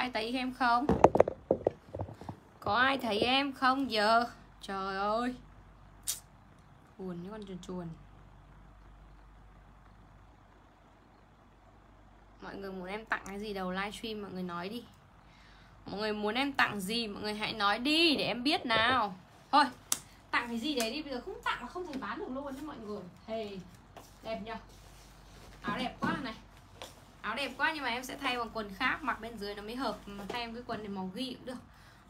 ai thấy em không? Có ai thấy em không giờ? Trời ơi. Buồn như con chuồn chuồn. Mọi người muốn em tặng cái gì đầu livestream mọi người nói đi. Mọi người muốn em tặng gì mọi người hãy nói đi để em biết nào. Thôi, tặng cái gì đấy đi, bây giờ không tặng là không thể bán được luôn đấy mọi người. Hey, đẹp nhở áo đẹp quá này áo đẹp quá nhưng mà em sẽ thay bằng quần khác, mặc bên dưới nó mới hợp. Mà thay em cái quần này màu ghi cũng được.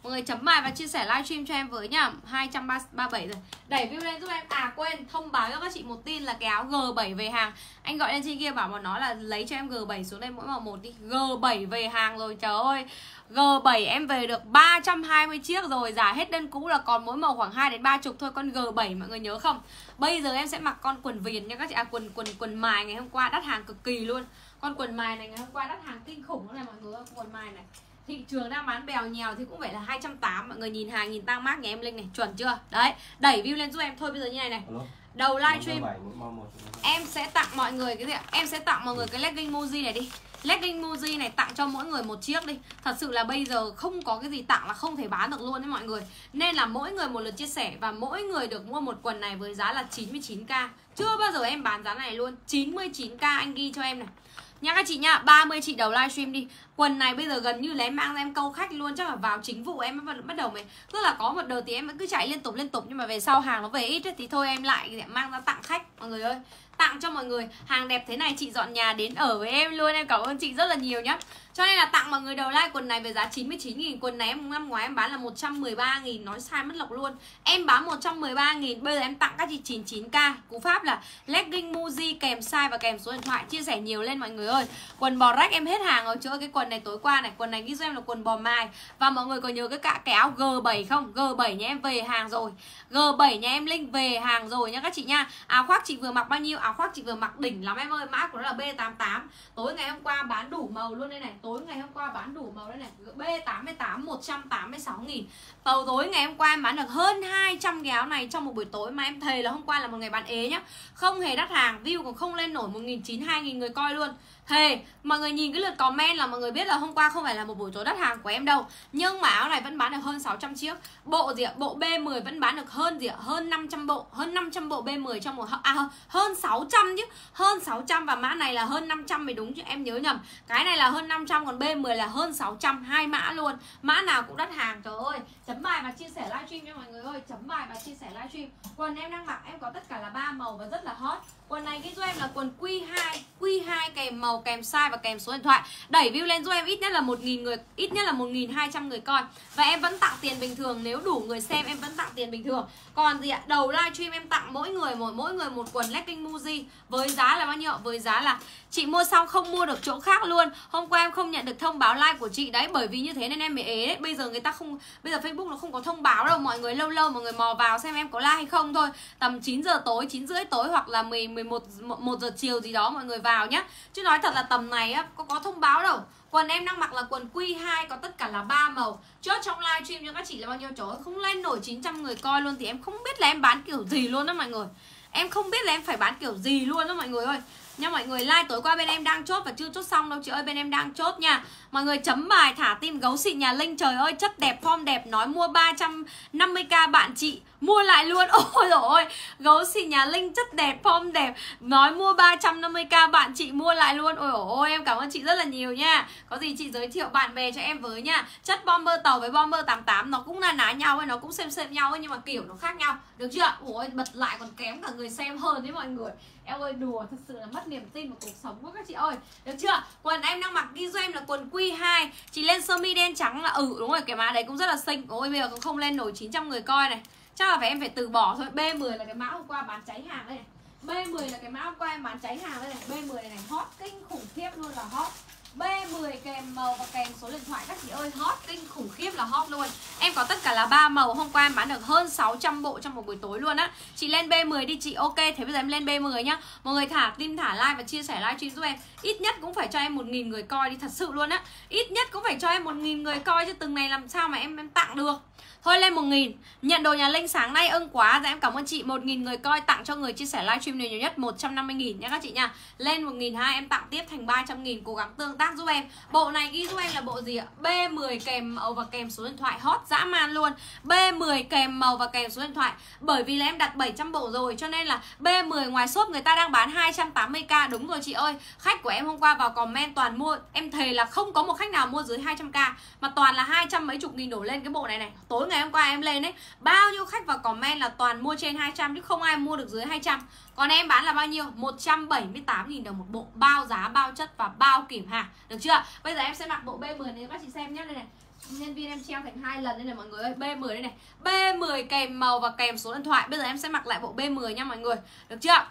Mọi người chấm bài và chia sẻ livestream cho em với nhá. 237 rồi. Đẩy view lên giúp em. À quên, thông báo cho các chị một tin là cái áo G7 về hàng. Anh gọi lên trên kia bảo bọn nó là lấy cho em G7 xuống đây mỗi màu một đi. G7 về hàng rồi, trời ơi. G7 em về được 320 chiếc rồi. Giả hết đơn cũ là còn mỗi màu khoảng 2 đến 30 thôi. Con G7 mọi người nhớ không? Bây giờ em sẽ mặc con quần viền nha các chị. À quần quần quần mài ngày hôm qua. Đắt hàng cực kỳ luôn. Con quần mài này ngày hôm qua đắt hàng kinh khủng này mọi người Quần mài này. Thị trường đang bán bèo nhèo thì cũng phải là 280 mọi người nhìn hàng nhìn tăng mát nhà em linh này chuẩn chưa? Đấy đẩy view lên giúp em thôi bây giờ như này này. Đầu livestream em sẽ tặng mọi người cái gì ạ? Em sẽ tặng mọi người cái legging moji này đi. Legging moji này tặng cho mỗi người một chiếc đi. Thật sự là bây giờ không có cái gì tặng là không thể bán được luôn đấy mọi người. Nên là mỗi người một lượt chia sẻ và mỗi người được mua một quần này với giá là 99k chưa bao giờ em bán giá này luôn. 99k anh ghi cho em này Nha các chị nhá, 30 chị đầu livestream đi. Quần này bây giờ gần như là em mang ra em câu khách luôn Chắc là vào chính vụ em mới bắt đầu mới Tức là có một đợt thì em cứ chạy liên tục liên tục Nhưng mà về sau hàng nó về ít ấy, thì thôi em lại mang ra tặng khách Mọi người ơi. Tặng cho mọi người. Hàng đẹp thế này chị dọn nhà đến ở với em luôn em cảm ơn chị rất là nhiều nhá cho nên là tặng mọi người đầu like quần này với giá 99 nghìn, Quần này em năm ngoái em bán là 113 nghìn, Nói sai mất lọc luôn. Em bán 113 nghìn, Bây giờ em tặng các chị 99k Cú pháp là legging, Muji, kèm size và kèm số điện thoại. Chia sẻ nhiều lên mọi người ơi. Quần bò rách em hết hàng rồi Chứ cái quần này tối qua này, Quần này ghi cho em là quần bò mai. Và mọi người có nhớ cái cả cái áo G7 không? G7 nhà em về hàng rồi. G7 nhà em Linh về hàng rồi nha các chị nha. Áo khoác chị vừa mặc bao nhiêu? Áo khoác chị vừa mặc đỉnh lắm em ơi. Mã của nó là B88 Tối ngày hôm qua bán đủ màu luôn đây này. Tối tối ngày hôm qua bán đủ màu đây này. B88 186 000 Tàu tối ngày hôm qua em bán được hơn 200 cái áo này trong một buổi tối Mà em thề là hôm qua là một ngày bán ế nhá. Không hề đắt hàng, view còn không lên nổi 1.900 2.000 người coi luôn. Thề, mọi người nhìn cái lượt comment là mọi người biết là hôm qua không phải là một buổi tối đắt hàng của em đâu. Nhưng mà áo này vẫn bán được hơn 600 chiếc. Bộ gì ạ? Bộ B10 vẫn bán được hơn gì ạ? Hơn 500 bộ Hơn 500 bộ B10 trong một... À hơn 600 chứ. Hơn 600 và mã này là hơn 500 mới đúng chứ em nhớ nhầm. Cái này là hơn 500 còn B10 là hơn 600 Hai mã luôn. Mã nào cũng đắt hàng trời ơi. Chấm bài và chia sẻ livestream cho mọi người ơi. Chấm bài và chia sẻ livestream. Quần em đang mặc, em có tất cả là ba màu và rất là hot. Quần này ghi cho em là quần Q2 Q2 kèm màu kèm size và kèm số điện thoại. Đẩy view lên giúp em ít nhất là 1.000 người Ít nhất là 1.200 người coi. Và em vẫn tặng tiền bình thường Nếu đủ người xem em vẫn tặng tiền bình thường. Còn gì ạ? Đầu livestream em tặng mỗi người một mỗi người một quần legging Muji. Với giá là bao nhiêu? Với giá là Chị mua xong không mua được chỗ khác luôn. Hôm qua em không nhận được thông báo like của chị đấy Bởi vì như thế nên em mới ế đấy. Bây giờ người ta không Bây giờ Facebook nó không có thông báo đâu. Mọi người lâu lâu mọi người mò vào xem em có like hay không thôi. Tầm 9 giờ tối, 9 rưỡi tối Hoặc là 10, 11 1 giờ chiều gì đó mọi người vào nhá. Chứ nói thật là tầm này á có, có thông báo đâu. Quần em đang mặc là quần Q2 có tất cả là ba màu. Chốt trong livestream cho các chị là bao nhiêu? Chỗ Không lên nổi 900 người coi luôn Thì em không biết là em bán kiểu gì luôn đó mọi người. Em không biết là em phải bán kiểu gì luôn đó mọi người ơi. Nha mọi người like tối qua bên em đang chốt và chưa chốt xong đâu chị ơi bên em đang chốt nha. Mọi người chấm bài thả tim gấu xịn nhà Linh. Trời ơi, chất đẹp, form đẹp. Nói mua 350k bạn chị. Mua lại luôn. Ôi dồi ôi. Gấu xịn nhà Linh, chất đẹp, form đẹp. Nói mua 350k bạn chị, mua lại luôn. Ôi dồi ôi, em cảm ơn chị rất là nhiều nha. Có gì chị giới thiệu bạn bè cho em với nha. Chất bomber tàu với bomber 88 Nó cũng là ná nhau ấy, Nó cũng xem xem nhau ấy, Nhưng mà kiểu nó khác nhau. Được chưa? Ôi bật lại còn kém cả người xem hơn đấy mọi người. Em ơi, đùa thật sự là mất niềm tin vào cuộc sống của các chị ơi. Được chưa? Quần em đang mặc ghi cho em là quần quy Q2 Chị lên sơ mi đen trắng là Ừ đúng rồi cái má đấy cũng rất là xinh. Ôi bây giờ cũng không lên nổi 900 người coi này. Chắc là phải em phải từ bỏ thôi. B10 là cái mã hôm qua bán cháy hàng đây này. B10 là cái mã hôm qua em bán cháy hàng đây này. B10 này, này hot kinh khủng khiếp luôn là hot. B10 kèm màu và kèm số điện thoại các chị ơi. Hot, kinh, khủng khiếp là hot luôn. Em có tất cả là ba màu Hôm qua em bán được hơn 600 bộ trong một buổi tối luôn á. Chị lên B10 đi chị, ok. Thế bây giờ em lên B10 nhá. Mọi người thả tin, thả like và chia sẻ live stream giúp em. Ít nhất cũng phải cho em 1.000 người coi đi, Thật sự luôn á. Ít nhất cũng phải cho em 1.000 người coi chứ từng này làm sao mà em em tặng được. Thôi lên 1 nghìn. Nhận đồ nhà Linh sáng nay ưng quá Dạ em cảm ơn chị. 1 nghìn người coi tặng cho người chia sẻ livestream nhiều nhất 150 nghìn nha các chị nha Lên 1 nghìn hai, em tặng tiếp thành 300 nghìn. Cố gắng tương tác giúp em. Bộ này ghi giúp em là bộ gì ạ? B10 kèm màu và kèm số điện thoại. Hot dã man luôn. B10 kèm màu và kèm số điện thoại. Bởi vì là em đặt 700 bộ rồi, Cho nên là B10 ngoài shop người ta đang bán 280k Đúng rồi chị ơi. Khách của em hôm qua vào comment toàn mua. Em thề là không có một khách nào mua dưới 200k Mà toàn là 200 mấy chục nghìn đổ lên cái bộ này này. Tối ngày hôm qua em lên ấy Bao nhiêu khách vào comment là toàn mua trên 200 Chứ không ai mua được dưới 200 Còn em bán là bao nhiêu? 178.000 đồng một bộ. Bao giá, bao chất và bao kiểm hàng Được chưa? Bây giờ em sẽ mặc bộ B10 này các chị xem nhé Đây này. Nhân viên em treo thành hai lần đây này mọi người ơi. B10 đây này. B10 kèm màu và kèm số điện thoại. Bây giờ em sẽ mặc lại bộ B10 nha mọi người. Được chưa?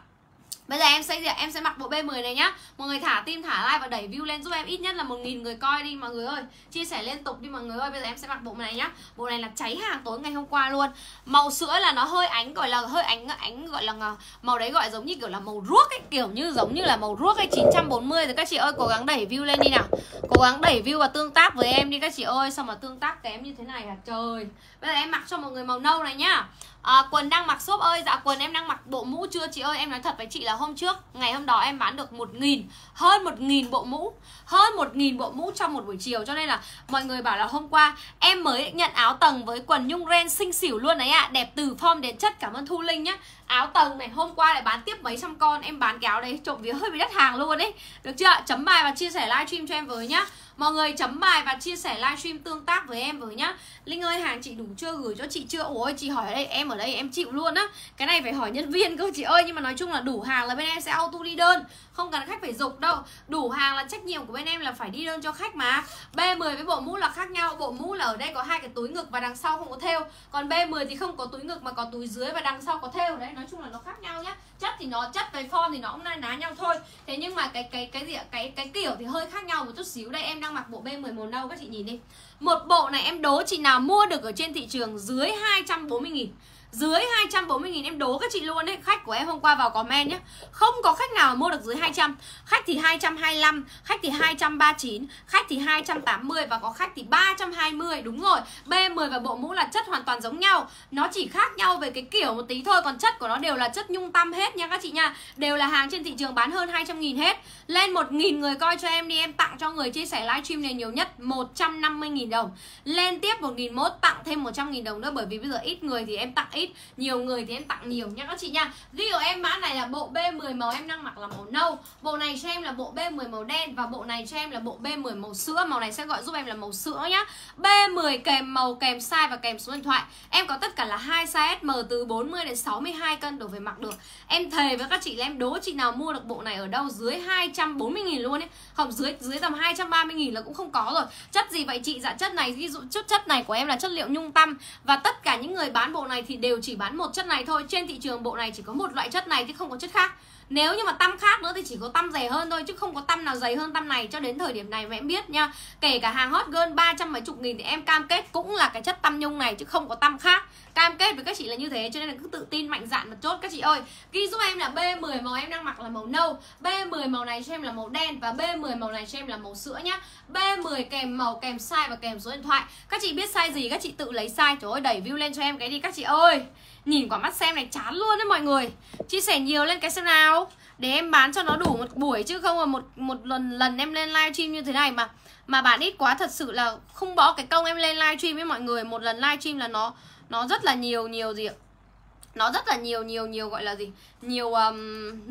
Bây giờ em sẽ em sẽ mặc bộ B10 này nhá. Mọi người thả tim, thả like và đẩy view lên giúp em ít nhất là 1.000 người coi đi mọi người ơi. Chia sẻ liên tục đi mọi người ơi. Bây giờ em sẽ mặc bộ này nhá. Bộ này là cháy hàng tối ngày hôm qua luôn. Màu sữa là nó hơi ánh gọi là hơi ánh ánh gọi là ờ, màu đấy gọi giống như kiểu là màu ruốc ấy Kiểu như giống như là màu ruốc ấy. 940 thì các chị ơi cố gắng đẩy view lên đi nào. Cố gắng đẩy view và tương tác với em đi các chị ơi. Sao mà tương tác kém như thế này à trời. Bây giờ em mặc cho mọi người màu nâu này nhá à, Quần đang mặc shop ơi. Dạ quần em đang mặc bộ mũ chưa chị ơi? Em nói thật với chị là hôm trước Ngày hôm đó em bán được một nghìn Hơn một nghìn bộ mũ. Hơn một nghìn bộ mũ trong một buổi chiều. Cho nên là mọi người bảo là hôm qua Em mới nhận áo tầng với quần nhung ren xinh xỉu luôn đấy ạ. À. Đẹp từ form đến chất, Cảm ơn Thu Linh nhá. Áo tầng này, hôm qua lại bán tiếp mấy trăm con. Em bán cái áo đấy trộm vía hơi bị đắt hàng luôn đấy Được chưa Chấm bài và chia sẻ livestream cho em với nhá. Mọi người chấm bài và chia sẻ livestream tương tác với em với nhá. Linh ơi, hàng chị đủ chưa? Gửi cho chị chưa? Ôi, chị hỏi ở đây, em ở đây em chịu luôn á. Cái này phải hỏi nhân viên cơ chị ơi. Nhưng mà nói chung là đủ hàng là bên em sẽ auto đi đơn. Không cần khách phải dục đâu. Đủ hàng là trách nhiệm của bên em là phải đi đơn cho khách mà. B10 với bộ mũ là khác nhau. Bộ mũ là ở đây có hai cái túi ngực và đằng sau không có thêu. Còn B10 thì không có túi ngực mà có túi dưới và đằng sau có thêu. Đấy, nói chung là nó khác nhau nhá. Chất thì nó, chất về form thì nó cũng na, ná nhau thôi. Thế nhưng mà cái cái cái gì cái cái kiểu thì hơi khác nhau một chút xíu. Đây, em đang mặc bộ B10 màu nâu, các chị nhìn đi. Một bộ này em đố chị nào mua được ở trên thị trường dưới 240 nghìn dưới 240 000 em đố các chị luôn đấy Khách của em hôm qua vào comment nhé Không có khách nào mua được dưới 200 Khách thì 225 Khách thì 239 Khách thì 280 Và có khách thì 320 Đúng rồi. B10 và bộ mũ là chất hoàn toàn giống nhau. Nó chỉ khác nhau về cái kiểu một tí thôi, Còn chất của nó đều là chất nhung tăm hết nha các chị nha. Đều là hàng trên thị trường bán hơn 200 000 hết. Lên 1 000 người coi cho em đi, Em tặng cho người chia sẻ livestream này nhiều nhất 150 000 đồng. Lên tiếp 1 nghìn mốt, tặng thêm 100 000 đồng nữa, Bởi vì bây giờ ít người thì em tặng ít, nhiều người thì em tặng nhiều nha các chị nha. Ghi của em mã này là bộ B10 màu em đang mặc là màu nâu, bộ này cho em là bộ B10 màu đen và bộ này cho em là bộ B10 màu sữa. Màu này sẽ gọi giúp em là màu sữa nhá. B10 kèm màu kèm size và kèm số điện thoại. Em có tất cả là hai size SM từ 40 đến 62 cân đổ về mặc được. Em thề với các chị là em đố chị nào mua được bộ này ở đâu, dưới 240 nghìn luôn ấy. Không, dưới dưới tầm 230 nghìn là cũng không có rồi. Chất gì vậy chị? Dạ chất này, ví dụ chất chất này của em là chất liệu nhung tăm. Và tất cả những người bán bộ này thì đều đều chỉ bán một chất này thôi. Trên thị trường bộ này chỉ có một loại chất này chứ không có chất khác nếu như mà tăm khác nữa thì chỉ có tăm dày hơn thôi, chứ không có tăm nào dày hơn tăm này cho đến thời điểm này mà em biết nha. Kể cả hàng hot girl ba trăm mấy chục nghìn thì em cam kết cũng là cái chất tăm nhung này, chứ không có tăm khác. Cam kết với các chị là như thế, cho nên là cứ tự tin mạnh dạn mà chốt các chị ơi. Ghi giúp em là B10 màu em đang mặc là màu nâu B10 màu này cho em là màu đen và B10 màu này cho em là màu sữa nhá. B10 kèm màu, kèm size và kèm số điện thoại. Các chị biết size gì, các chị tự lấy size. Trời ơi, đẩy view lên cho em cái đi các chị ơi. Nhìn quả mắt xem này chán luôn đấy mọi người. Chia sẻ nhiều lên cái xem nào. Để em bán cho nó đủ một buổi chứ không là một một lần lần em lên livestream như thế này mà. Mà bán ít quá thật sự là không bỏ cái công em lên livestream với mọi người. Một lần livestream là nó nó rất là nhiều nhiều gì ạ? Nó rất là nhiều nhiều nhiều gọi là gì? Nhiều um,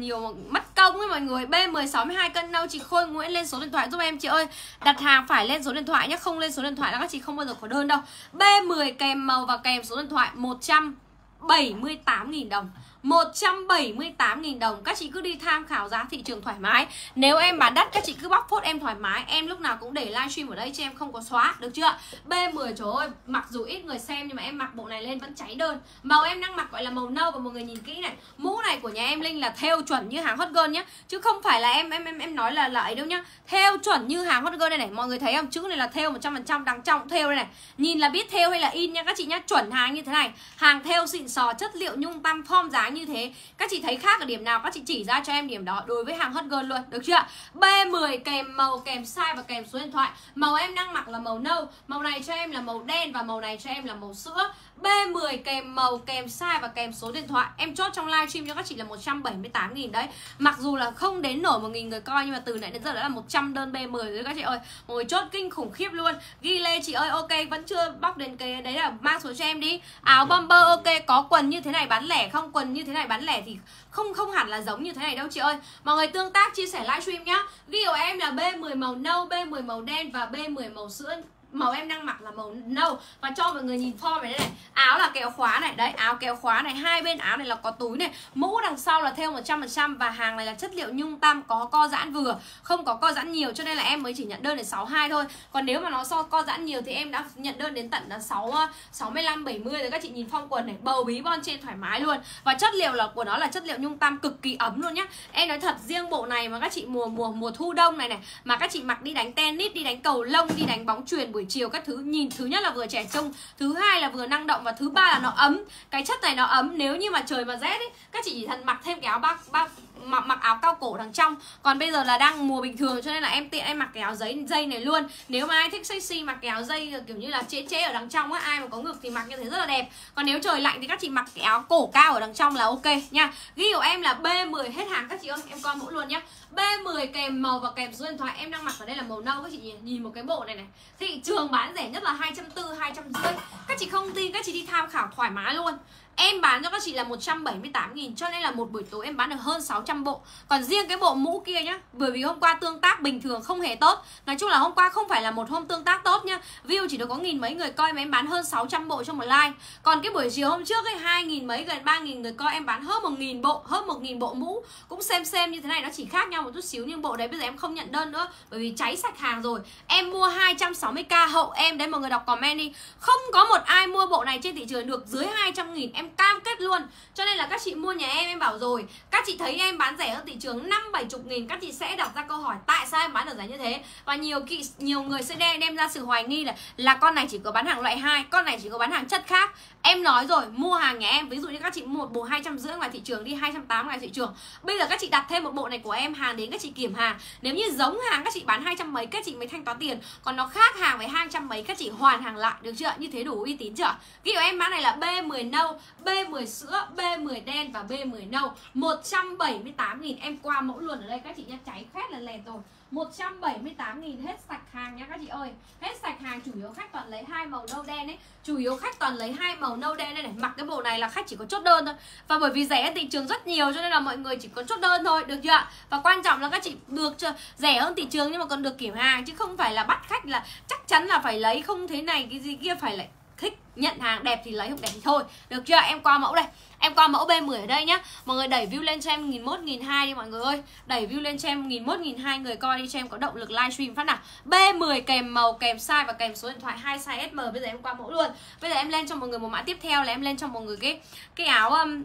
nhiều mất công ấy mọi người. B 1062 cân đâu chị khôi nguyễn lên số điện thoại giúp em chị ơi. Đặt hàng phải lên số điện thoại nhé không lên số điện thoại là các chị không bao giờ có đơn đâu. B 10 kèm màu và kèm số điện thoại 100 78.000 đồng. 178.000 đồng. Các chị cứ đi tham khảo giá thị trường thoải mái. Nếu em bán đắt, các chị cứ bóc phốt em thoải mái. Em lúc nào cũng để livestream ở đây cho em không có xóa, Được chưa? B10 trời ơi, Mặc dù ít người xem nhưng mà em mặc bộ này lên vẫn cháy đơn. Màu em đang mặc gọi là màu nâu Và mọi người nhìn kỹ này. Mũ này của nhà em Linh là theo chuẩn như hàng hot girl nhá. Chứ không phải là em em em em nói là lợi đâu nhá. Theo chuẩn như hàng hot girl đây này. Mọi người thấy không? Chữ này là theo 100% đằng trong theo đây này. Nhìn là biết theo hay là in nha các chị nhá. Chuẩn hàng như thế này. Hàng theo xịn sò, chất liệu nhung tam form dáng như thế. Các chị thấy khác ở điểm nào? Các chị chỉ ra cho em điểm đó đối với hàng hot girl luôn. Được chưa B10 kèm màu, kèm size và kèm số điện thoại. Màu em đang mặc là màu nâu. Màu này cho em là màu đen và màu này cho em là màu sữa. B10 kèm màu, kèm size và kèm số điện thoại. Em chốt trong livestream cho các chị là 178 nghìn đấy. Mặc dù là không đến nổi một nghìn người coi, nhưng mà từ nãy đến giờ đã là 100 đơn B10 rồi các chị ơi. Ngồi chốt kinh khủng khiếp luôn. Ghi lê chị ơi, ok, vẫn chưa bóc đến cái, đấy là mang số cho em đi. Áo bomber ok, có quần như thế này bán lẻ không? Quần như như thế này bán lẻ thì không không hẳn là giống như thế này đâu chị ơi. Mọi người tương tác, chia sẻ livestream nhá. Ghi của em là B10 màu nâu B10 màu đen và B10 màu sữa màu em đang mặc là màu nâu. Và cho mọi người nhìn form này này. Áo là kéo khóa này. Đấy, áo kéo khóa này. Hai bên áo này là có túi này. Mũ đằng sau là theo 100% và hàng này là chất liệu nhung tam có co giãn vừa. Không có co giãn nhiều cho nên là em mới chỉ nhận đơn đến 62 thôi. Còn nếu mà nó so co giãn nhiều thì em đã nhận đơn đến tận là 6 65 70 rồi. Các chị nhìn phong quần này, bầu bí bon trên thoải mái luôn. Và chất liệu là, của nó là chất liệu nhung tam cực kỳ ấm luôn nhá. Em nói thật, riêng bộ này mà các chị mùa mùa mùa thu đông này này, mà các chị mặc đi đánh tennis, đi đánh cầu lông, đi đánh bóng truyền buổi chiều các thứ. Nhìn thứ nhất là vừa trẻ trung thứ hai là vừa năng động và thứ ba là nó ấm. Cái chất này nó ấm. Nếu như mà trời mà rét ấy các chị chỉ cần mặc thêm cái áo ba, ba mặc, mặc áo cao cổ đằng trong. Còn bây giờ là đang mùa bình thường cho nên là em tiện em mặc cái áo giấy dây này luôn. Nếu mà ai thích sexy mặc cái áo dây kiểu như là trễ trễ ở đằng trong á ai mà có ngực thì mặc như thế rất là đẹp. Còn nếu trời lạnh thì các chị mặc cái áo cổ cao ở đằng trong là ok nha. Ghi của em là B10 hết hàng các chị ơi em coi mẫu luôn nhá. B10 kèm màu và kèm số điện thoại em đang mặc ở đây là màu nâu các chị nhìn, nhìn một cái bộ này này. Thị trường bán rẻ nhất là 240 250 các chị không tin các chị đi tham khảo thoải mái luôn. Em bán cho các chị là 178 nghìn, Cho nên là một buổi tối em bán được hơn 600 bộ. Còn riêng cái bộ mũ kia nhá, Bởi vì hôm qua tương tác bình thường không hề tốt. Nói chung là hôm qua không phải là một hôm tương tác tốt nhá. View chỉ được có nghìn mấy người coi mà em bán hơn 600 bộ trong một like. Còn cái buổi chiều hôm trước ấy 2 nghìn mấy gần 3 nghìn người coi, em bán hơn 1 nghìn bộ, Hơn 1 nghìn bộ mũ. Cũng xem xem như thế này, nó chỉ khác nhau một chút xíu, Nhưng bộ đấy bây giờ em không nhận đơn nữa, Bởi vì cháy sạch hàng rồi. Em mua 260k hậu, em đấy mọi người đọc comment đi. Không có một ai mua bộ này trên thị trường được dưới 200 nghìn, Em cam kết luôn. Cho nên là các chị mua nhà em em bảo rồi. Các chị thấy em bán rẻ hơn thị trường năm bảy chục nghìn các chị sẽ đặt ra câu hỏi tại sao em bán được giá như thế. Và nhiều kỵ nhiều người sẽ đem, đem ra sự hoài nghi là là con này chỉ có bán hàng loại hai con này chỉ có bán hàng chất khác em nói rồi, mua hàng nhà em, ví dụ như các chị mua một bộ hai trăm rưỡi ngoài thị trường đi, hai trăm tám ngoài thị trường. Bây giờ các chị đặt thêm một bộ này của em, hàng đến các chị kiểm hàng. Nếu như giống hàng các chị bán hai trăm mấy, các chị mới thanh toán tiền. Còn nó khác hàng với hai trăm mấy, các chị hoàn hàng lại, được chưa? Như thế đủ uy tín chưa? Ví dụ em mã này là b 10 nâu, b 10 sữa B10 đen và B10 nâu. 178 nghìn em qua mẫu luôn ở đây. Các chị nhá, cháy khét là lẹt rồi. 178 nghìn hết sạch hàng nha các chị ơi. Hết sạch hàng, chủ yếu khách toàn lấy hai màu nâu đen ấy. Chủ yếu khách toàn lấy hai màu nâu đen đây này. Mặc cái bộ này là khách chỉ có chốt đơn thôi. Và bởi vì rẻ thị trường rất nhiều cho nên là mọi người chỉ có chốt đơn thôi, Được chưa Và quan trọng là các chị được rẻ hơn thị trường nhưng mà còn được kiểm hàng, Chứ không phải là bắt khách là chắc chắn là phải lấy không thế này, cái gì kia, phải lại thích nhận hàng đẹp thì lấy không đẹp thì thôi. Được chưa? Em qua mẫu đây. Em qua mẫu B10 ở đây nhá. Mọi người đẩy view lên cho em nghìn một nghìn hai đi mọi người ơi. Đẩy view lên cho em nghìn một nghìn hai người coi đi cho em có động lực livestream phát nào. B10 kèm màu kèm size và kèm số điện thoại hai size SM bây giờ em qua mẫu luôn. Bây giờ em lên cho mọi người một mã tiếp theo là em lên cho mọi người cái cái áo um,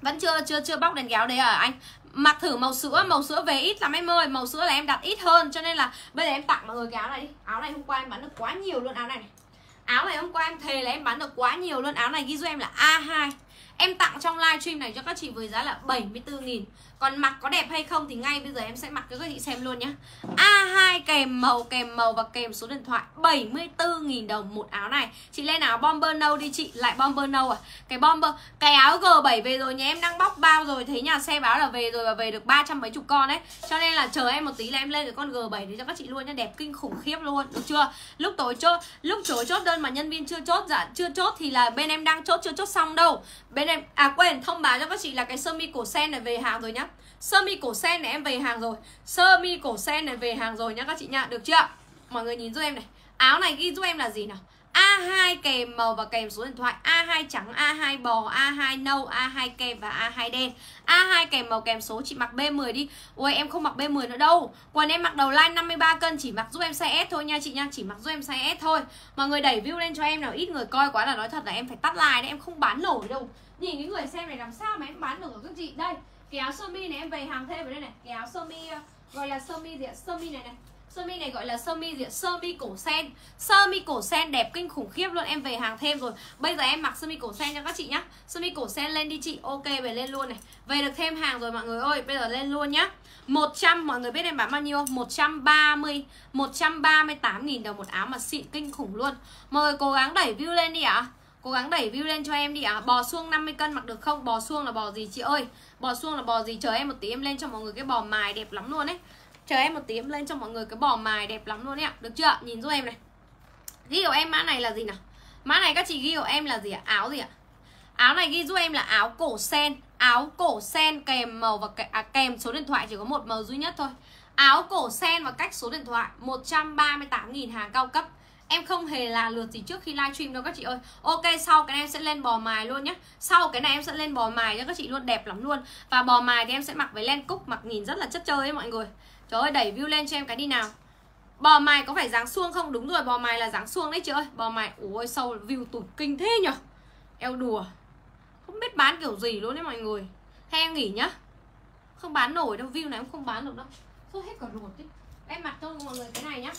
vẫn chưa chưa chưa bóc đèn kéo đấy à anh? Mặc thử màu sữa màu sữa về ít lắm em ơi. Màu sữa là em đặt ít hơn cho nên là bây giờ em tặng mọi người cái áo này đi. Áo này hôm qua em bán được quá nhiều luôn. Áo này, này áo này hôm qua em thề là em bán được quá nhiều luôn. Áo này ghi giúp em là A2 Em tặng trong livestream này cho các chị với giá là 74 nghìn. Còn mặc có đẹp hay không thì ngay bây giờ em sẽ mặc cho các chị xem luôn nhá. A2 kèm màu kèm màu và kèm số điện thoại. 74 nghìn đồng một áo này. Chị lên áo bomber nâu đi chị. Lại bomber nâu à? Cái bomber, Cái áo G7 về rồi nhà em đang bóc bao rồi. Thấy nhà xe báo là về rồi và về được 300 mấy chục con đấy. Cho nên là chờ em một tí là em lên cái con G7 để cho các chị luôn nha Đẹp kinh khủng khiếp luôn. Được chưa? Lúc tối chốt, Lúc chối chốt đơn mà nhân viên chưa chốt Dạ chưa chốt thì là bên em đang chốt, chưa chốt xong đâu. Bên em à quên, thông báo cho các chị là cái sơ mi cổ sen này về hàng rồi nhá sơ mi cổ sen này em về hàng rồi. Sơ mi cổ sen này về hàng rồi nhá các chị nhá được chưa? Mọi người nhìn giúp em này. Áo này ghi giúp em là gì nào? A2 kèm màu và kèm số điện thoại. A2 trắng, A2 bò, A2 nâu, A2 kèm và A2 đen. A2 kèm màu kèm số chị mặc B10 đi. Ui em không mặc B10 nữa đâu. Quần em mặc đầu line 53 cân chỉ mặc giúp em size S thôi nha chị nha. Chỉ mặc giúp em size S thôi. Mọi người đẩy view lên cho em nào. Ít người coi quá là nói thật là em phải tắt like đấy. Em không bán nổi đâu. Nhìn cái người xem này làm sao mà em bán được các chị? Đây cái áo sơ mi này, em về hàng thêm vào đây này. Cái áo sơ mi ờ, gọi là sơ mi gì ạ? Sơ mi này này. Sơ mi này gọi là sơ mi gì sơ mi cổ sen. Sơ mi cổ sen đẹp kinh khủng khiếp luôn. Em về hàng thêm rồi. Bây giờ em mặc sơ mi cổ sen cho các chị nhá. Sơ mi cổ sen lên đi chị. Ok, về lên luôn này. Về được thêm hàng rồi mọi người ơi. Bây giờ lên luôn nhá. 100 mọi người biết em bán bao nhiêu 130 138 nghìn đồng một áo mà xịn kinh khủng luôn. Mọi người cố gắng đẩy view lên đi ạ. À? Cố gắng đẩy view lên cho em đi ạ. À. Bò xuông 50 cân mặc được không? Bò xuông là bò gì chị ơi? Bò xuông là bò gì? Chờ em một tí em lên cho mọi người cái bò mài đẹp lắm luôn ấy. Chờ em một tí em lên cho mọi người cái bò mài đẹp lắm luôn ấy ạ. Được chưa? Nhìn giúp em này. Ghi của em mã này là gì nào? Mã này các chị ghi của em là gì ạ? Áo gì ạ? Áo này ghi giúp em là áo cổ sen. Áo cổ sen kèm màu và à, kèm số điện thoại chỉ có một màu duy nhất thôi. Áo cổ sen và cách số điện thoại 138.000 hàng cao cấp. Em không hề là lượt gì trước khi livestream đâu các chị ơi. Ok, sau cái này em sẽ lên bò mài luôn nhé Sau cái này em sẽ lên bò mài cho các chị, luôn đẹp lắm luôn. Và bò mài thì em sẽ mặc với len cúc, Mặc nhìn rất là chất chơi ấy mọi người. Trời ơi, đẩy view lên cho em cái đi nào. Bò mài có phải dáng xuông không? Đúng rồi, bò mài là dáng xuông đấy chị ơi. Bò mài, ôi, sâu, view tụt kinh thế nhở. Eo đùa. Không biết bán kiểu gì luôn đấy mọi người. Hay em nghỉ nhá. Không bán nổi đâu, view này em không bán được đâu. Sốt hết cả ruột đi. Em mặc cho mọi người, cái này nhá.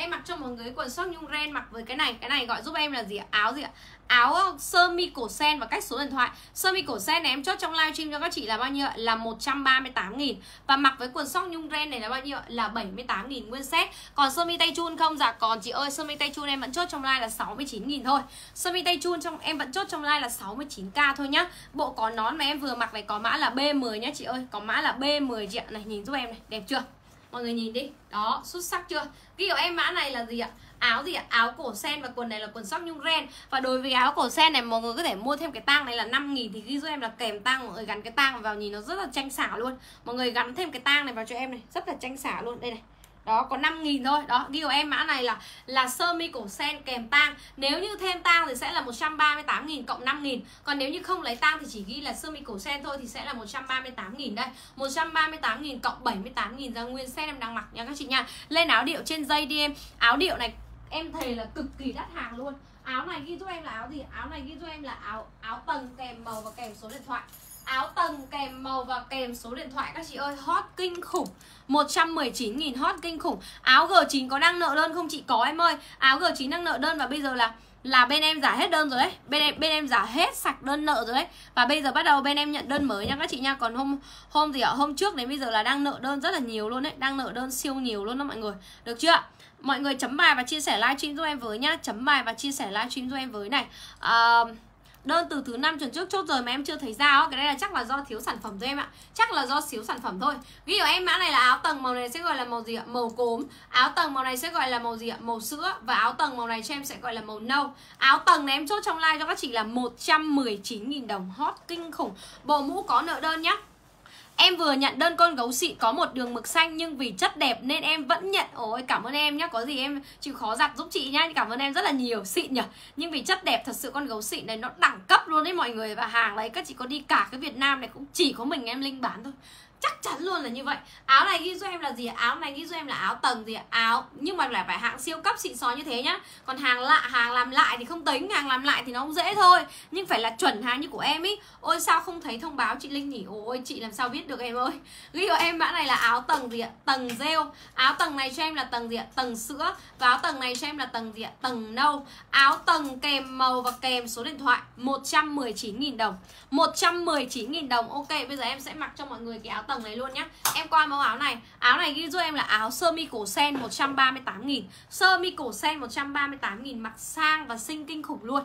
Em mặc cho mọi người quần sóc nhung ren mặc với cái này Cái này gọi giúp em là gì ạ? Áo gì ạ? Áo ờ, sơ mi cổ sen và cách số điện thoại Sơ mi cổ sen này em chốt trong livestream cho các chị là bao nhiêu ạ? Là 138 nghìn Và mặc với quần sóc nhung ren này là bao nhiêu ạ? Là 78 nghìn nguyên set Còn sơ mi tay chun không? Dạ còn chị ơi, sơ mi tay chun em vẫn chốt trong live là 69 nghìn thôi Sơ mi tay chun trong, em vẫn chốt trong live là 69k thôi nhá Bộ có nón mà em vừa mặc này có mã là B10 nhá chị ơi Có mã là B10 chị ạ Này, nhìn giúp em này đẹp chưa? Mọi người nhìn đi. Đó, xuất sắc chưa? Cái của em mã này là gì ạ? Áo gì ạ? Áo cổ sen và quần này là quần sóc nhung ren. Và đối với áo cổ sen này, mọi người có thể mua thêm cái tang này là 5 nghìn thì ghi giúp em là kèm tang, mọi người gắn cái tang vào nhìn nó rất là tranh xảo luôn. Mọi người gắn thêm cái tang này vào cho em này, rất là tranh xảo luôn. Đây này đó, có 5.000 thôi. Đó ghi của em mã này là là sơ mi cổ sen kèm tang. Nếu như thêm tang thì sẽ là 138.000 cộng 5.000 còn nếu như không lấy tang thì chỉ ghi là sơ mi cổ sen thôi thì sẽ là 138.000 đây. 138.000 cộng 78.000 ra nguyên set em đang mặc nha các chị nha. Lên áo điệu trên dây đi em. Áo điệu này, em thề là cực kỳ đắt hàng luôn. Áo này ghi giúp em là áo gì? Áo này ghi giúp em là áo áo tầng kèm màu và kèm số điện thoại áo tầng kèm màu và kèm số điện thoại các chị ơi. Hot kinh khủng. 119.000 hot kinh khủng. Áo G9 có đang nợ đơn không chị? Có em ơi. Áo G9 đang nợ đơn và bây giờ là là bên em giả hết đơn rồi đấy bên em bên em giả hết sạch đơn nợ rồi đấy và bây giờ bắt đầu bên em nhận đơn mới nha các chị nha. Còn hôm hôm gì ạ? Hôm trước đến bây giờ là đang nợ đơn rất là nhiều luôn đấy đang nợ đơn siêu nhiều luôn đó mọi người. Được chưa? Mọi người chấm bài và chia sẻ livestream giúp em với nhá. Chấm bài và chia sẻ livestream giúp em với này. Uh, Đơn từ thứ năm tuần trước, chốt rồi mà em chưa thấy ra Cái này là chắc là do thiếu sản phẩm thôi em ạ. Chắc là do thiếu sản phẩm thôi. Ví dụ em mã này là áo tầng, màu này sẽ gọi là màu gì ạ? Màu cốm. Áo tầng màu này sẽ gọi là màu gì ạ? Màu sữa. Và áo tầng màu này cho em sẽ gọi là màu nâu. Áo tầng này em chốt trong like cho các chị là 119.000 đồng. Hot kinh khủng. Bộ mũ có nợ đơn nhá. Em vừa nhận đơn con gấu xịn có một đường mực xanh nhưng vì chất đẹp nên em vẫn nhận. Ôi cảm ơn em nhá, có gì em chịu khó giặt giúp chị nhá. Cảm ơn em rất là nhiều, xịn nhỉ. Nhưng vì chất đẹp thật sự con gấu xịn này nó đẳng cấp luôn đấy mọi người và hàng đấy các chị có đi cả cái Việt Nam này cũng chỉ có mình em Linh bán thôi chắc chắn luôn là như vậy. Áo này ghi cho em là gì? Áo này ghi cho em là áo tầng gì áo, nhưng mà lại phải hạng siêu cấp xịn sò như thế nhá. Còn hàng lạ, hàng làm lại thì không tính, hàng làm lại thì nó không dễ thôi. Nhưng phải là chuẩn hàng như của em ý. Ôi, sao không thấy thông báo chị linh nhỉ? Ôi, chị làm sao biết được em ơi? Ghi cho em mã này là áo tầng gì ạ? Tầng rêu. Áo tầng này cho em là tầng gì ạ? Tầng sữa. Và áo tầng này cho em là tầng gì ạ? Tầng nâu. Áo tầng kèm màu và kèm số điện thoại 119.000 đồng. 119.000 đồng. Ok, bây giờ em sẽ mặc cho mọi người cái áo tầng này luôn nhá. Em qua mẫu áo này. Áo này ghi giúp em là áo sơ mi cổ sen 138 nghìn. Sơ mi cổ sen 138 nghìn Mặc sang và xinh kinh khủng luôn.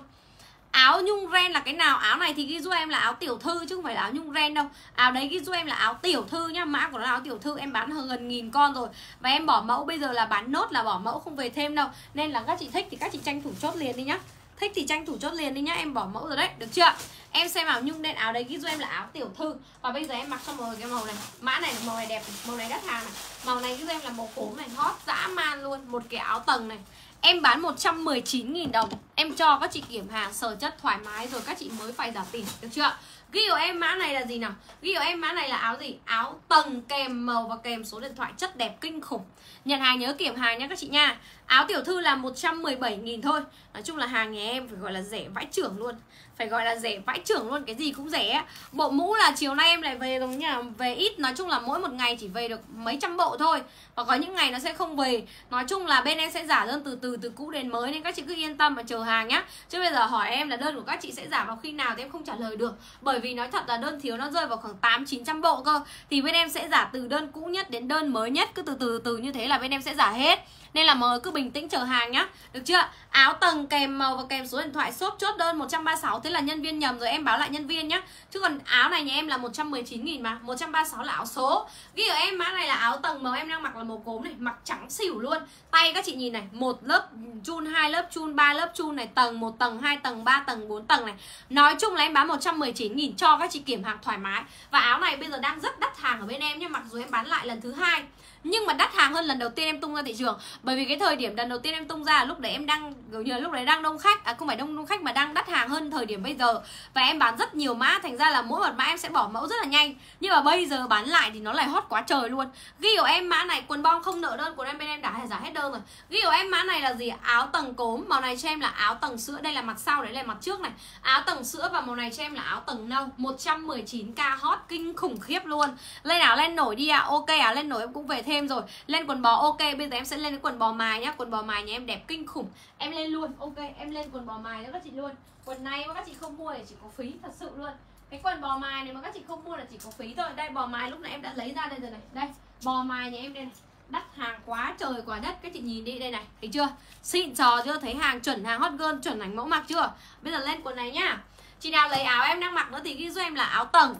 Áo nhung ren là cái nào? Áo này thì ghi giúp em là áo tiểu thư chứ không phải là áo nhung ren đâu. Áo đấy ghi giúp em là áo tiểu thư nhá. Mã của nó là áo tiểu thư. Em bán hơn gần nghìn con rồi. Và em bỏ mẫu. Bây giờ là bán nốt là bỏ mẫu không về thêm đâu. Nên là các chị thích thì các chị tranh thủ chốt liền đi nhá. Thích thì tranh thủ chốt liền đi nhá. Em bỏ mẫu rồi đấy, được chưa? Em xem áo nhung đen áo đấy ghi giúp em là áo tiểu thư. Và bây giờ em mặc cho mọi người cái màu này. Mã này màu này đẹp màu này đắt hàng này. Màu này ghi giúp em là màu cốm này Hot dã man luôn, một cái áo tầng này. Em bán 119.000 đồng. Em cho các chị kiểm hàng sở chất thoải mái rồi các chị mới phải giả tiền Được chưa? ghi của em mã này là gì nào? Ghi của em mã này là áo gì? Áo tầng kèm màu và kèm số điện thoại chất đẹp kinh khủng nhận hàng nhớ kiểm hàng nha các chị nha. Áo tiểu thư là 117.000 thôi. Nói chung là hàng nhà em phải gọi là rẻ vãi trưởng luôn. Phải gọi là rẻ vãi trưởng luôn, cái gì cũng rẻ bộ mũ là chiều nay em lại về rồi nha. Về ít, nói chung là mỗi một ngày chỉ về được mấy trăm bộ thôi. Và có những ngày nó sẽ không về. Nói chung là bên em sẽ giả đơn từ từ từ cũ đến mới nên các chị cứ yên tâm mà chờ hàng nhá. Chứ bây giờ hỏi em là đơn của các chị sẽ giả vào khi nào thì em không trả lời được. Bởi vì nói thật là đơn thiếu nó rơi vào khoảng tám, chín trăm bộ cơ. Thì bên em sẽ giả từ đơn cũ nhất đến đơn mới nhất. Cứ từ từ từ như thế là bên em sẽ giả hết. Nên là mọi người cứ bình tĩnh chờ hàng nhá. Được chưa? Áo tầng kèm màu và kèm số điện thoại shop chốt đơn 136 Thế là nhân viên nhầm rồi, em báo lại nhân viên nhá. Chứ còn áo này nhà em là 119 nghìn mà 136 là áo số. Ghi ở em mã này là áo tầng màu em đang mặc là màu cốm này, Mặc trắng xỉu luôn. Tay các chị nhìn này, một lớp chun, hai lớp chun, ba lớp chun này, Tầng một, tầng hai, tầng ba, tầng bốn, tầng này. Nói chung là em bán 119 nghìn cho các chị kiểm hàng thoải mái. Và áo này bây giờ đang rất đắt hàng ở bên em nhé Mặc dù em bán lại lần thứ hai nhưng mà đắt hàng hơn lần đầu tiên em tung ra thị trường. Bởi vì cái thời điểm lần đầu tiên em tung ra lúc đấy em đang gần như lúc đấy đang đông khách. À không phải đông đông khách mà đang đắt hàng hơn thời điểm bây giờ. Và em bán rất nhiều mã, thành ra là mỗi một mã em sẽ bỏ mẫu rất là nhanh. Nhưng mà bây giờ bán lại thì nó lại hot quá trời luôn. Ghi của em mã này, quần bom không nợ đơn của em bên em đã giả hết đơn rồi. Ghi của em mã này là gì áo tầng cốm, màu này cho em là áo tầng sữa. Đây là mặt sau, đấy là mặt trước này. Áo tầng sữa và màu này cho em là áo tầng nâu. 119k hot, kinh khủng khiếp luôn. Lên áo lên nổi đi ạ. À. ok áo lên nổi em cũng về thêm rồi. Lên quần bò, ok, bây giờ em sẽ lên cái quần bò mài nhá. Quần bò mài nhà em đẹp kinh khủng. Em lên luôn, ok, em lên quần bò mài cho các chị luôn. Quần này mà các chị không mua thì chỉ có phí, thật sự luôn. Cái quần bò mài này mà các chị không mua là chỉ có phí thôi. Đây, bò mài lúc nãy em đã lấy ra đây rồi này. Đây, bò mài nhà em đây này. Đắt hàng quá, trời quá đất. Các chị nhìn đi, đây này, thấy chưa? Xịn sò chưa? Thấy hàng chuẩn, hàng hot girl, chuẩn ảnh mẫu mặc chưa? Bây giờ lên quần này nhá. Chị nào lấy áo em đang mặc nữa thì ghi giúp em là áo tầng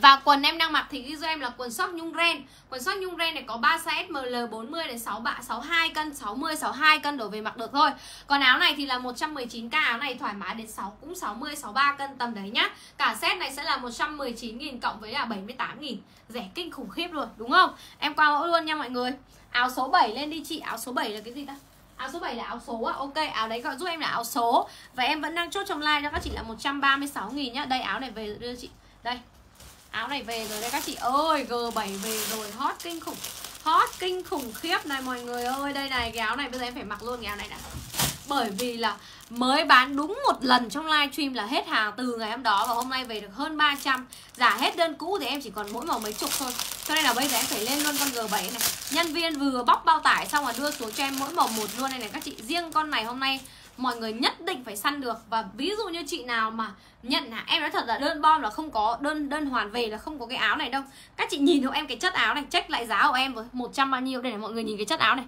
và quần em đang mặc thì ghi cho em là quần sóc nhung ren. Quần sóc nhung ren này có 3 size ML 40 đến 6 bạ 62 cân 60 62 cân đổ về mặc được thôi. Còn áo này thì là 119k Áo này thoải mái đến 6 cũng 60 63 cân tầm đấy nhá. Cả set này sẽ là 119 000 cộng với là 78 000 Rẻ kinh khủng khiếp luôn đúng không? Em qua mẫu luôn nha mọi người. Áo số 7 lên đi chị. Áo số 7 là cái gì ta? Áo số 7 là áo số á, ok Áo đấy gọi giúp em là áo số. Và em vẫn đang chốt trong like cho các chị là 136 nghìn nhá. Đây áo này về đưa chị. Đây áo này về rồi đây các chị ơi G7 về rồi, hot kinh khủng, hot kinh khủng khiếp này mọi người ơi. Đây này, cái áo này bây giờ em phải mặc luôn cái áo này này bởi vì là mới bán đúng một lần trong livestream là hết hàng từ ngày hôm đó và hôm nay về được hơn 300 giả hết đơn cũ thì em chỉ còn mỗi màu mấy chục thôi. Cho nên là bây giờ em phải lên luôn con G7 này. Nhân viên vừa bóc bao tải xong rồi đưa xuống cho em mỗi màu một luôn. Này này các chị, riêng con này hôm nay mọi người nhất định phải săn được. Và ví dụ như chị nào mà nhận là em nói thật là đơn bom là không có đơn đơn hoàn về là không có cái áo này đâu. Các chị nhìn hộ em cái chất áo này check lại giá của em với 100 bao nhiêu? Đây này mọi người nhìn cái chất áo này.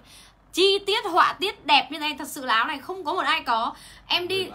Chi tiết họa tiết đẹp như này thật sự là áo này không có một ai có. Em đi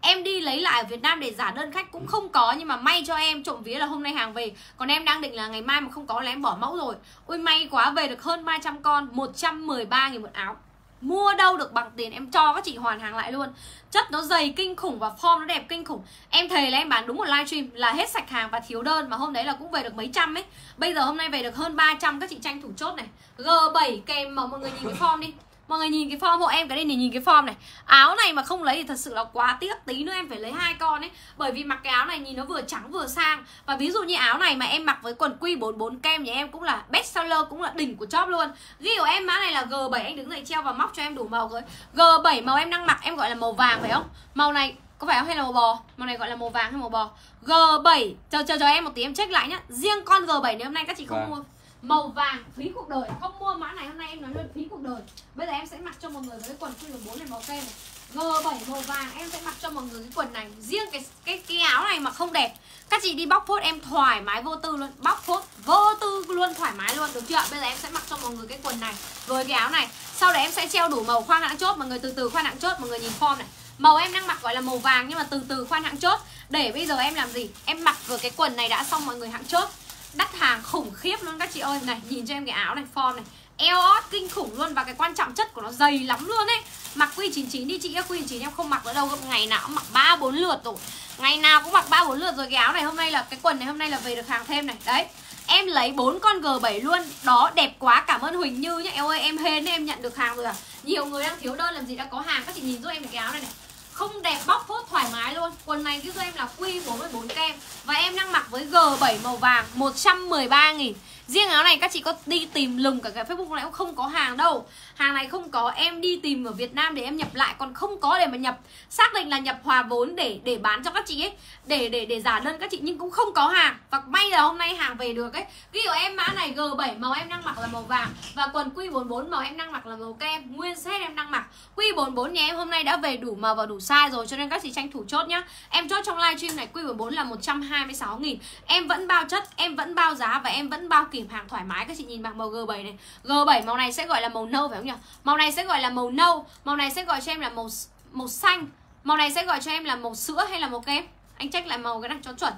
em đi lấy lại ở Việt Nam để giả đơn khách cũng không có nhưng mà may cho em trộm vía là hôm nay hàng về. Còn em đang định là ngày mai mà không có là em bỏ mẫu rồi. Ôi may quá về được hơn 300 con 113 nghìn một áo Mua đâu được bằng tiền em cho các chị hoàn hàng lại luôn. Chất nó dày kinh khủng và form nó đẹp kinh khủng. Em thề là em bán đúng một livestream là hết sạch hàng và thiếu đơn Mà hôm đấy là cũng về được mấy trăm ấy. Bây giờ hôm nay về được hơn 300 các chị tranh thủ chốt này. G7 kèm mà mọi người nhìn cái form đi. Mọi người nhìn cái form hộ em cái đây này nhìn cái form này. Áo này mà không lấy thì thật sự là quá tiếc Tí nữa em phải lấy hai con ấy. Bởi vì mặc cái áo này nhìn nó vừa trắng vừa sang. Và ví dụ như áo này mà em mặc với quần quy 44 kem nhà em cũng là best seller Cũng là đỉnh của chop luôn. Ghi của em mã này là G7 Anh đứng dậy treo và móc cho em đủ màu với G7 màu em đang mặc em gọi là màu vàng phải không? Màu này có phải không hay là màu bò? Màu này gọi là màu vàng hay màu bò? G7 Chờ chờ chờ em một tí em check lại nhá. Riêng con G7 nếu hôm nay các chị không vâng. mua màu vàng, phí cuộc đời. Không mua mã này, hôm nay em nói luôn, phí cuộc đời. Bây giờ em sẽ mặc cho mọi người với cái quần quy bốn này màu kem này. G7 màu vàng, em sẽ mặc cho mọi người cái quần này. Riêng cái cái cái áo này mà không đẹp. Các chị đi bóc phốt, em thoải mái vô tư luôn. Bóc phốt vô tư luôn, thoải mái luôn, được chưa? Bây giờ em sẽ mặc cho mọi người cái quần này với cái áo này. Sau đấy em sẽ treo đủ màu khoan hạng chốt. Mọi người từ từ khoan hạng chốt, mọi người nhìn form này. Màu em đang mặc gọi là màu vàng, nhưng mà từ từ khoan hạng chốt. Để bây giờ em làm gì? Em mặc vừa cái quần này đã xong, mọi người hạng chốt đắt hàng khủng khiếp luôn các chị ơi. Này, nhìn cho em cái áo này, form này. Eo ót kinh khủng luôn và cái quan trọng chất của nó dày lắm luôn ấy. Mặc quy 99 đi chị quy 99 em không mặc nữa đâu ngày nào cũng mặc ba bốn lượt rồi. Ngày nào cũng mặc ba bốn lượt rồi. Cái áo này hôm nay là, cái quần này hôm nay là về được hàng thêm này. Đấy, em lấy bốn con G7 luôn. Đó, đẹp quá. Cảm ơn Huỳnh Như nhá. Em ơi, em hên em nhận được hàng rồi à. Nhiều người đang thiếu đơn, làm gì đã có hàng. Các chị nhìn giúp em cái áo này này không đẹp, bóc phốt thoải mái luôn. Quần này ghi cho em là Q44 kem. Và em đang mặc với G7 màu vàng 113 nghìn. Riêng áo này các chị có đi tìm lùng cả cái Facebook này cũng không có hàng đâu. Hàng này không có em đi tìm ở Việt Nam để em nhập lại Còn không có để mà nhập. Xác định là nhập hòa vốn để để bán cho các chị ấy Để để để giả đơn các chị nhưng cũng không có hàng. Và may là hôm nay hàng về được ấy. Ví dụ em mã này G7 màu em đang mặc là màu vàng Và quần Q44 màu em đang mặc là màu kem Nguyên set em đang mặc. Q44 nhà em hôm nay đã về đủ màu và đủ size rồi Cho nên các chị tranh thủ chốt nhá. Em chốt trong livestream này Q44 là 126 nghìn. Em vẫn bao chất, em vẫn bao giá và em vẫn bao kỳ kìm hàng thoải mái. Các chị nhìn bằng màu G7 này. G7 màu này sẽ gọi là màu nâu phải không nhỉ? Màu này sẽ gọi là màu nâu. Màu này sẽ gọi cho em là màu màu xanh. Màu này sẽ gọi cho em là màu sữa hay là màu kem? Anh check lại màu cái này cho chuẩn.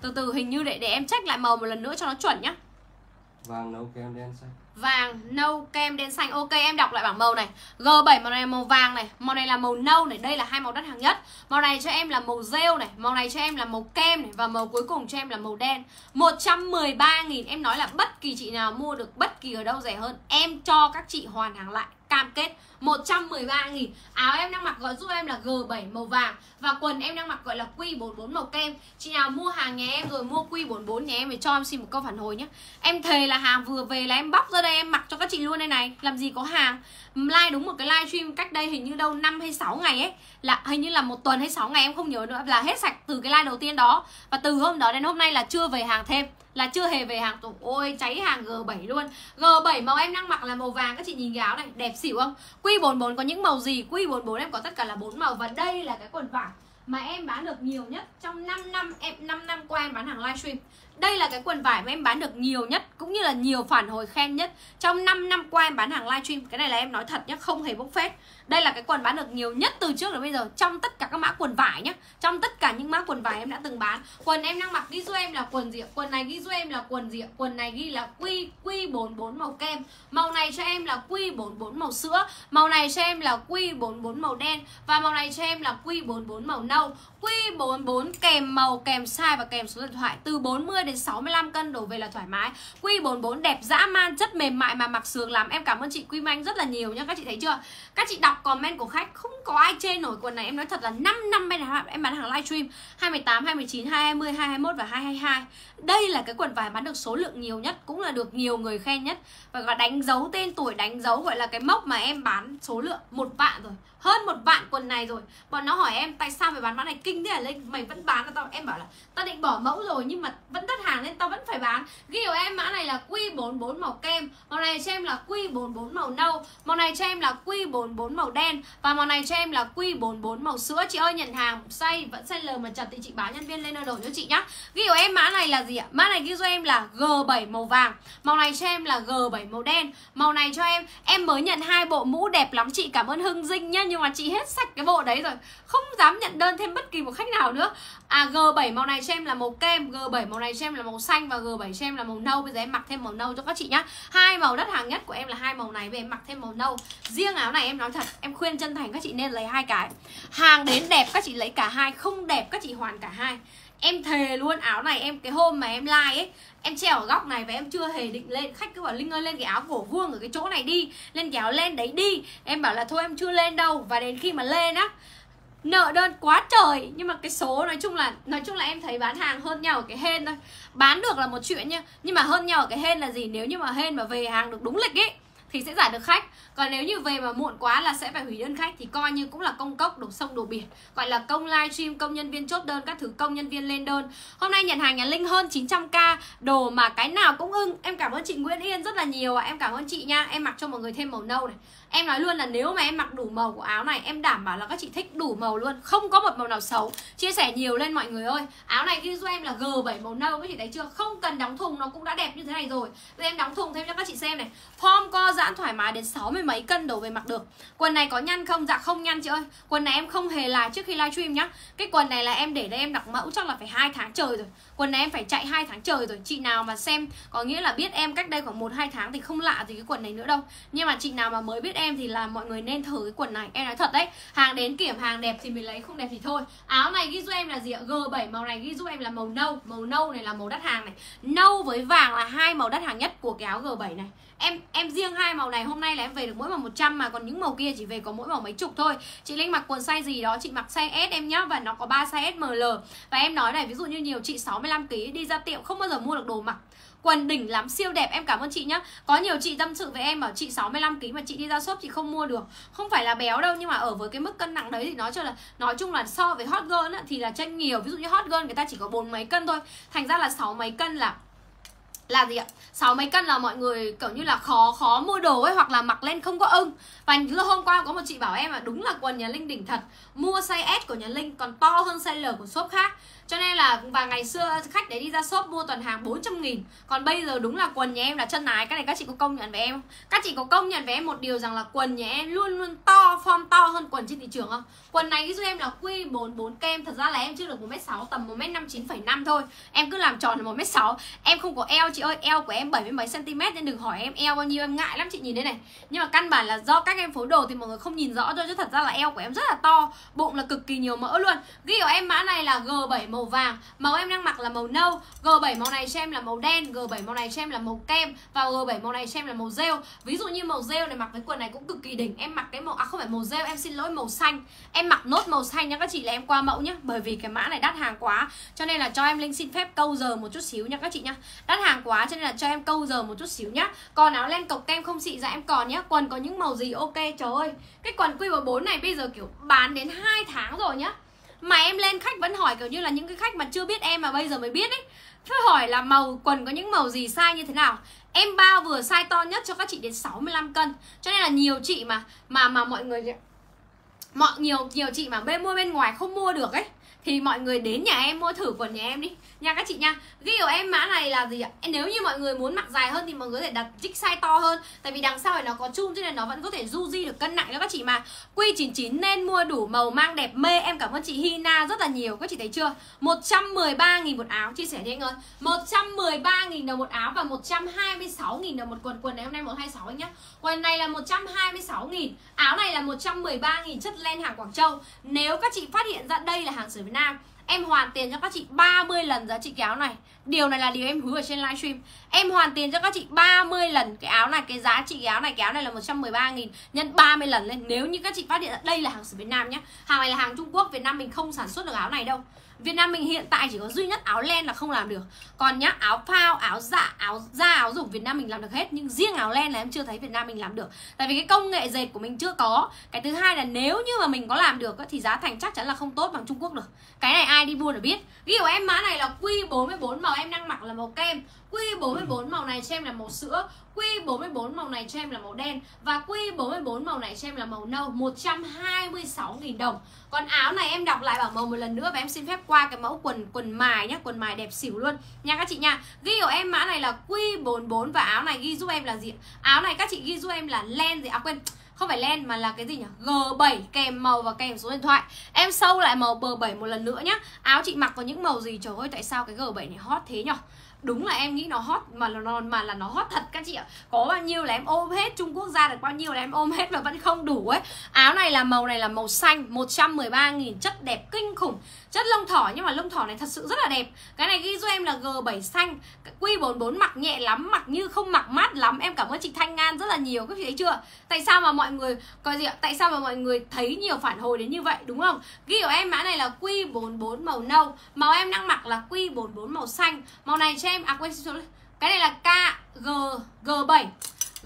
Từ từ, hình như để để em check lại màu một lần nữa cho nó chuẩn nhá. Vàng, nâu, kem, đen, xanh vàng, nâu, kem, đen, xanh. Ok, em đọc lại bảng màu này. G7 màu này là màu vàng này. Màu này là màu nâu này. Đây là hai màu đắt hàng nhất. Màu này cho em là màu rêu này. Màu này cho em là màu kem này. Và màu cuối cùng cho em là màu đen. 113.000 em nói là bất kỳ chị nào mua được bất kỳ ở đâu rẻ hơn. Em cho các chị hoàn hàng lại cam kết. 113 nghìn. Áo em đang mặc gọi giúp em là G7 màu vàng Và quần em đang mặc gọi là Q44 màu kem. Chị nào mua hàng nhà em rồi mua Q44 nhà em thì cho em xin một câu phản hồi nhé. Em thề là hàng vừa về là em bóc ra đây, em mặc cho các chị luôn đây này. Làm gì có hàng. Like đúng một cái live stream cách đây hình như đâu 5 hay 6 ngày ấy. Là Hình như là một tuần hay 6 ngày, em không nhớ nữa. Là hết sạch từ cái live đầu tiên đó. Và từ hôm đó đến hôm nay là chưa về hàng thêm là chưa hề về hàng tủ. Ôi, cháy hàng G7 luôn. G7 màu em đang mặc là màu vàng các chị nhìn cái áo này, đẹp xỉu không? Q44 có những màu gì? Q44 em có tất cả là bốn màu và đây là cái quần vải mà em bán được nhiều nhất trong 5 năm, em 5 năm qua em bán hàng livestream. Đây là cái quần vải mà em bán được nhiều nhất cũng như là nhiều phản hồi khen nhất trong 5 năm qua em bán hàng livestream. Cái này là em nói thật nhé không hề bốc phét đây là cái quần bán được nhiều nhất từ trước đến bây giờ. Trong tất cả các mã quần vải nhé trong tất cả những mã quần vải em đã từng bán. Quần em đang mặc ghi giúp em là quần gì quần này ghi giúp em là quần gì quần này ghi là quy quy 44 màu kem. Màu này cho em là quy 44 màu sữa. Màu này cho em là quy 44 màu đen. Và màu này cho em là quy 44 màu nâu. Quy 44 kèm màu, kèm size và kèm số điện thoại. Từ 40 đến 65 cân đổ về là thoải mái. Quy 44 đẹp dã man, chất mềm mại mà mặc sướng lắm. Em cảm ơn chị Quy manh rất là nhiều nhá. Các chị thấy chưa? Các chị đọc comment của khách không có ai chê nổi quần này em nói thật là 5 năm em, em bán hàng livestream 2018, 2019, 2020, 2021 và 2022 đây là cái quần vải bán được số lượng nhiều nhất cũng là được nhiều người khen nhất. Và gọi đánh dấu tên tuổi đánh dấu gọi là cái mốc mà em bán số lượng một vạn rồi hơn một vạn quần này rồi. Bọn nó hỏi em tại sao phải bán mã này? Kinh thế hả linh mày vẫn bán cho tao. Em bảo là tao định bỏ mẫu rồi nhưng mà vẫn đắt hàng nên tao vẫn phải bán. Ghi của em mã này là Q44 màu kem màu này cho em là Q44 màu nâu màu này cho em là Q44 màu đen và màu này cho em là Q44 màu sữa. Chị ơi, nhận hàng size vẫn size L mà chặt thì chị báo nhân viên lên đổi cho chị nhá. Ghi của em mã này là gì ạ? Mã này ghi cho em là G7 màu vàng. Màu này cho em là G7 màu đen. Màu này cho em em mới nhận hai bộ mũ đẹp lắm. Chị cảm ơn Hưng Dinh nhá, nhưng mà chị hết sạch cái bộ đấy rồi. Không dám nhận đơn thêm bất kỳ một khách nào nữa à G7 màu này cho em là màu kem G7 màu này cho em là màu xanh và G7 cho em là màu nâu. Bây giờ em mặc thêm màu nâu cho các chị nhá. Hai màu đắt hàng nhất của em là hai màu này về em mặc thêm màu nâu. Riêng áo này em nói thật, em khuyên chân thành các chị nên lấy hai cái. Hàng đến đẹp các chị lấy cả hai, không đẹp các chị hoàn cả hai. Em thề luôn, áo này em, cái hôm mà em like ấy, Em treo ở góc này và em chưa hề định lên. Khách cứ bảo Linh ơi, lên cái áo cổ vuông ở cái chỗ này đi, Lên cái áo lên đấy đi. Em bảo là thôi, em chưa lên đâu. Và đến khi mà lên á nợ đơn quá trời. Nhưng mà cái số nói chung là, nói chung là em thấy bán hàng hơn nhau ở cái hên thôi. Bán được là một chuyện nhá, nhưng mà hơn nhau ở cái hên là gì? Nếu như mà hên mà về hàng được đúng lịch ấy thì sẽ giải được khách. Còn nếu như về mà muộn quá là sẽ phải hủy đơn khách, thì coi như cũng là công cốc, đổ sông, đổ biển. Gọi là công livestream công nhân viên chốt đơn, các thứ công nhân viên lên đơn. Hôm nay nhận hàng nhà linh hơn 900k đồ mà cái nào cũng ưng. Em cảm ơn chị nguyễn yên rất là nhiều ạ. Em cảm ơn chị nha. Em mặc cho mọi người thêm màu nâu này. Em nói luôn là nếu mà em mặc đủ màu của áo này, Em đảm bảo là các chị thích đủ màu luôn, Không có một màu nào xấu. Chia sẻ nhiều lên mọi người ơi. Áo này ghi cho em là G7 màu nâu, Các chị thấy chưa? Không cần đóng thùng, nó cũng đã đẹp như thế này rồi. Rồi em đóng thùng thêm cho các chị xem này. Form co giãn thoải mái đến 60 mấy cân đổ về mặc được. Quần này có nhăn không? Dạ không nhăn chị ơi. Quần này em không hề là trước khi livestream nhá. Cái quần này là em để đây em đặt mẫu chắc là phải hai tháng trời rồi. Quần này em phải chạy hai tháng trời rồi. Chị nào mà xem có nghĩa là biết em cách đây khoảng 1-2 tháng thì không lạ gì cái quần này nữa đâu. Nhưng mà chị nào mà mới biết em thì là mọi người nên thử cái quần này. Em nói thật đấy, Hàng đến kiểm hàng đẹp thì mình lấy, không đẹp thì thôi. Áo này ghi giúp em là gì ạ? G7 màu này ghi giúp em là màu nâu. Màu nâu này là màu đắt hàng này. Nâu với vàng là hai màu đắt hàng nhất của cái áo G7 này. Em em riêng hai màu này, hôm nay là em về được mỗi màu 100 mà còn những màu kia chỉ về có mỗi màu mấy chục thôi. Chị linh mặc quần size gì đó, chị mặc size S em nhá, và nó có 3 size SML và em nói này, ví dụ như nhiều chị 65 kg đi ra tiệm không bao giờ mua được đồ mặc quần đỉnh lắm siêu đẹp. Em cảm ơn chị nhá. Có nhiều chị tâm sự với em bảo chị 65 kg mà chị đi ra shop chị không mua được. Không phải là béo đâu nhưng mà ở với cái mức cân nặng đấy thì nói cho là nói chung là so với hot girl á, thì là tranh nhiều. Ví dụ như hot girl người ta chỉ có bốn mấy cân thôi. Thành ra là sáu mấy cân là là gì ạ? sáu mấy cân là mọi người kiểu như là khó khó mua đồ ấy hoặc là mặc lên không có ưng. Và hôm qua có một chị bảo em là đúng là quần nhà Linh đỉnh thật. Mua size S của nhà Linh còn to hơn size L của shop khác cho nên là và ngày xưa khách đấy đi ra shop mua toàn hàng 400 nghìn. Còn bây giờ đúng là quần nhà em là chân ái. Cái này các chị có công nhận với em? Các chị có công nhận với em một điều rằng là quần nhà em luôn luôn to, form to hơn quần trên thị trường không? Quần này giúp em là Q44 kem. Thật ra là em chưa được 1m6 tầm 1m59,5 thôi. Em cứ làm tròn là 1m6 Em không có eo chị ơi, eo của em 70 mấy cm Nên đừng hỏi em eo bao nhiêu em ngại lắm chị nhìn đây này. Nhưng mà căn bản là do các em phối đồ thì mọi người không nhìn rõ thôi Chứ thật ra là eo của em rất là to Bụng là cực kỳ nhiều mỡ luôn. Ghi của em mã này là g 71 màu vàng. Màu em đang mặc là màu nâu. G7 màu này cho em là màu đen G7 màu này cho em là màu kem Và G7 màu này cho em là màu rêu Ví dụ như màu rêu này mặc với quần này cũng cực kỳ đỉnh. Em mặc cái màu, à không phải màu rêu, em xin lỗi màu xanh. Em mặc nốt màu xanh nha các chị là em qua mẫu nhá Bởi vì cái mã này đắt hàng quá. Cho nên là cho em Linh xin phép câu giờ một chút xíu nha các chị nhá. Đắt hàng quá cho nên là cho em câu giờ một chút xíu nhá. Còn áo len cộc kem không xị ra em còn nhá. Quần có những màu gì? Ok trời ơi. Cái quần Q4 này bây giờ kiểu bán đến 2 tháng rồi nhá mà em lên khách vẫn hỏi kiểu như là những cái khách mà chưa biết em mà bây giờ mới biết ấy. Phải hỏi là màu quần có những màu gì size như thế nào? Em bao vừa size to nhất cho các chị đến 65 cân. Cho nên là nhiều chị mà mà mà mọi người mọi nhiều nhiều chị mà bên mua bên ngoài không mua được ấy, thì mọi người đến nhà em mua thử quần nhà em đi nha các chị nha. Ghi của em mã này là gì ạ? Nếu như mọi người muốn mặc dài hơn thì mọi người có thể đặt trích size to hơn. Tại vì đằng sau này nó có chum cho nên nó vẫn có thể du di được cân nặng cho các chị mà. Q99 nên mua đủ màu mang đẹp mê. Em cảm ơn chị Hina rất là nhiều. Các chị thấy chưa? 113.000 một áo. Chia sẻ đi anh ơi. 113.000 đồng một áo và 126.000 đồng một quần. Quần này hôm nay 126 anh nhá. Quần này là 126.000 áo này là 113.000 chất len hàng Quảng Châu. Nếu các chị phát hiện ra đây là hàng sửa Việt Nam Em hoàn tiền cho các chị 30 lần giá trị cái áo này. Điều này là điều em hứa ở trên livestream. Em hoàn tiền cho các chị 30 lần cái áo này Cái giá trị cái áo này, cái áo này là 113 nghìn Nhân 30 lần lên. Nếu như các chị phát hiện đây là hàng sửa Việt Nam nhé Hàng này là hàng Trung Quốc, Việt Nam mình không sản xuất được áo này đâu. Việt Nam mình hiện tại chỉ có duy nhất áo len là không làm được. Còn nhá áo phao, áo dạ, áo da, áo dùng Việt Nam mình làm được hết Nhưng riêng áo len là em chưa thấy Việt Nam mình làm được. Tại vì cái công nghệ dệt của mình chưa có. Cái thứ hai là nếu như mà mình có làm được Thì giá thành chắc chắn là không tốt bằng Trung Quốc được. Cái này ai đi buôn để biết. Ví dụ em mã này là Q44 màu em đang mặc là màu kem. Q44 màu này cho em là màu sữa. Q44 màu này cho em là màu đen. Và Q44 màu này cho em là màu nâu 126.000 đồng. Còn áo này em đọc lại bảo màu một lần nữa Và em xin phép qua cái mẫu quần quần mài nhá, Quần mài đẹp xỉu luôn. Nha, các chị nha, Ghi của em mã này là Q44 Và áo này ghi giúp em là gì Áo này các chị ghi giúp em là len gì? À quên, không phải len mà là cái gì nhỉ? G7 kèm màu và kèm số điện thoại. Em sâu lại màu B7 một lần nữa nhá. Áo chị mặc vào những màu gì? Trời ơi, tại sao cái G7 này hot thế nhỉ đúng là em nghĩ nó hot mà là nó, mà là nó hot thật các chị ạ. Có bao nhiêu là em ôm hết Trung Quốc ra được, bao nhiêu là em ôm hết và vẫn không đủ ấy. Áo này là màu này là màu xanh 113.000 chất đẹp kinh khủng chất lông thỏ, nhưng mà lông thỏ này thật sự rất là đẹp. Cái này ghi cho em là G7 xanh. Q44 mặc nhẹ lắm, mặc như không mặc mát lắm. Em cảm ơn chị Thanh Ngan rất là nhiều, các chị thấy chưa? Tại sao mà mọi người, coi gì ạ? Tại sao mà mọi người thấy nhiều phản hồi đến như vậy, đúng không? Ghi của em mã này là Q44 màu nâu. Màu em đang mặc là Q44 màu xanh. Màu này cho em à quên, xin cái này là K, G G7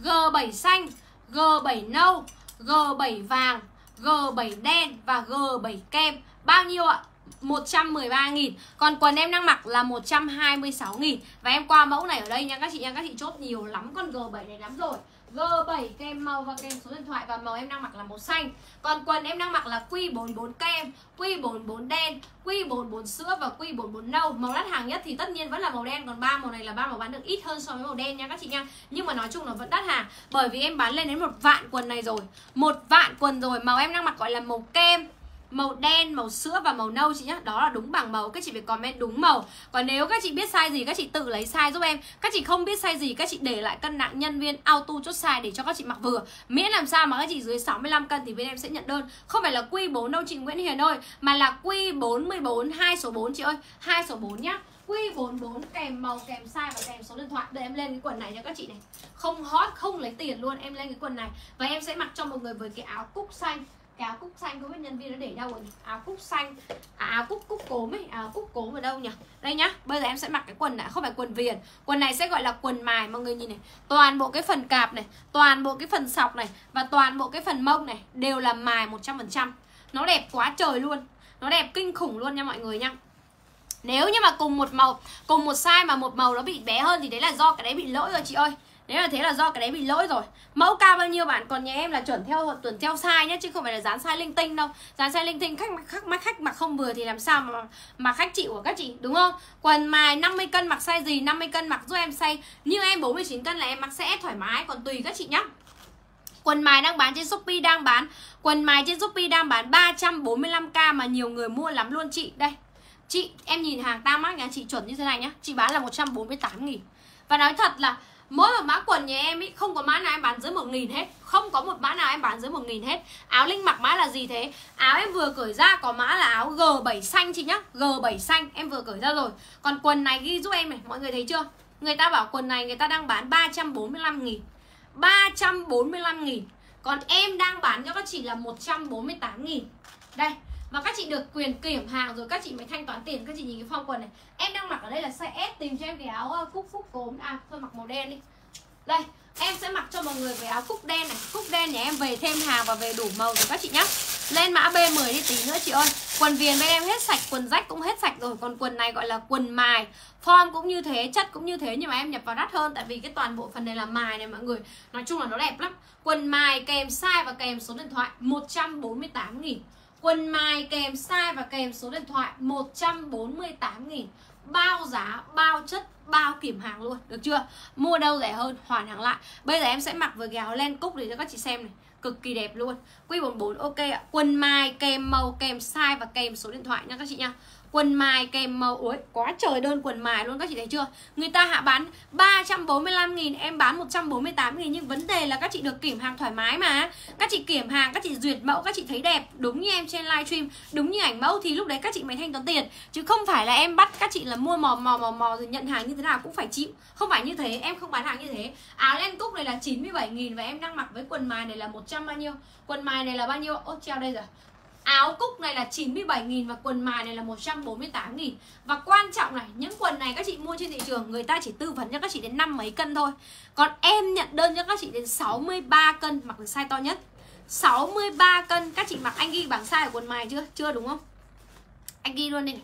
G7 xanh G7 nâu G7 vàng G7 đen và G7 kem. Bao nhiêu ạ? 113.000 Còn quần em đang mặc là 126.000 Và em qua mẫu này ở đây nha, các chị nha, Các chị chốt nhiều lắm. Con G7 này lắm rồi. G7 kem màu và kem số điện thoại. Và màu em đang mặc là màu xanh. Còn quần em đang mặc là Q44 kem Q44 đen Q44 sữa và Q44 nâu. Màu đắt hàng nhất thì tất nhiên vẫn là màu đen. Còn ba màu này là ba màu bán được ít hơn so với màu đen nha, các chị nha. Nhưng mà nói chung là vẫn đắt hàng. Bởi vì em bán lên đến một vạn quần này rồi. Một vạn quần rồi Màu em đang mặc gọi là màu kem màu đen màu sữa và màu nâu chị nhá. Đó là đúng bằng màu. Các chị phải comment đúng màu. Còn nếu các chị biết size gì các chị tự lấy size giúp em. Các chị không biết size gì các chị để lại cân nặng nhân viên auto chốt size để cho các chị mặc vừa. Miễn làm sao mà các chị dưới 65 cân thì bên em sẽ nhận đơn. Không phải là quy 4 đâu chị Nguyễn Hiền ơi mà là quy 44 hai số 4 chị ơi. Hai số 4 nhá. Q44 kèm màu kèm size và kèm số điện thoại. Để em lên cái quần này cho các chị này. Không hot, không lấy tiền luôn. Em lên cái quần này. Và em sẽ mặc cho mọi người với cái áo cúc xanh cái áo cúc xanh không biết nhân viên nó để đâu rồi nhỉ? Áo cúc xanh à, áo cúc cúc cốm ấy áo cúc cốm ở đâu nhỉ? Đây nhá bây giờ em sẽ mặc cái quần này không phải quần viền. Quần này sẽ gọi là quần mài mọi người nhìn này. Toàn bộ cái phần cạp này toàn bộ cái phần sọc này và toàn bộ cái phần mông này đều là mài 100% nó đẹp quá trời luôn. Nó đẹp kinh khủng luôn nha mọi người nha nếu như mà cùng một màu cùng một size mà một màu nó bị bé hơn thì đấy là do cái đấy bị lỗi rồi chị ơi nếu là thế là do cái đấy bị lỗi rồi. Mẫu cao bao nhiêu bạn? Còn nhà em là chuẩn theo tuần theo sai nhé Chứ không phải là dán sai linh tinh đâu. Dán sai linh tinh khách khách khách, khách mặc không vừa Thì làm sao mà mà khách chịu của các chị Đúng không? Quần mài 50 cân mặc size gì 50 cân mặc giúp em size. Như em 49 cân là em mặc sẽ thoải mái Còn tùy các chị nhá. Quần mài đang bán trên Shopee đang bán. Quần mài trên Shopee đang bán 345k mà nhiều người mua lắm luôn chị. Đây Chị em nhìn hàng tam mắc nhà chị chuẩn như thế này nhá. Chị bán là 148 nghìn. Và nói thật là Mỗi một mã quần nhà em ý, không có mã nào em bán dưới một nghìn hết. Không có một mã nào em bán dưới một nghìn hết. Áo Linh mặc mã là gì thế? Áo em vừa cởi ra có mã là áo G7 xanh chị nhá. G7 xanh, em vừa cởi ra rồi. Còn quần này ghi giúp em này, mọi người thấy chưa? Người ta bảo quần này người ta đang bán 345 nghìn. 345 nghìn. Còn em đang bán cho các chị là 148 nghìn. Đây và các chị được quyền kiểm hàng rồi các chị mới thanh toán tiền. Các chị nhìn cái phong quần này. Em đang mặc ở đây là size S tìm cho em cái áo ờ, cúc phúc cốm à thôi mặc màu đen đi. Đây em sẽ mặc cho mọi người cái áo cúc đen này. Cúc đen nhà em về thêm hàng và về đủ màu rồi các chị nhá. Lên mã B10 đi tí nữa chị ơi. Quần viền bên em hết sạch, quần rách cũng hết sạch rồi. Còn quần này gọi là quần mài. Form cũng như thế, chất cũng như thế Nhưng mà em nhập vào đắt hơn Tại vì cái toàn bộ phần này là mài này mọi người. Nói chung là nó đẹp lắm. Quần mài kèm size và kèm số điện thoại 148 nghìn. Quần mài kèm size và kèm số điện thoại 148 nghìn. Bao giá, bao chất, bao kiểm hàng luôn Được chưa? Mua đâu rẻ hơn, hoàn hàng lại. Bây giờ em sẽ mặc với cái áo len cúc để cho các chị xem này. Cực kỳ đẹp luôn. Q44 ok ạ. Quần mài kèm màu, kèm size và kèm số điện thoại nha các chị nha. Quần mài kèm màu ối quá trời đơn quần mài luôn các chị thấy chưa? Người ta hạ bán 345 nghìn Em bán 148 nghìn Nhưng vấn đề là các chị được kiểm hàng thoải mái mà. Các chị kiểm hàng, các chị duyệt mẫu Các chị thấy đẹp Đúng như em trên livestream Đúng như ảnh mẫu thì lúc đấy các chị mới thanh toán tiền. Chứ không phải là em bắt các chị là mua mò mò mò mò Rồi nhận hàng như thế nào cũng phải chịu. Không phải như thế Em không bán hàng như thế. Áo len cúc này là 97 nghìn Và em đang mặc với quần mài này là 100 bao nhiêu? Quần mài này là bao nhiêu? Ô treo đây rồi. Áo cúc này là 97.000 và quần mài này là 148.000 Và quan trọng này, những quần này các chị mua trên thị trường Người ta chỉ tư vấn cho các chị đến năm mấy cân thôi. Còn em nhận đơn cho các chị đến 63 cân Mặc được size to nhất. 63 cân Các chị mặc anh ghi bảng size của quần mài chưa? Chưa đúng không? Anh ghi luôn đi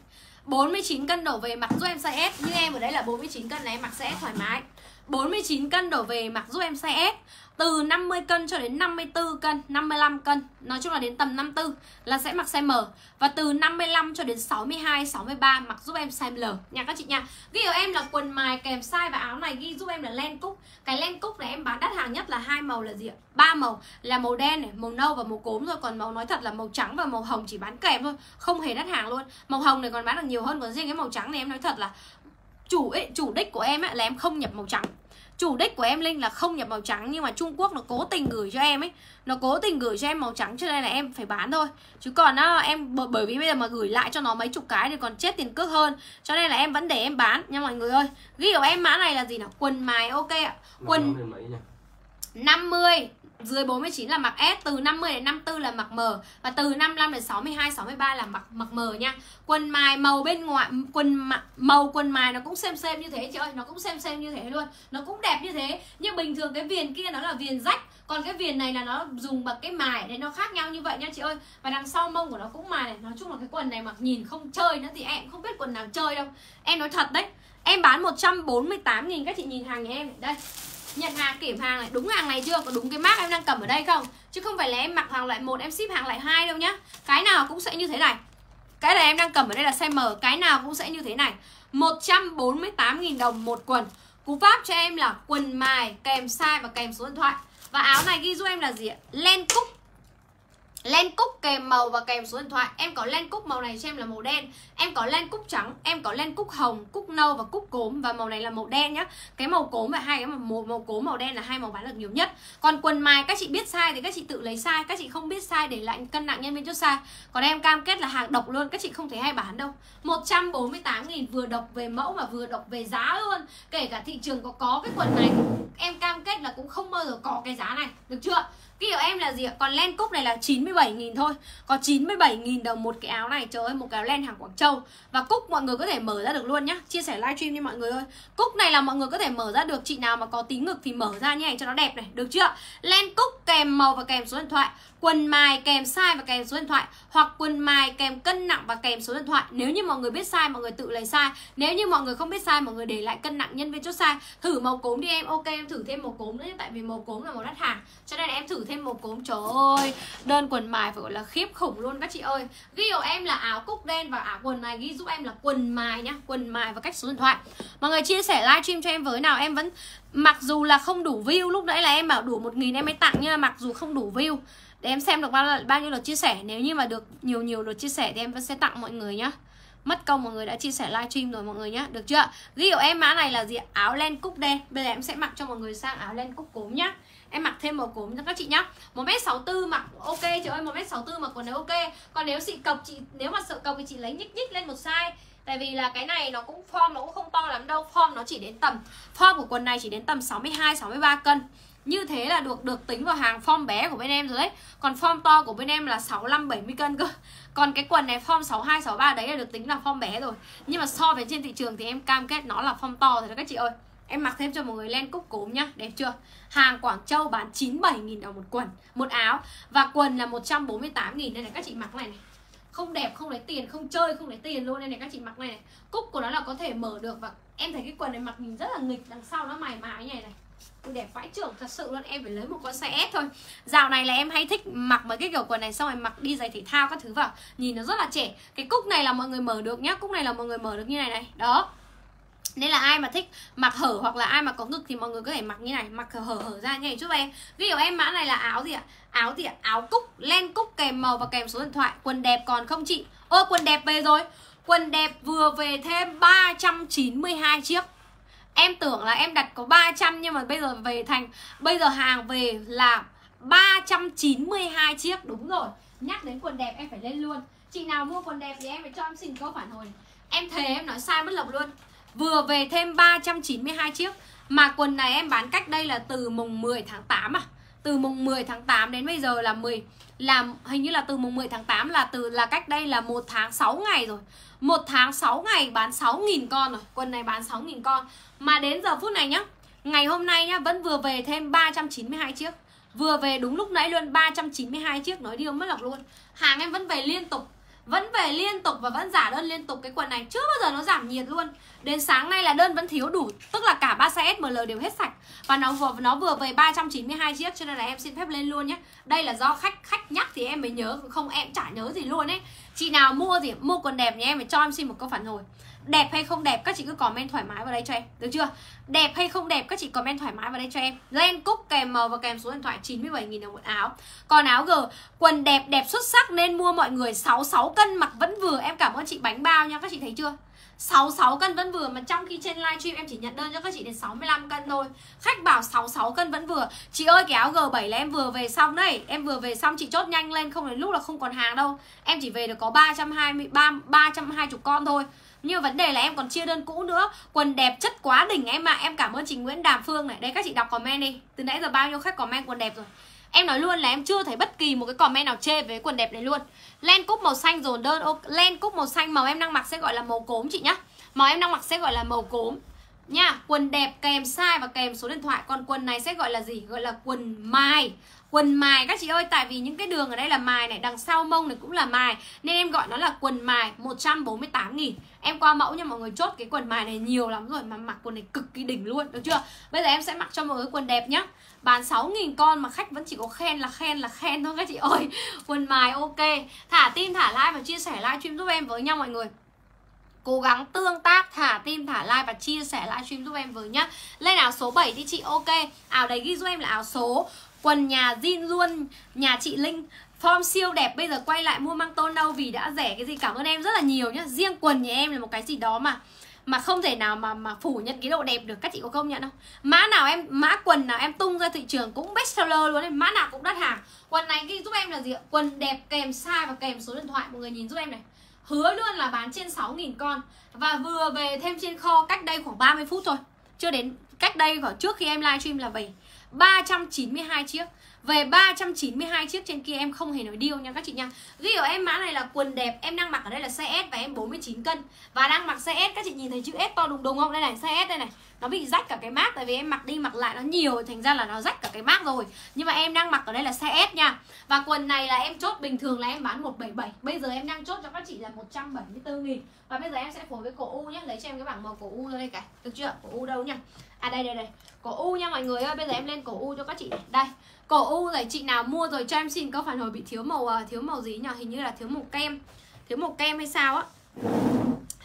49 cân đổ về mặc giúp em size S. Như em ở đây là 49 cân này em mặc sẽ thoải mái. 49 cân đổ về mặc giúp em size S từ 50 cân cho đến 54 cân 55 cân. Nói chung là đến tầm 54 là sẽ mặc size M. Và từ 55 cho đến 62, 63 mặc giúp em size L. Nha các chị nha. Ghi ở em là quần mài kèm size và áo này ghi giúp em là len cúc. Cái len cúc này em bán đắt hàng nhất là hai màu là gì ạ? ba màu là màu đen này, màu nâu và màu cốm rồi Còn màu nói thật là màu trắng và màu hồng chỉ bán kèm thôi Không hề đắt hàng luôn. Màu hồng này còn bán được nhiều hơn Còn riêng cái màu trắng này em nói thật là chủ ấy, chủ đích của em ấy là em không nhập màu trắng chủ đích của em linh là không nhập màu trắng nhưng mà trung quốc nó cố tình gửi cho em ấy. Nó cố tình gửi cho em màu trắng cho nên là em phải bán thôi. Chứ còn á em bởi vì bây giờ mà gửi lại cho nó mấy chục cái thì còn chết tiền cước hơn. Cho nên là em vẫn để em bán nha mọi người ơi. Ghi của em mã này là gì nào? Quần mài ok ạ. Quần 50 dưới 49 là mặc S từ 50 đến 54 là mặc M và từ 55 đến 62 63 là mặc mặc M nha. Quần mài màu bên ngoài quần màu quần mài nó cũng xem xem như thế chị ơi, nó cũng xem xem như thế luôn. Nó cũng đẹp như thế. Nhưng bình thường cái viền kia nó là viền rách, còn cái viền này là nó dùng bằng cái mài đấy nó khác nhau như vậy nha chị ơi. Và đằng sau mông của nó cũng mài này, nói chung là cái quần này mặc nhìn không chơi nữa thì em không biết quần nào chơi đâu. Em nói thật đấy. Em bán 148 000 các chị nhìn hàng nhà em. Đây nhận hàng, kiểm hàng này. Đúng hàng này chưa? Có đúng cái mác em đang cầm ở đây không? Chứ không phải là em mặc hàng loại một, em ship hàng loại hai đâu nhá. Cái nào cũng sẽ như thế này. Cái này em đang cầm ở đây là size M cái nào cũng sẽ như thế này. 148.000 đồng một quần. Cú pháp cho em là quần mài, kèm size và kèm số điện thoại. Và áo này ghi giúp em là gì ạ? Len cúc len cúc kèm màu và kèm số điện thoại. Em có len cúc màu này cho em là màu đen. Em có len cúc trắng, em có len cúc hồng, cúc nâu và cúc cốm. Và màu này là màu đen nhá. Cái màu cốm và hai cái màu màu cốm màu đen là hai màu bán được nhiều nhất. Còn quần mài, các chị biết sai thì các chị tự lấy sai. Các chị không biết sai để lại cân nặng nhân viên chốt sai. Còn em cam kết là hàng độc luôn. Các chị không thể hay bán đâu. 148 nghìn vừa độc về mẫu mà vừa độc về giá luôn. Kể cả thị trường có có cái quần này, em cam kết là cũng không bao giờ có cái giá này. Được chưa? Cái dụ em là gì ạ? Còn len cúc này là 97.000 thôi. Có 97.000 đồng một cái áo này. Trời ơi, một cái áo len hàng Quảng Châu. Và cúc mọi người có thể mở ra được luôn nhá. Chia sẻ livestream đi mọi người ơi Cúc này là mọi người có thể mở ra được. Chị nào mà có tí ngực thì mở ra như này cho nó đẹp này. Được chưa? Len cúc kèm màu và kèm số điện thoại. Quần mài kèm size và kèm số điện thoại, Hoặc quần mài kèm cân nặng và kèm số điện thoại. Nếu như mọi người biết size, mọi người tự lấy size. Nếu như mọi người không biết size, mọi người để lại cân nặng nhân viên chốt size. Thử màu cốm đi em, Ok, em thử thêm màu cốm nữa, Tại vì màu cốm là màu đắt hàng. Cho nên em thử thêm màu cốm, Trời ơi, Đơn quần mài phải gọi là khiếp khủng luôn các chị ơi. Ghi của em là áo cúc đen và áo quần này, Ghi giúp em là quần mài nhá, Quần mài và cách số điện thoại. Mọi người chia sẻ livestream cho em với nào, Em vẫn, Mặc dù là không đủ view, Lúc nãy là em bảo đủ 1.000 em mới tặng Nhưng mà mặc dù không đủ view để em xem được bao bao nhiêu lượt chia sẻ. Nếu như mà được nhiều nhiều lượt chia sẻ thì em vẫn sẽ tặng mọi người nhá. Mất công mọi người đã chia sẻ livestream rồi mọi người nhá. Được chưa? Ghi của em mã này là gì áo len cúc đen. Bây giờ em sẽ mặc cho mọi người sang áo len cúc cốm nhá. Em mặc thêm màu cốm cho các chị nhá. Một m sáu tư mặc ok chị ơi, một m sáu tư mặc quần này ok. Còn nếu chị cộc chị, nếu mà sợ cộc thì chị lấy nhích nhích lên một size. Tại vì là cái này nó cũng form nó cũng không to lắm đâu. Form nó chỉ đến tầm, Form của quần này chỉ đến tầm 62 63 cân như thế là được được tính vào hàng form bé của bên em rồi đấy. Còn form to của bên em là 65 70 cân cơ. Còn cái quần này form 62 63 đấy là được tính là form bé rồi. Nhưng mà so với trên thị trường thì em cam kết nó là form to rồi đó các chị ơi. Em mặc thêm cho mọi người len cúc cốm nhá, Đẹp chưa? Hàng Quảng Châu bán 97.000 đồng một quần, Một áo. Và quần là 148.000 Đây này, các chị mặc này này. Không đẹp, không lấy tiền, không chơi, không lấy tiền luôn. Đây này, các chị mặc này này. Cúc của nó là có thể mở được và em thấy cái quần này mặc nhìn rất là nghịch, đằng sau nó mài mái như này này đẹp vãi trưởng thật sự luôn em phải lấy một con size S thôi. Dạo này là em hay thích mặc mấy cái kiểu quần này xong rồi mặc đi giày thể thao các thứ vào. Nhìn nó rất là trẻ. Cái cúc này là mọi người mở được nhá cúc này là mọi người mở được như này này. Đó. Nên là ai mà thích mặc hở hoặc là ai mà có ngực thì mọi người có thể mặc như này. Mặc hở hở, ra như này giúp em. Ví dụ em mã này là áo gì ạ? Áo gì ạ? Áo cúc len cúc kèm màu và kèm số điện thoại. Quần đẹp còn không chị? Ô quần đẹp về rồi. Quần đẹp vừa về thêm 392 chiếc. Em tưởng là em đặt có 300 nhưng mà bây giờ về thành, Bây giờ hàng về là 392 chiếc. Đúng rồi. Nhắc đến quần đẹp em phải lên luôn. Chị nào mua quần đẹp thì em phải cho em xin câu phản hồi. Em thề em nói sai mất lộc luôn. Vừa về thêm 392 chiếc. Mà quần này em bán cách đây là từ mùng 10 tháng 8 à. Từ mùng 10 tháng 8 đến bây giờ là 10 là hình như là từ mùng 10 tháng 8 là từ, là cách đây là một tháng 6 ngày rồi. Một tháng 6 ngày bán 6.000 con rồi. Quần này bán 6.000 con. Mà đến giờ phút này nhá, Ngày hôm nay nhá, vẫn vừa về thêm 392 chiếc. Vừa về đúng lúc nãy luôn 392 chiếc, Nói điêu mất lọc luôn. Hàng em vẫn về liên tục, vẫn về liên tục và vẫn giả đơn liên tục cái quần này. Chưa bao giờ nó giảm nhiệt luôn. Đến sáng nay là đơn vẫn thiếu đủ, tức là cả ba size SML đều hết sạch. Và nó vừa nó vừa về 392 chiếc, cho nên là em xin phép lên luôn nhé đây là do khách khách nhắc thì em mới nhớ, không, em chả nhớ gì luôn ấy. Chị nào mua gì mua quần đẹp nhé em phải cho em xin một câu phản hồi đẹp hay không đẹp các chị cứ comment thoải mái vào đây cho em. Được chưa? Đẹp hay không đẹp các chị comment thoải mái vào đây cho em. Len cúc kèm màu và kèm số điện thoại 97.000 đồng một áo. Còn áo g quần đẹp đẹp xuất sắc nên mua mọi người 66 cân mặc vẫn vừa. Em cảm ơn chị bánh bao nha các chị thấy chưa? 66 cân vẫn vừa mà trong khi trên livestream em chỉ nhận đơn cho các chị đến 65 cân thôi. Khách bảo 66 cân vẫn vừa. Chị ơi cái áo G7 là em vừa về xong đấy. Em vừa về xong chị chốt nhanh lên không đến lúc là không còn hàng đâu. Em chỉ về được có 320 3, 320 con thôi nhưng vấn đề là em còn chia đơn cũ nữa. Quần đẹp chất quá đỉnh em ạ. À. Em cảm ơn chị Nguyễn Đàm Phương này. Đấy các chị đọc comment đi. Từ nãy giờ bao nhiêu khách comment quần đẹp rồi? Em nói luôn là em chưa thấy bất kỳ một cái comment nào chê với quần đẹp này luôn. Len cúc màu xanh dồn đơn Len cúc màu xanh màu em đang mặc sẽ gọi là màu cốm chị nhá. Màu em đang mặc sẽ gọi là màu cốm. Nha, quần đẹp kèm size và kèm số điện thoại. Còn quần này sẽ gọi là gì? Gọi là quần mai. Quần mài. Các chị ơi, Tại vì những cái đường ở đây là mài này, Đằng sau mông này cũng là mài. Nên em gọi nó là quần mài 148 nghìn. Em qua mẫu nha, mọi người chốt cái quần mài này nhiều lắm rồi Mà mặc quần này cực kỳ đỉnh luôn, Được chưa? Bây giờ em sẽ mặc cho mọi người quần đẹp nhá. Bán 6.000 con mà khách vẫn chỉ có khen là khen là khen thôi các chị ơi. Quần mài ok. Thả tim, thả like và chia sẻ livestream giúp em với nhau mọi người. Cố gắng tương tác, thả tim, thả like và chia sẻ livestream giúp em với nhá. Lên áo số 7 đi chị, ok. Áo đấy ghi giúp em là áo số quần nhà zin luôn. Nhà chị linh, Form siêu đẹp, Bây giờ quay lại mua mang tôn đâu Vì đã rẻ cái gì. Cảm ơn em rất là nhiều nhá. Riêng quần nhà em là một cái gì đó mà mà không thể nào mà mà phủ nhận cái độ đẹp được. Các chị có công nhận không? Mã nào em, mã quần nào em tung ra thị trường cũng best seller luôn đấy mã nào cũng đắt hàng. Quần này ghi giúp em là gì ạ? Quần đẹp kèm size và kèm số điện thoại. Mọi người nhìn giúp em này. Hứa luôn là bán trên 6.000 con. Và vừa về thêm trên kho cách đây khoảng 30 phút thôi. Chưa đến, cách đây khoảng trước khi em livestream là về 392 chiếc. Về 392 chiếc trên kia em không hề nói điêu nha các chị nha. Ghi ở em mã này là quần đẹp, Em đang mặc ở đây là size S và em 49 cân. Và đang mặc size S, Các chị nhìn thấy chữ S to đùng đùng không? Đây này, size S đây này. Nó bị rách cả cái mác Tại vì em mặc đi mặc lại nó nhiều Thành ra là nó rách cả cái mác rồi. Nhưng mà em đang mặc ở đây là size S nha. Và quần này là em chốt bình thường là em bán 177 Bây giờ em đang chốt cho các chị là 174 nghìn. Và bây giờ em sẽ phối với cổ U nhé Lấy cho em cái bảng màu cổ U ra đây cả. Được chưa? Cổ U đâu nha À đây đây đây. Cổ U nha mọi người ơi. Bây giờ em lên cổ U cho các chị này. Đây. Cổ U rồi chị nào mua rồi cho em xin có phản hồi bị thiếu màu uh, thiếu màu gì nhỉ? Hình như là thiếu màu kem. Thiếu màu kem hay sao á?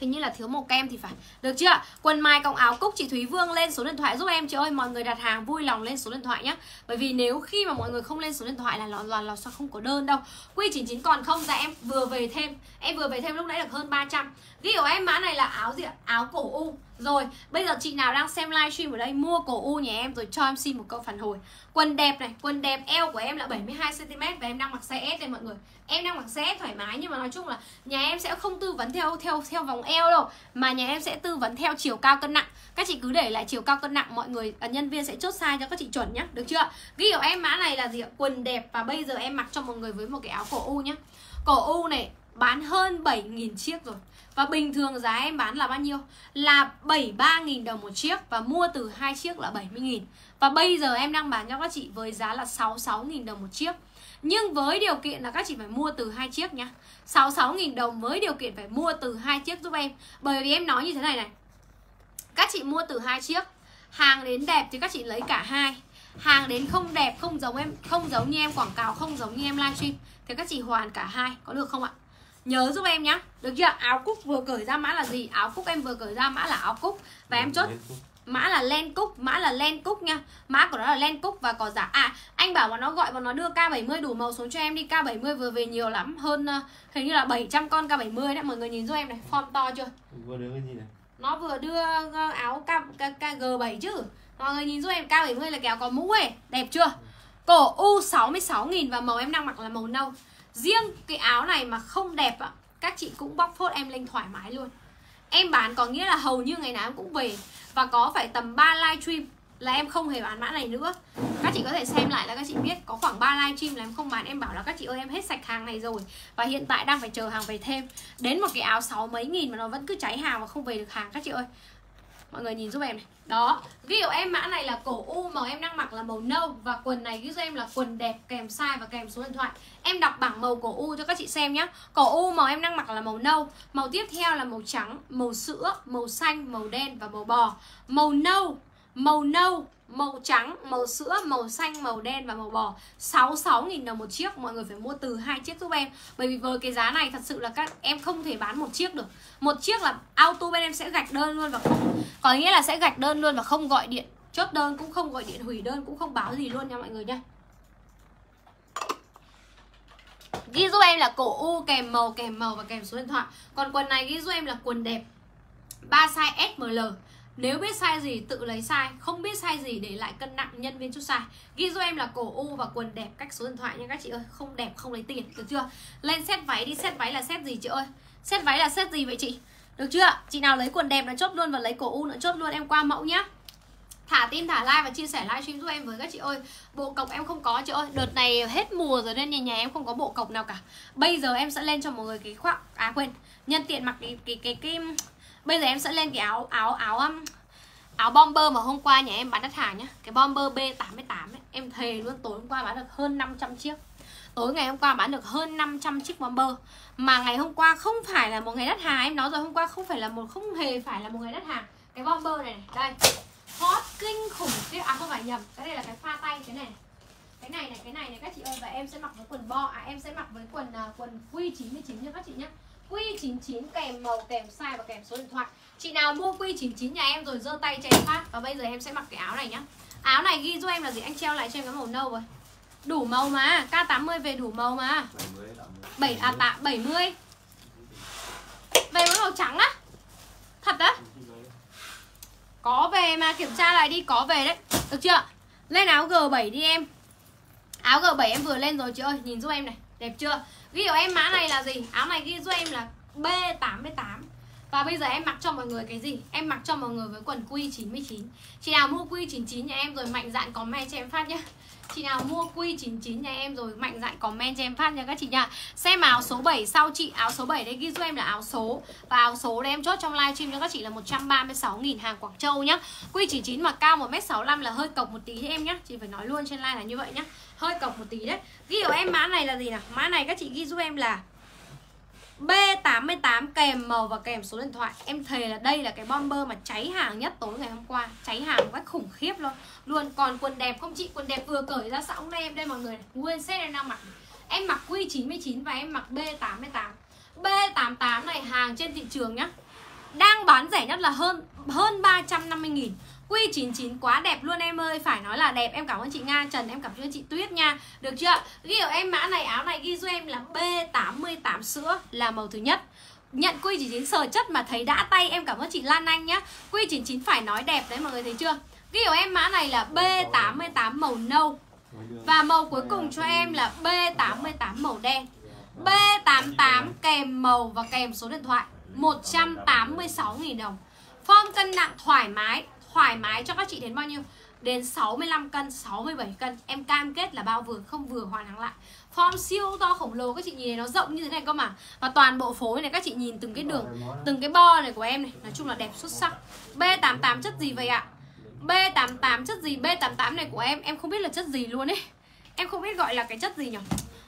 Hình như là thiếu màu kem thì phải. Được chưa? Quần mai cộng áo cúc chị Thúy Vương lên số điện thoại giúp em. Chị ơi Mọi người đặt hàng vui lòng lên số điện thoại nhé Bởi vì nếu khi mà mọi người không lên số điện thoại là là, là, là sao không có đơn đâu. Q99 còn không? Dạ em vừa về thêm Em vừa về thêm lúc nãy được hơn 300 Ghi của em mã này là áo gì ạ? Áo cổ U rồi, bây giờ chị nào đang xem livestream ở đây mua cổ U nhà em rồi cho em xin một câu phản hồi. Quần đẹp này, quần đẹp eo của em là 72 cm và em đang mặc size S đây mọi người. Em đang mặc size S thoải mái nhưng mà nói chung là nhà em sẽ không tư vấn theo theo theo vòng eo đâu, mà nhà em sẽ tư vấn theo chiều cao cân nặng. Các chị cứ để lại chiều cao cân nặng mọi người à, nhân viên sẽ chốt size cho các chị chuẩn nhá, được chưa? Ghi của em mã này là gì ạ? Quần đẹp và bây giờ em mặc cho mọi người với một cái áo cổ U nhá. Cổ U này bán hơn 7.000 chiếc rồi và bình thường giá em bán là bao nhiêu? Là 73.000 đồng một chiếc Và mua từ hai chiếc là 70.000 Và bây giờ em đang bán cho các chị với giá là 66.000 đồng một chiếc. Nhưng với điều kiện là các chị phải mua từ hai chiếc nhá. 66.000 đồng với điều kiện phải mua từ hai chiếc giúp em. Bởi vì em nói như thế này này. Các chị mua từ hai chiếc Hàng đến đẹp thì các chị lấy cả hai. Hàng đến không đẹp, không giống em Không giống như em quảng cáo, không giống như em livestream Thì các chị hoàn cả hai, có được không ạ? Nhớ giúp em nhá. Được chưa? Áo cúc vừa cởi ra mã là gì? Áo cúc em vừa cởi ra mã là áo cúc. Và em chốt mã là len cúc mã là len cúc nha. Mã của nó là len cúc và có giá. À anh bảo mà nó gọi và nó đưa k70 đủ màu xuống cho em đi. K70 vừa về nhiều lắm hơn uh, hình như là 700 con k70 đấy. Mọi người nhìn giúp em này form to chưa? Vừa đưa cái gì này? Nó vừa đưa uh, áo k, k, kg7 chứ. Mọi người nhìn giúp em k70 là kéo có mũ ấy. Đẹp chưa? Cổ u 66 000 và màu em đang mặc là màu nâu riêng cái áo này mà không đẹp ạ, các chị cũng bóc phốt em lên thoải mái luôn. Em bán có nghĩa là hầu như ngày nào em cũng về, và có phải tầm 3 live stream là em không hề bán mã này nữa. Các chị có thể xem lại là các chị biết có khoảng 3 live stream là em không bán. Em bảo là các chị ơi, em hết sạch hàng này rồi, và hiện tại đang phải chờ hàng về thêm. Đến một cái áo sáu mấy nghìn mà nó vẫn cứ cháy hàng và không về được hàng, các chị ơi mọi người nhìn giúp em này. Đó. Ví dụ em mã này là cổ u màu em đang mặc là màu nâu và quần này ghi giúp em là quần đẹp kèm size và kèm số điện thoại. Em đọc bảng màu cổ u cho các chị xem nhé cổ u màu em đang mặc là màu nâu, màu tiếp theo là màu trắng, màu sữa, màu xanh, màu đen và màu bò. Màu nâu màu nâu màu trắng, màu sữa, màu xanh, màu đen và màu bò. 66.000 đồng một chiếc. Mọi người phải mua từ hai chiếc giúp em. Bởi vì với cái giá này thật sự là các em không thể bán một chiếc được. Một chiếc là auto bên em sẽ gạch đơn luôn và không Có nghĩa là sẽ gạch đơn luôn và không gọi điện. Chốt đơn cũng không gọi điện hủy đơn cũng không báo gì luôn nha mọi người nha. Ghi giúp em là cổ U kèm màu kèm màu và kèm số điện thoại. Còn quần này ghi giúp em là quần đẹp. 3 size SML nếu biết sai gì tự lấy sai. Không biết sai gì để lại cân nặng nhân viên chút sai. Ghi cho em là cổ U và quần đẹp cách số điện thoại nha các chị ơi. Không đẹp không lấy tiền. Được chưa? Lên xét váy đi xét váy là xét gì chị ơi? Xét váy là xét gì vậy chị? Được chưa? Chị nào lấy quần đẹp là chốt luôn và lấy cổ U nữa chốt luôn. Em qua mẫu nhá. Thả tin, thả like và chia sẻ livestream giúp em với các chị ơi. Bộ cọc em không có chị ơi. Đợt này hết mùa rồi nên nhà nhà em không có bộ cọc nào cả. Bây giờ em sẽ lên cho mọi người cái khoác À quên Nhân tiện mặc cái cái cái, cái, cái bây giờ em sẽ lên cái áo áo áo um, áo bomber mà hôm qua nhà em bán đắt hàng nhá. Cái bomber B88 ấy, em thề luôn tối hôm qua bán được hơn 500 chiếc. Tối ngày hôm qua bán được hơn 500 chiếc bomber. Mà ngày hôm qua không phải là một ngày đắt hàng em nói rồi hôm qua không phải là một không hề phải là một ngày đắt hàng. Cái bomber này, này đây. Hot kinh khủng cái à không phải nhầm cái này là cái pha tay cái này. Cái này này cái này này các chị ơi và em sẽ mặc với quần bo à em sẽ mặc với quần uh, quần quy 99 nha các chị nhé Q99 kèm màu, kèm size và kèm số điện thoại. Chị nào mua Q99 nhà em rồi giơ tay cho em phát Và bây giờ em sẽ mặc cái áo này nhá. Áo này ghi giúp em là gì? Anh treo lại cho em cái màu nâu rồi. Đủ màu mà K80 về đủ màu mà. 70 7 à tạ 70 Về với màu trắng á. Thật á? Có về mà, kiểm tra lại đi, Có về đấy. Được chưa? Lên áo G7 đi em. Áo G7 em vừa lên rồi, chị ơi, Nhìn giúp em này. Đẹp chưa? Ghi của em mã này là gì? Áo này ghi giúp em là B88 và bây giờ em mặc cho mọi người cái gì? Em mặc cho mọi người với quần Q99 Chị nào mua Q99 nhà em rồi mạnh dạn comment cho em phát nhá. Chị nào mua Q99 nhà em rồi mạnh dạn comment cho em phát nha các chị nha Xem áo số 7 sau chị. Áo số 7 đấy ghi giúp em là áo số. Và áo số đấy em chốt trong livestream cho các chị là 136.000 hàng Quảng Châu nhá. Q99 mà cao 1m65 là hơi cọc một tí em nhá. Chị phải nói luôn trên live là như vậy nhá. Hơi cọc một tí đấy. Ghi của em mã này là gì nào? Mã này các chị ghi giúp em là B88 kèm màu và kèm số điện thoại. Em thề là đây là cái bomber mà cháy hàng nhất tối ngày hôm qua. Cháy hàng quá cách khủng khiếp luôn. Luôn, còn quần đẹp không chị? Quần đẹp vừa cởi ra sẵn đây em đây mọi người Nguyên set em đang mặc. Em mặc Q99 và em mặc B88 B88 này hàng trên thị trường nhá, Đang bán rẻ nhất là hơn hơn 350 nghìn. Q99 quá đẹp luôn em ơi. Phải nói là đẹp. Em cảm ơn chị Nga. Trần, Em cảm ơn chị Tuyết nha. Được chưa? Ghi ở em mã này, áo này ghi cho em là B88 sữa Là màu thứ nhất. Nhận Q99 sờ chất mà thấy đã tay, Em cảm ơn chị Lan Anh nhá. Q99 phải nói đẹp đấy, mọi người thấy chưa? Ghi ở em mã này là B88 màu nâu. Và màu cuối cùng cho em là B88 màu đen. B88 kèm màu và kèm số điện thoại. 186.000 đồng. Form cân nặng thoải mái thoải mái cho các chị đến bao nhiêu? Đến 65 cân 67 cân. Em cam kết là bao vừa không vừa hoàn hàng lại. Form siêu to khổng lồ, các chị nhìn này nó rộng như thế này cơ mà. Và toàn bộ phối này các chị nhìn từng cái đường, từng cái bo này của em này. Nói chung là đẹp xuất sắc. B88 chất gì vậy ạ? B88 chất gì? B88 này của em em không biết là chất gì luôn ấy. Em không biết gọi là cái chất gì nhỉ?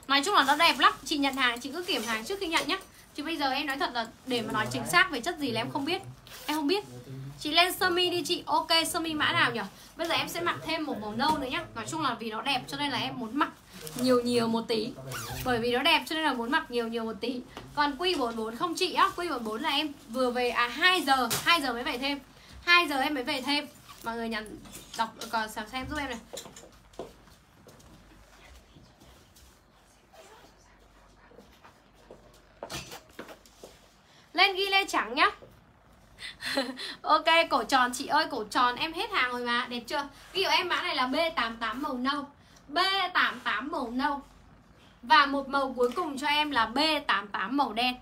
Nói chung là nó đẹp lắm. Chị nhận hàng, chị cứ kiểm hàng trước khi nhận nhé chứ bây giờ em nói thật là để mà nói chính xác về chất gì là em không biết. Em không biết. Chị lên sơ mi đi chị. Ok, sơ mi mã nào nhỉ? Bây giờ em sẽ mặc thêm một màu nâu nữa nhá. Nói chung là vì nó đẹp cho nên là em muốn mặc nhiều nhiều một tí. Bởi vì nó đẹp cho nên là muốn mặc nhiều nhiều một tí. Còn Q44 không chị á? Q44 là em vừa về À 2 giờ. 2 giờ mới về thêm. 2 giờ em mới về thêm. Mọi người nhắn, đọc còn xem giúp em này. Lên ghi lê trắng nhá ok, cổ tròn. Chị ơi, cổ tròn. Em hết hàng rồi mà. Đẹp chưa? Ví dụ em mã này là B88 màu nâu. B88 màu nâu. Và một màu cuối cùng cho em là B88 màu đen.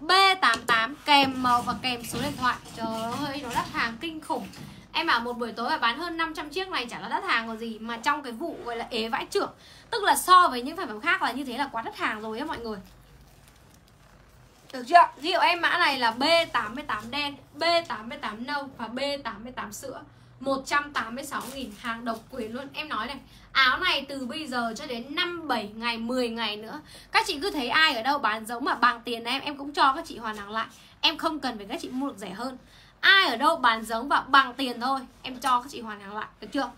B88 kèm màu và kèm số điện thoại. Trời ơi, nó đắt hàng kinh khủng. Em bảo một buổi tối mà bán hơn 500 chiếc này chả là đắt hàng còn gì. Mà trong cái vụ gọi là ế vãi trưởng. Tức là so với những sản phẩm khác là như thế là quá đắt hàng rồi á mọi người được chưa? Ví dụ em mã này là B88 đen, B88 nâu và B88 sữa. 186.000 hàng độc quyền luôn. Em nói này Áo này từ bây giờ cho đến 5, 7 ngày, 10 ngày nữa Các chị cứ thấy ai ở đâu bán giống mà bằng tiền em Em cũng cho các chị hoàn hàng lại. Em không cần phải các chị mua được rẻ hơn. Ai ở đâu bán giống và bằng tiền thôi Em cho các chị hoàn hàng lại. Được chưa?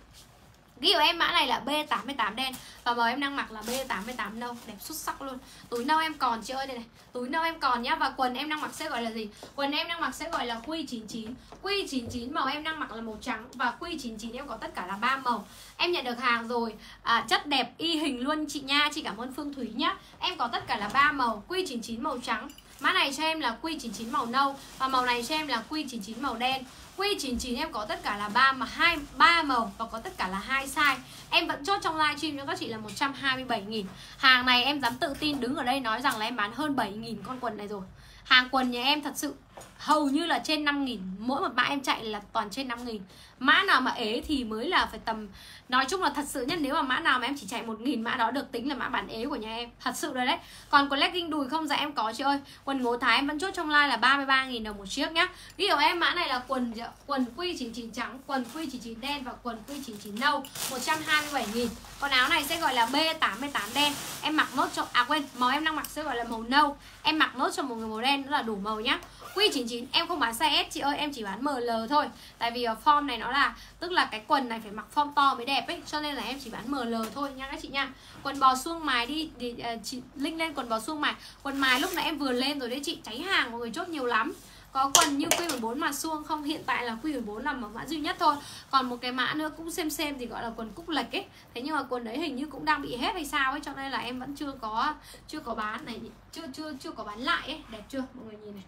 Ghi của em mã này là B88 đen Và màu em đang mặc là B88 nâu Đẹp xuất sắc luôn. Túi nâu em còn chị ơi đây này. Túi nâu em còn nhá Và quần em đang mặc sẽ gọi là gì? Quần em đang mặc sẽ gọi là Q99. Q99 màu em đang mặc là màu trắng Và Q99 em có tất cả là ba màu. Em nhận được hàng rồi. À, Chất đẹp y hình luôn chị nha. Chị cảm ơn Phương Thúy nhá. Em có tất cả là ba màu Q99 màu trắng. Mã này cho em là Q99 màu nâu Và màu này cho em là Q99 màu đen. Q99 em có tất cả là ba mà, hai, ba màu và có tất cả là hai size. Em vẫn chốt trong livestream cho các chị là 127 000 Hàng này em dám tự tin đứng ở đây nói rằng là em bán hơn 7 000 con quần này rồi. Hàng quần nhà em thật sự hầu như là trên 5 000 Mỗi một mã em chạy là toàn trên 5 000 Mã nào mà ế thì mới là phải tầm, Nói chung là thật sự nhất nếu mà mã nào mà em chỉ chạy 1 nghìn Mã đó được tính là mã bản ế của nhà em. Thật sự rồi đấy. Còn quần legging đùi không? Dạ em có chị ơi. Quần ngố thái em vẫn chốt trong like là 33 nghìn đồng một chiếc nhá. Ví dụ em mã này là quần dạ, quần Q99 trắng, Quần Q99 đen và quần Q99 nâu 127 nghìn. Còn áo này sẽ gọi là B88 đen. Em mặc nốt cho À quên, màu em đang mặc sẽ gọi là màu nâu. Em mặc nốt cho một người màu đen nữa là đủ màu nhá. Q99 em không bán size S chị ơi em chỉ bán ML thôi. Tại vì ờ, form này nó là Tức là cái quần này phải mặc form to mới đẹp ấy Cho nên là em chỉ bán ML thôi nha các chị nha. Quần bò suông mài đi thì, uh, ờ, chị Link lên quần bò suông mài. Quần mài lúc nãy em vừa lên rồi đấy chị Cháy hàng mọi người chốt nhiều lắm. Có quần như Q14 mà suông không hiện tại là Q14 là một mã duy nhất thôi. Còn một cái mã nữa cũng xem xem thì gọi là quần cúc lệch ấy. Thế nhưng mà quần đấy hình như cũng đang bị hết hay sao ấy cho nên là em vẫn chưa có chưa có bán này chưa chưa chưa có bán lại ấy. Đẹp chưa? Mọi người nhìn này.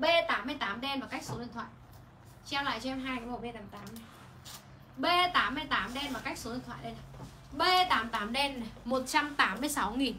B88 đen và cách số điện thoại. Treo lại cho em hai cái màu B88 này. B88 đen và cách số điện thoại đây này. B88 đen này 186 nghìn.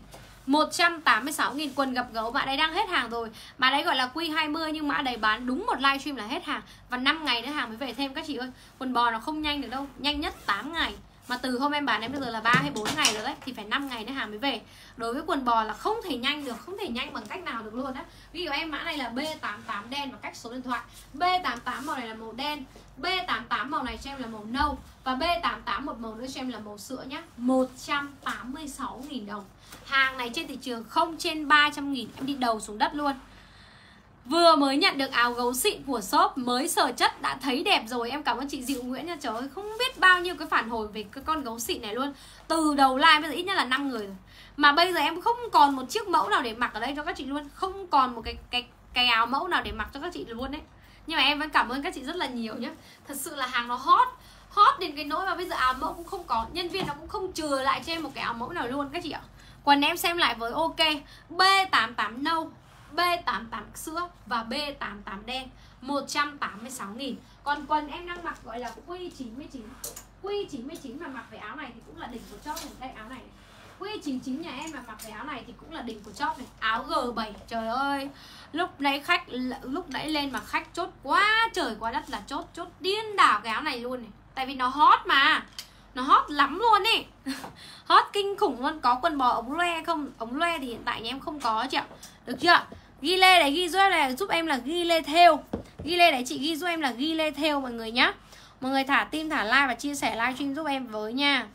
186 nghìn quần gặp gấu. Mã đấy đang hết hàng rồi. Mã đấy gọi là Q20 nhưng mã đấy bán đúng một livestream là hết hàng. Và 5 ngày nữa hàng mới về thêm. Các chị ơi, Quần bò nó không nhanh được đâu. Nhanh nhất 8 ngày mà từ hôm em bán em bây giờ là 3 hay 4 ngày rồi đấy, thì phải 5 ngày nữa hàng mới về. Đối với quần bò là không thể nhanh được, không thể nhanh bằng cách nào được luôn á. Ví dụ em mã này là B88 đen và cách số điện thoại. B88 màu này là màu đen B88 màu này cho em là màu nâu và B88 một màu nữa cho em là màu sữa nhá. 186.000 đồng. Hàng này trên thị trường không trên 300.000 Em đi đầu xuống đất luôn. Vừa mới nhận được áo gấu xịn của shop, Mới sờ chất đã thấy đẹp rồi. Em cảm ơn chị Diệu Nguyễn nha. Trời ơi, không biết bao nhiêu cái phản hồi về cái con gấu xịn này luôn. Từ đầu live bây giờ ít nhất là 5 người rồi. Mà bây giờ em không còn một chiếc mẫu nào để mặc ở đây cho các chị luôn. Không còn một cái cái cái áo mẫu nào để mặc cho các chị luôn đấy. Nhưng mà em vẫn cảm ơn các chị rất là nhiều nhé Thật sự là hàng nó hot Hot đến cái nỗi mà bây giờ áo mẫu cũng không có. Nhân viên nó cũng không chừa lại cho em một cái áo mẫu nào luôn, các chị ạ. Quần em xem lại với ok. B88 nâu B88 sữa và B88 đen 186 nghìn. Còn quần em đang mặc gọi là Q99 Q99 mà mặc về áo này thì cũng là đỉnh của chóp này. Đây áo này, này. Q99 nhà em mà mặc về áo này thì cũng là đỉnh của chóp này. Áo G7 trời ơi. Lúc nãy khách lúc nãy lên mà khách chốt quá trời quá đất là chốt chốt điên đảo cái áo này luôn này. Tại vì nó hot mà. Nó hot lắm luôn ý. Hot kinh khủng luôn. Có quần bò ống loe không? Ống loe thì hiện tại nhà em không có chị ạ. Được chưa? Ghi lê đấy ghi giúp này giúp em là ghi lê theo. Ghi lê đấy chị ghi giúp em là ghi lê theo mọi người nhá. Mọi người thả tim thả like và chia sẻ livestream giúp em với nha.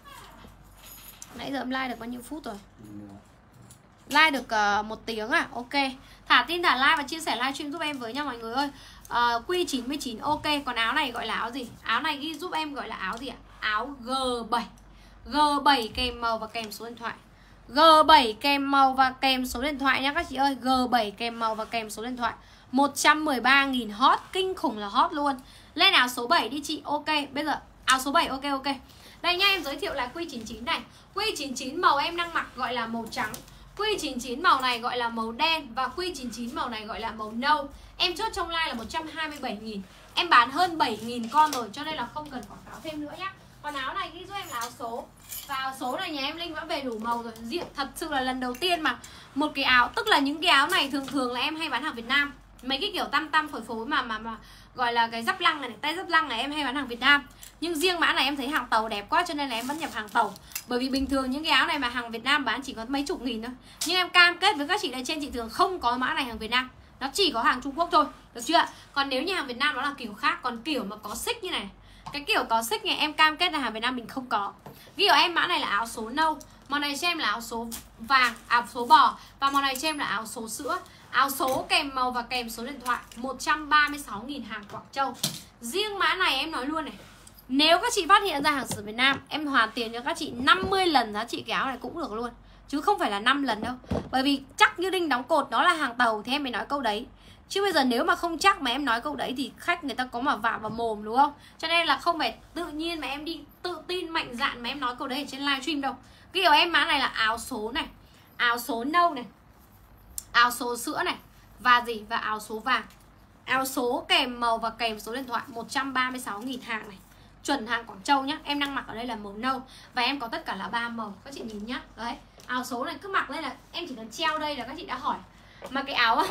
Nãy giờ em like được bao nhiêu phút rồi? Like được uh, một tiếng à? Ok. Thả tin thả like và chia sẻ livestream giúp em với nha mọi người ơi. Ờ, uh, Q99 ok. Còn áo này gọi là áo gì? Áo này ghi giúp em gọi là áo gì ạ? Áo G7 G7 kèm màu và kèm số điện thoại. G7 kèm màu và kèm số điện thoại nhá các chị ơi. G7 kèm màu và kèm số điện thoại. 113.000 hot. Kinh khủng là hot luôn. Lên áo số 7 đi chị. Ok, bây giờ áo số 7 ok ok. Đây nha, em giới thiệu là Q99 này. Q99 màu em đang mặc gọi là màu trắng. Q99 màu này gọi là màu đen Và Q99 màu này gọi là màu nâu. Em chốt trong like là 127.000 Em bán hơn 7.000 con rồi, Cho nên là không cần quảng cáo thêm nữa nhé còn áo này ghi giúp em là áo số. Và áo số này nhà em linh vẫn về đủ màu rồi. Diện thật sự là lần đầu tiên mà một cái áo tức là những cái áo này thường thường là em hay bán hàng việt nam. Mấy cái kiểu tăm tăm phổi phối mà mà mà gọi là cái dắp lăng này, này tay dắp lăng này em hay bán hàng việt nam. Nhưng riêng mã này em thấy hàng tàu đẹp quá cho nên là em vẫn nhập hàng tàu. Bởi vì bình thường những cái áo này mà hàng việt nam bán chỉ có mấy chục nghìn thôi. Nhưng em cam kết với các chị đây trên thị trường không có mã này hàng việt nam. Nó chỉ có hàng trung quốc thôi được chưa còn nếu như hàng việt nam nó là kiểu khác còn kiểu mà có xích như này cái kiểu có xích này em cam kết là hàng Việt Nam mình không có. Ví dụ em mã này là áo số nâu Màu này cho em là áo số vàng, áo số bò Và màu này cho em là áo số sữa. Áo số kèm màu và kèm số điện thoại 136.000 hàng Quảng Châu. Riêng mã này em nói luôn này Nếu các chị phát hiện ra hàng sửa Việt Nam Em hoàn tiền cho các chị 50 lần giá trị cái áo này cũng được luôn. Chứ không phải là 5 lần đâu. Bởi vì chắc như Đinh đóng cột nó là hàng tàu Thì em mới nói câu đấy chứ bây giờ nếu mà không chắc mà em nói câu đấy thì khách người ta có mà vào vào mồm, đúng không? Cho nên là không phải tự nhiên mà em đi tự tin mạnh dạn mà em nói câu đấy ở trên livestream đâu. Cái kiểu em mã này là áo số này, áo số nâu này, áo số sữa này, và gì? Và áo số vàng. Áo số kèm màu và kèm số điện thoại 136.000 hàng này. Chuẩn hàng Quảng Châu nhá, em đang mặc ở đây là màu nâu. Và em có tất cả là ba màu, các chị nhìn nhá. Đấy, áo số này cứ mặc lên là em chỉ cần treo đây là các chị đã hỏi. Mà cái áo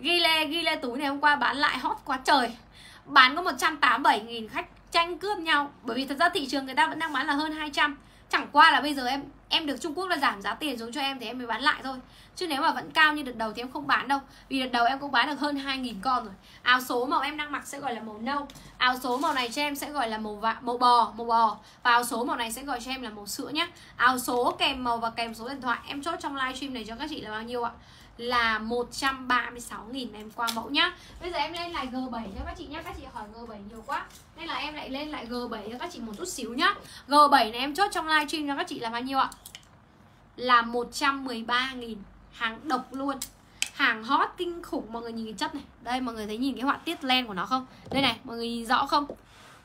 ghi lê ghi lê túi này hôm qua bán lại hot quá trời. Bán có 187 nghìn khách tranh cướp nhau. Bởi vì thật ra thị trường người ta vẫn đang bán là hơn 200 chẳng qua là bây giờ em em được Trung Quốc là giảm giá tiền xuống cho em thì em mới bán lại thôi. Chứ nếu mà vẫn cao như đợt đầu thì em không bán đâu. Vì đợt đầu em cũng bán được hơn 2.000 con rồi. Áo số màu em đang mặc sẽ gọi là màu nâu. Áo số màu này cho em sẽ gọi là màu vạ, màu bò màu bò. Và áo số màu này sẽ gọi cho em là màu sữa nhá. Áo số kèm màu và kèm số điện thoại. Em chốt trong livestream này cho các chị là bao nhiêu ạ? Là 136.000 em qua mẫu nhá. Bây giờ em lên lại G7 cho các chị nhá. Các chị hỏi G7 nhiều quá. Nên là em lại lên lại G7 cho các chị một chút xíu nhá. G7 này em chốt trong livestream cho các chị là bao nhiêu ạ? Là 113.000 Hàng độc luôn. Hàng hot kinh khủng. Mọi người nhìn cái chất này. Đây, mọi người thấy nhìn cái họa tiết len của nó không? Đây này, mọi người nhìn rõ không?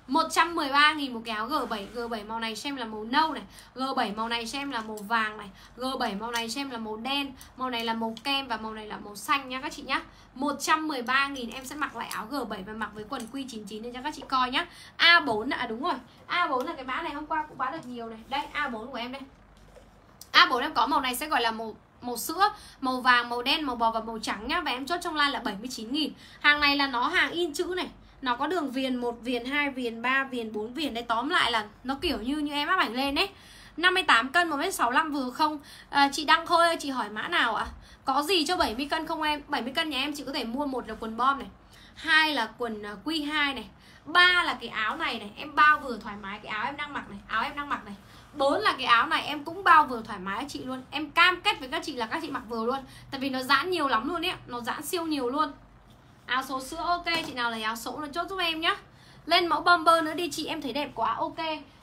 113.000 một cái áo G7 G7 màu này xem là màu nâu này. G7 màu này xem là màu vàng này. G7 màu này xem là màu đen. Màu này là màu kem và màu này là màu xanh nha các chị nhá. 113.000 em sẽ mặc lại áo G7 và mặc với quần Q99 để cho các chị coi nhá. A4 à đúng rồi. A4 là cái mã này hôm qua cũng bán được nhiều này. Đây A4 của em đây. A4 em có màu này sẽ gọi là màu màu sữa, màu vàng, màu đen, màu bò và màu trắng nhá. Và em chốt trong line là 79.000 Hàng này là nó hàng in chữ này nó có đường viền một viền hai viền ba viền bốn viền đây tóm lại là nó kiểu như như em áp ảnh lên đấy 58 cân 1m65 vừa không? À, Chị Đăng Khôi ơi chị hỏi mã nào ạ? À? Có gì cho 70 cân không em? 70 cân nhà em chị có thể mua một là quần bom này hai là quần à, Q2 này ba là cái áo này này. Em bao vừa thoải mái cái áo em đang mặc này Áo em đang mặc này. Bốn là cái áo này em cũng bao vừa thoải mái chị luôn. Em cam kết với các chị là các chị mặc vừa luôn. Tại vì nó giãn nhiều lắm luôn ấy Nó giãn siêu nhiều luôn. Áo số sữa ok. Chị nào lấy áo số là chốt giúp em nhá. Lên mẫu bomber nữa đi chị em thấy đẹp quá ok.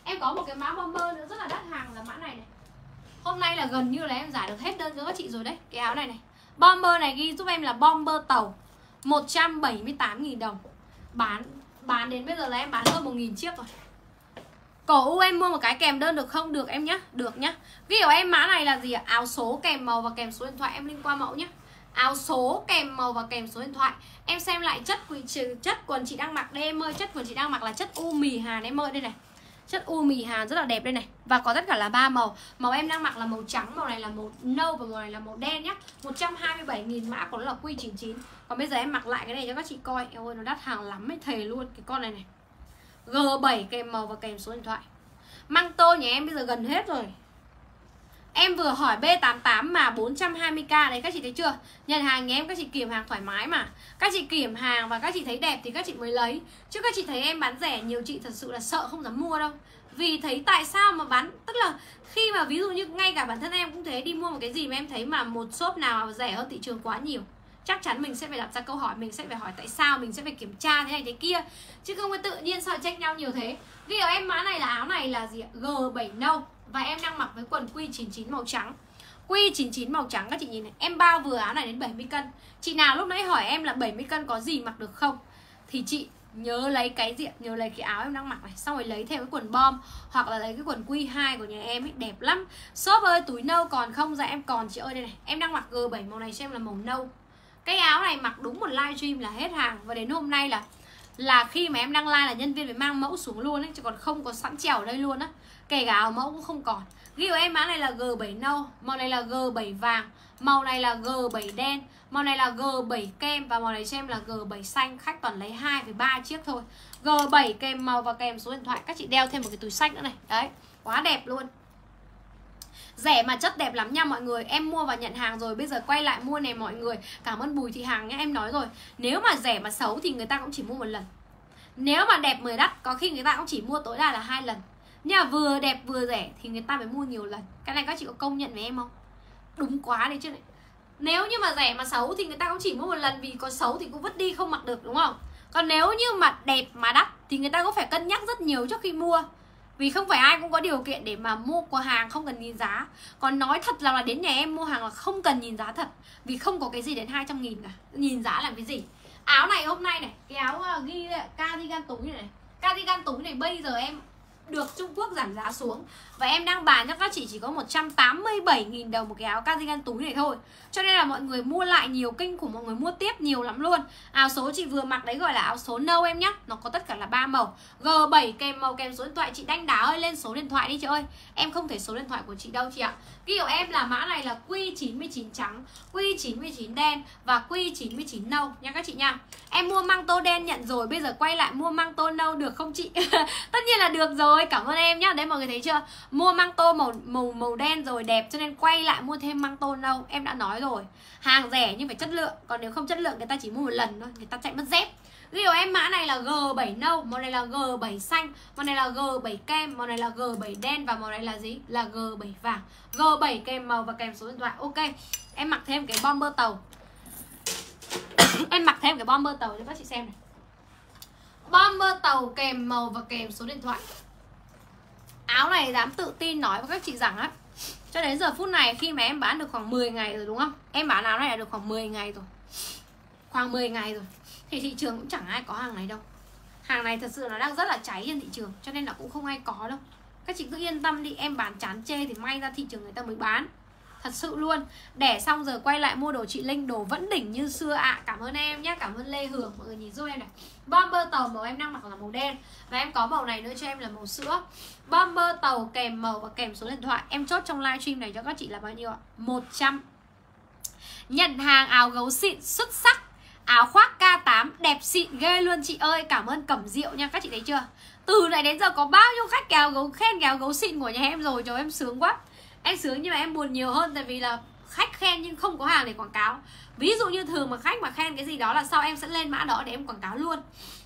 Em có một cái mã bomber nữa rất là đắt hàng là mã này này. Hôm nay là gần như là em giải được hết đơn cho các chị rồi đấy Cái áo này này. Bomber này ghi giúp em là bomber tàu 178.000 đồng. Bán bán đến bây giờ là em bán hơn 1.000 chiếc rồi. Cổ U em mua một cái kèm đơn được không? Được em nhá, được nhá. Ví dụ em mã này là gì ạ? Áo số kèm màu và kèm số điện thoại em liên qua mẫu nhá áo số, kèm màu và kèm số điện thoại. Em xem lại chất chất quần chị đang mặc đây em ơi. Chất quần chị đang mặc là chất u mì hàn em ơi. Đây này. Chất u mì hàn rất là đẹp đây này. Và có tất cả là ba màu. Màu em đang mặc là màu trắng, màu này là màu nâu và màu này là màu đen nhá. 127.000 mã của nó là Q99 còn bây giờ em mặc lại cái này cho các chị coi. Em ơi, nó đắt hàng lắm ấy, thề luôn. Cái con này này. G7 kèm màu và kèm số điện thoại. Măng tô nhà em bây giờ gần hết rồi. Em vừa hỏi B88 mà 420k đấy các chị thấy chưa? Nhận hàng nhà em, các chị kiểm hàng thoải mái mà. Các chị kiểm hàng và các chị thấy đẹp thì các chị mới lấy. Chứ các chị thấy em bán rẻ, nhiều chị thật sự là sợ không dám mua đâu. Vì thấy tại sao mà bán? Tức là khi mà ví dụ như ngay cả bản thân em cũng thế, Đi mua một cái gì mà em thấy mà một shop nào rẻ hơn thị trường quá nhiều, chắc chắn mình sẽ phải đặt ra câu hỏi, mình sẽ phải hỏi tại sao, mình sẽ phải kiểm tra thế này thế kia. Chứ không có tự nhiên sao trách nhau nhiều thế. Ví dụ em mã này là áo này là gì G7 nâu và em đang mặc với quần Q99 màu trắng. Q99 màu trắng các chị nhìn này, Em bao vừa áo này đến 70 cân. Chị nào lúc nãy hỏi em là 70 cân có gì mặc được không? Thì chị nhớ lấy cái diện nhớ lấy cái áo em đang mặc này, xong rồi lấy thêm cái quần bom, hoặc là lấy cái quần Q2 của nhà em ấy, đẹp lắm. Shop ơi, túi nâu còn không? Dạ em còn, chị ơi, đây này. Em đang mặc G7 màu này cho em là màu nâu. Cái áo này mặc đúng một livestream là hết hàng. Và đến hôm nay là là khi mà em đang like là nhân viên phải mang mẫu xuống luôn ấy, chứ còn không có sẵn trèo ở đây luôn á kể cả áo mẫu cũng không còn. Ghi của em mã này là G7 nâu, màu này là G7 vàng, màu này là G7 đen, màu này là G7 kem và màu này cho em là G7 xanh. Khách toàn lấy 2 với 3 chiếc thôi. G7 kèm màu và kèm số điện thoại. Các chị đeo thêm một cái túi xanh nữa này. Đấy, quá đẹp luôn. Rẻ mà chất đẹp lắm nha mọi người. Em mua và nhận hàng rồi, Bây giờ quay lại mua này mọi người. Cảm ơn Bùi Thị Hằng nhé Em nói rồi. Nếu mà rẻ mà xấu thì người ta cũng chỉ mua một lần. Nếu mà đẹp mười đắt, Có khi người ta cũng chỉ mua tối đa là hai lần. Nhưng mà vừa đẹp vừa rẻ Thì người ta phải mua nhiều lần. Cái này các chị có công nhận với em không? Đúng quá đấy chứ. Này Nếu như mà rẻ mà xấu thì người ta cũng chỉ mua một lần Vì có xấu thì cũng vứt đi không mặc được đúng không? Còn nếu như mà đẹp mà đắt Thì người ta cũng phải cân nhắc rất nhiều trước khi mua. Vì không phải ai cũng có điều kiện để mà mua của hàng không cần nhìn giá. Còn nói thật là, là đến nhà em mua hàng là không cần nhìn giá thật. Vì không có cái gì đến 200 nghìn cả. Nhìn giá làm cái gì? Áo này hôm nay này cái áo à, ghi cardigan túi này, này. Cardigan túi này bây giờ em được Trung Quốc giảm giá xuống. Và em đang bán cho các chị chỉ có 187.000 đồng một cái áo cardigan túi này thôi. Cho nên là mọi người mua lại nhiều kinh của Mọi người mua tiếp nhiều lắm luôn. Áo số chị vừa mặc đấy gọi là áo số nâu em nhá, Nó có tất cả là ba màu. G7 kèm màu kèm số điện thoại, Chị đánh đá ơi, lên số điện thoại đi chị ơi. Em không thể số điện thoại của chị đâu chị ạ. Ký của em là mã này là Q99 trắng Q99 đen Và Q99 nâu nha các chị nha. Em mua măng tô đen nhận rồi, Bây giờ quay lại mua măng tô nâu được không chị? Tất nhiên là được rồi. Cảm ơn em nhá. Đấy mọi người thấy chưa? Mua măng tô màu màu màu đen rồi đẹp Cho nên quay lại mua thêm măng tô đâu, Em đã nói rồi. Hàng rẻ nhưng phải chất lượng. Còn nếu không chất lượng người ta chỉ mua một lần thôi. Người ta chạy mất dép. Ví dụ em mã này là G7 nâu Màu này là G7 xanh Màu này là G7 kem Màu này là G7 đen Và màu này là gì? Là G7 vàng. G7 kèm màu và kèm số điện thoại. Ok Em mặc thêm cái bomber tàu. Em mặc thêm cái bomber tàu cho các chị xem này. Bomber tàu kèm màu và kèm số điện thoại. Áo này dám tự tin nói với các chị rằng á, cho đến giờ phút này khi mà em bán được khoảng 10 ngày rồi đúng không? Em bán áo này là được khoảng 10 ngày rồi. Khoảng 10 ngày rồi. Thì thị trường cũng chẳng ai có hàng này đâu. Hàng này thật sự nó đang rất là cháy trên thị trường, cho nên là cũng không ai có đâu. Các chị cứ yên tâm đi, em bán chán chê thì may ra thị trường người ta mới bán thật sự luôn. Để xong giờ quay lại mua đồ chị linh, đồ vẫn đỉnh như xưa ạ. À. cảm ơn em nhé cảm ơn lê hưởng. Mọi người nhìn giúp em này. Bomber tàu màu em đang mặc là màu đen. Và em có màu này nữa cho em là màu sữa. Bomber tàu kèm màu và kèm số điện thoại. Em chốt trong livestream này cho các chị là bao nhiêu ạ? 100 nhận hàng áo gấu xịn, xuất sắc. Áo khoác K8 đẹp xịn ghê luôn chị ơi. Cảm ơn cẩm rượu nha, các chị thấy chưa? Từ nãy đến giờ có bao nhiêu khách kéo gấu khen kéo gấu xịn của nhà em rồi, trời em sướng quá em sướng nhưng mà em buồn nhiều hơn tại vì là khách khen nhưng không có hàng để quảng cáo. Ví dụ như thường mà khách mà khen cái gì đó là sau em sẽ lên mã đó để em quảng cáo luôn.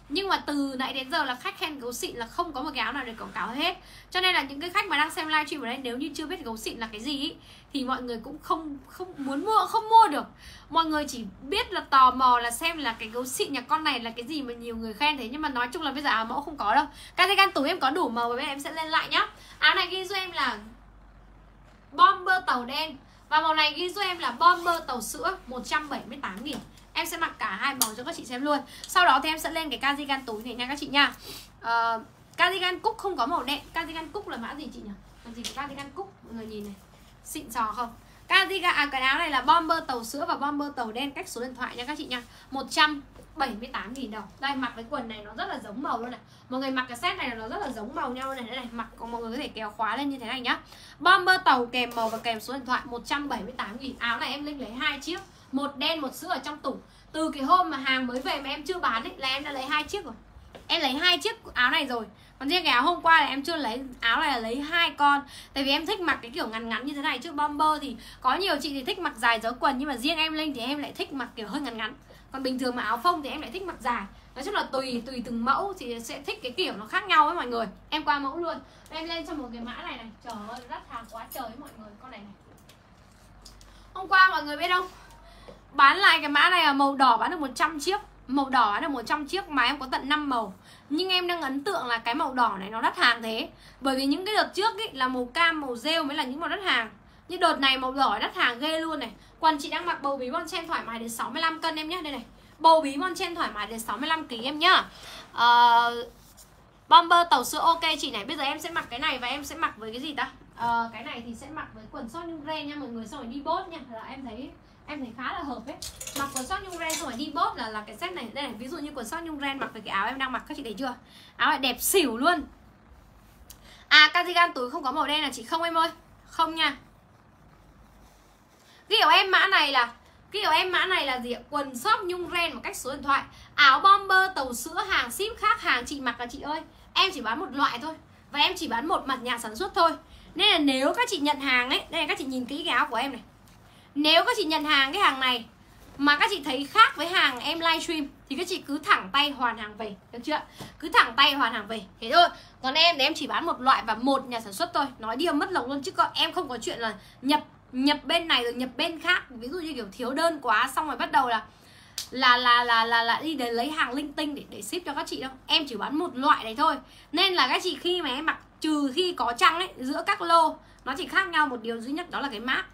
Nhưng mà từ nãy đến giờ là khách khen gấu xịn là không có một cái áo nào để quảng cáo hết. Cho nên là những cái khách mà đang xem livestream ở đây nếu như chưa biết gấu xịn là cái gì ý, thì mọi người cũng không không muốn mua không mua được. Mọi người chỉ biết là tò mò là xem là cái gấu xịn nhà con này là cái gì mà nhiều người khen thế. Nhưng mà nói chung là bây giờ áo mẫu không có đâu. Cái gan túi em có đủ màu và bây giờ em sẽ lên lại nhá. Áo này ghi cho em là bomber tàu đen. Và màu này ghi giúp em là bomber tàu sữa 178 nghìn. Em sẽ mặc cả hai màu cho các chị xem luôn. Sau đó thì em sẽ lên cái cardigan túi này nha các chị nha. Uh, Cardigan cúc không có màu đen. Cardigan cúc là mã gì chị nhỉ? Làm gì có cardigan cúc? Mọi người nhìn này. Xịn sò không? Cardigan, à cái áo này là bomber tàu sữa và bomber tàu đen cách số điện thoại nha các chị nha. 100 78 nghìn đồng. Đây, mặc cái quần này nó rất là giống màu luôn này. Mọi người mặc cái set này nó rất là giống màu nhau này. Đây này, mặc còn mọi người có thể kéo khóa lên như thế này nhá. Bomber tàu kèm màu và kèm số điện thoại 178 nghìn. Áo này em Linh lấy hai chiếc, Một đen, một sữa ở trong tủ. Từ cái hôm mà hàng mới về mà em chưa bán ấy, Là em đã lấy hai chiếc rồi. Em lấy hai chiếc áo này rồi. Còn riêng cái áo hôm qua là em chưa lấy, áo này là lấy hai con. Tại vì em thích mặc cái kiểu ngắn ngắn như thế này, chứ bomber thì có nhiều chị thì thích mặc dài giấu quần, nhưng mà riêng em linh thì em lại thích mặc kiểu hơi ngắn ngắn còn bình thường mà áo phông thì em lại thích mặc dài. Nói chung là tùy tùy từng mẫu thì sẽ thích cái kiểu nó khác nhau ấy mọi người. Em qua mẫu luôn. Em lên cho một cái mã này này. Trời ơi rất hàng quá trời với mọi người, con này này. Hôm qua mọi người biết không? Bán lại cái mã này là màu đỏ bán được 100 chiếc. Màu đỏ bán được 100 chiếc mà em có tận 5 màu. Nhưng em đang ấn tượng là cái màu đỏ này nó đắt hàng thế. Bởi vì những cái đợt trước ấy là màu cam, màu rêu mới là những màu đắt hàng như đợt này màu đỏ đắt hàng ghê luôn này. Quần chị đang mặc bầu bí bon chen thoải mái đến 65 cân em nhé Đây này Bầu bí bon chen thoải mái đến 65 kg em nhá. Ờ, uh, Bomber tàu sữa ok chị này. Bây giờ em sẽ mặc cái này và em sẽ mặc với cái gì ta? Uh, Cái này thì sẽ mặc với quần short nhung ren nha mọi người Xong rồi đi bốt nha. Là em thấy em thấy khá là hợp ấy. Mặc quần short nhung ren xong rồi đi bốt là là cái set này. Đây này ví dụ như quần short nhung ren mặc với cái áo em đang mặc các chị thấy chưa? Áo này đẹp xỉu luôn. À cardigan túi không có màu đen là chị không em ơi. Không nha kiểu em mã này là ghi kiểu em mã này là gì ạ? Quần shop nhung ren một cách số điện thoại. Áo bomber, tàu sữa, hàng ship khác, hàng chị mặc là chị ơi. Em chỉ bán một loại thôi. Và em chỉ bán một mặt nhà sản xuất thôi. Nên là nếu các chị nhận hàng ấy đây là các chị nhìn kỹ cái áo của em này. Nếu các chị nhận hàng cái hàng này mà các chị thấy khác với hàng em livestream thì các chị cứ thẳng tay hoàn hàng về. Được chưa cứ thẳng tay hoàn hàng về. Thế thôi. Còn em thì em chỉ bán một loại và một nhà sản xuất thôi. Nói đi mất lòng luôn. Chứ còn em không có chuyện là nhập nhập bên này rồi nhập bên khác. Ví dụ như kiểu thiếu đơn quá xong rồi bắt đầu là là là là là, là đi để lấy hàng linh tinh để để ship cho các chị đâu. Em chỉ bán một loại này thôi. Nên là các chị khi mà em mặc trừ khi có trăng ấy giữa các lô nó chỉ khác nhau một điều duy nhất đó là cái mác.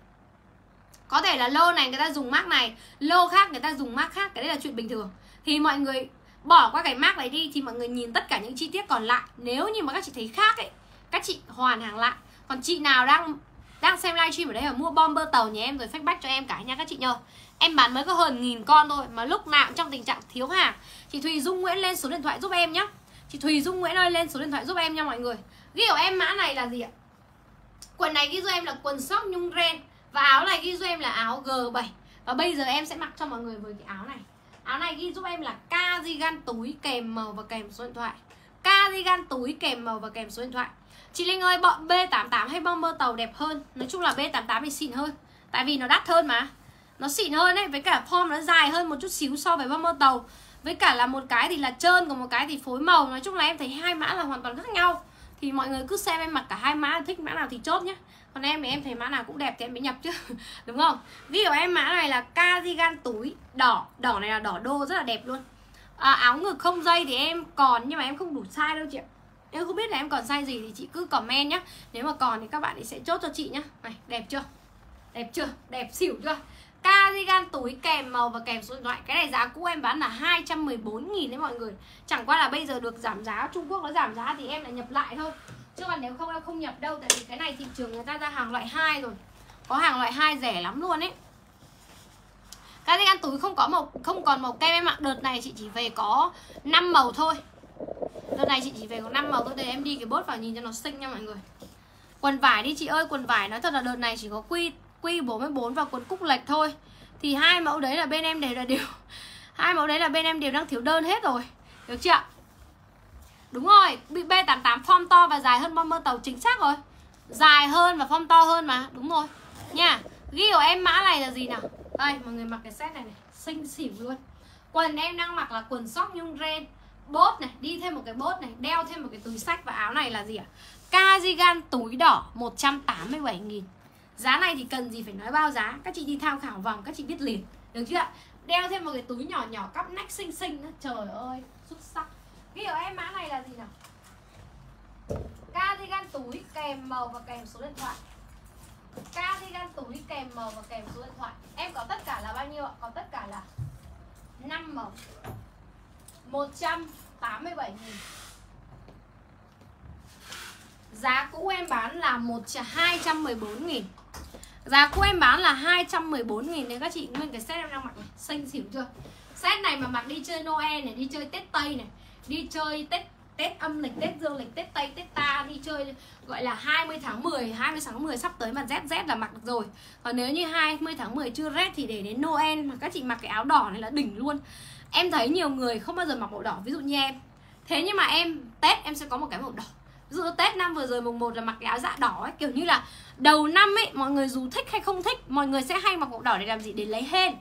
Có thể là lô này người ta dùng mác này lô khác người ta dùng mác khác cái đấy là chuyện bình thường. Thì mọi người bỏ qua cái mác này đi thì mọi người nhìn tất cả những chi tiết còn lại. Nếu như mà các chị thấy khác ấy các chị hoàn hàng lại. Còn chị nào đang đang xem livestream ở đây mà mua bomber tàu nhà em rồi feedback cho em cả nha các chị nhờ em bán mới có hơn nghìn con thôi mà lúc nào cũng trong tình trạng thiếu hàng. Chị Thùy Dung Nguyễn lên số điện thoại giúp em nhé chị Thùy Dung Nguyễn ơi, lên số điện thoại giúp em nha mọi người. Ghi của em mã này là gì ạ? Quần này ghi giúp em là quần sóc nhung ren và áo này ghi giúp em là áo G7 và bây giờ em sẽ mặc cho mọi người với cái áo này. Áo này ghi giúp em là cardigan túi kèm màu và kèm số điện thoại. Cardigan túi kèm màu và kèm số điện thoại. Chị Linh ơi, bọn B88 hay bomber tàu đẹp hơn. Nói chung là B88 thì xịn hơn. Tại vì nó đắt hơn mà. Nó xịn hơn đấy, với cả form nó dài hơn một chút xíu so với bomber tàu. Với cả là một cái thì là trơn, còn một cái thì phối màu. Nói chung là em thấy hai mã là hoàn toàn khác nhau. Thì mọi người cứ xem em mặc cả hai mã, thích mã nào thì chốt nhé còn em thì em thấy mã nào cũng đẹp thì em mới nhập chứ. Đúng không? Ví dụ em mã này là cardigan túi Đỏ, đỏ này là đỏ đô rất là đẹp luôn. À, Áo ngực không dây thì em còn Nhưng mà em không đủ size đâu chị ạ nếu không biết là em còn size gì thì chị cứ comment nhá. Nếu mà còn thì các bạn ấy sẽ chốt cho chị nhá. Này, đẹp chưa? Đẹp chưa? Đẹp xỉu chưa? Cardigan túi kèm màu và kèm số điện thoại. Cái này giá cũ em bán là 214 nghìn đấy mọi người. Chẳng qua là bây giờ được giảm giá, Trung Quốc nó giảm giá thì em lại nhập lại thôi. Chứ còn nếu không, em không nhập đâu, tại vì cái này thị trường người ta ra hàng loại 2 rồi. Có hàng loại 2 rẻ lắm luôn ấy. Cardigan túi không có màu, không còn màu kem em ạ. Đợt này chị chỉ về có 5 màu thôi đợt này chị chỉ về có 5 màu thôi để em đi cái bốt vào nhìn cho nó xinh nha mọi người. Quần vải đi chị ơi, quần vải, nói thật là đợt này chỉ có quy quy 44 và quần cúc lệch thôi. Thì hai mẫu đấy là bên em đều là đều hai mẫu đấy là bên em đều đang thiếu đơn hết rồi. Được chưa đúng rồi, bị B88 form to và dài hơn bomber tàu chính xác rồi. Dài hơn và form to hơn mà, đúng rồi. Nha, ghi của em mã này là gì nào? Đây, mọi người mặc cái set này này, xinh xỉu luôn. Quần em đang mặc là quần sóc nhung ren bốt này, đi thêm một cái bốt này, đeo thêm một cái túi sách và áo này là gì ạ? Cardigan túi đỏ 187 nghìn. Giá này thì cần gì phải nói bao giá? Các chị đi tham khảo vòng, các chị biết liền. Được chưa ạ? Đeo thêm một cái túi nhỏ nhỏ, cắp nách xinh xinh nữa. Trời ơi, xuất sắc. Ghi ở em mã này là gì nào Cardigan túi kèm màu và kèm số điện thoại. Cardigan túi kèm màu và kèm số điện thoại. Em có tất cả là bao nhiêu ạ? Có tất cả là 5 màu. 187 000 Giá cũ em bán là một 214 000 Giá cũ em bán là 214 000 Nên các chị. Nguyên cái set em đang mặc này xanh xỉu chưa? Set này mà mặc đi chơi Noel này Đi chơi Tết Tây này Đi chơi Tết Tết âm lịch, Tết dương lịch, Tết Tây, Tết ta đi chơi gọi là 20 tháng 10, 20 tháng 10 sắp tới mà rét rét là mặc được rồi. Còn nếu như 20 tháng 10 chưa rét thì để đến Noel. Mà các chị mặc cái áo đỏ này là đỉnh luôn. Em thấy nhiều người không bao giờ mặc màu đỏ, ví dụ như em. Thế nhưng mà em Tết em sẽ có một cái màu đỏ. Ví dụ Tết năm vừa rồi mùng 1 là mặc cái áo dạ đỏ ấy kiểu như là đầu năm ấy mọi người dù thích hay không thích mọi người sẽ hay mặc màu đỏ để làm gì? Để lấy hên.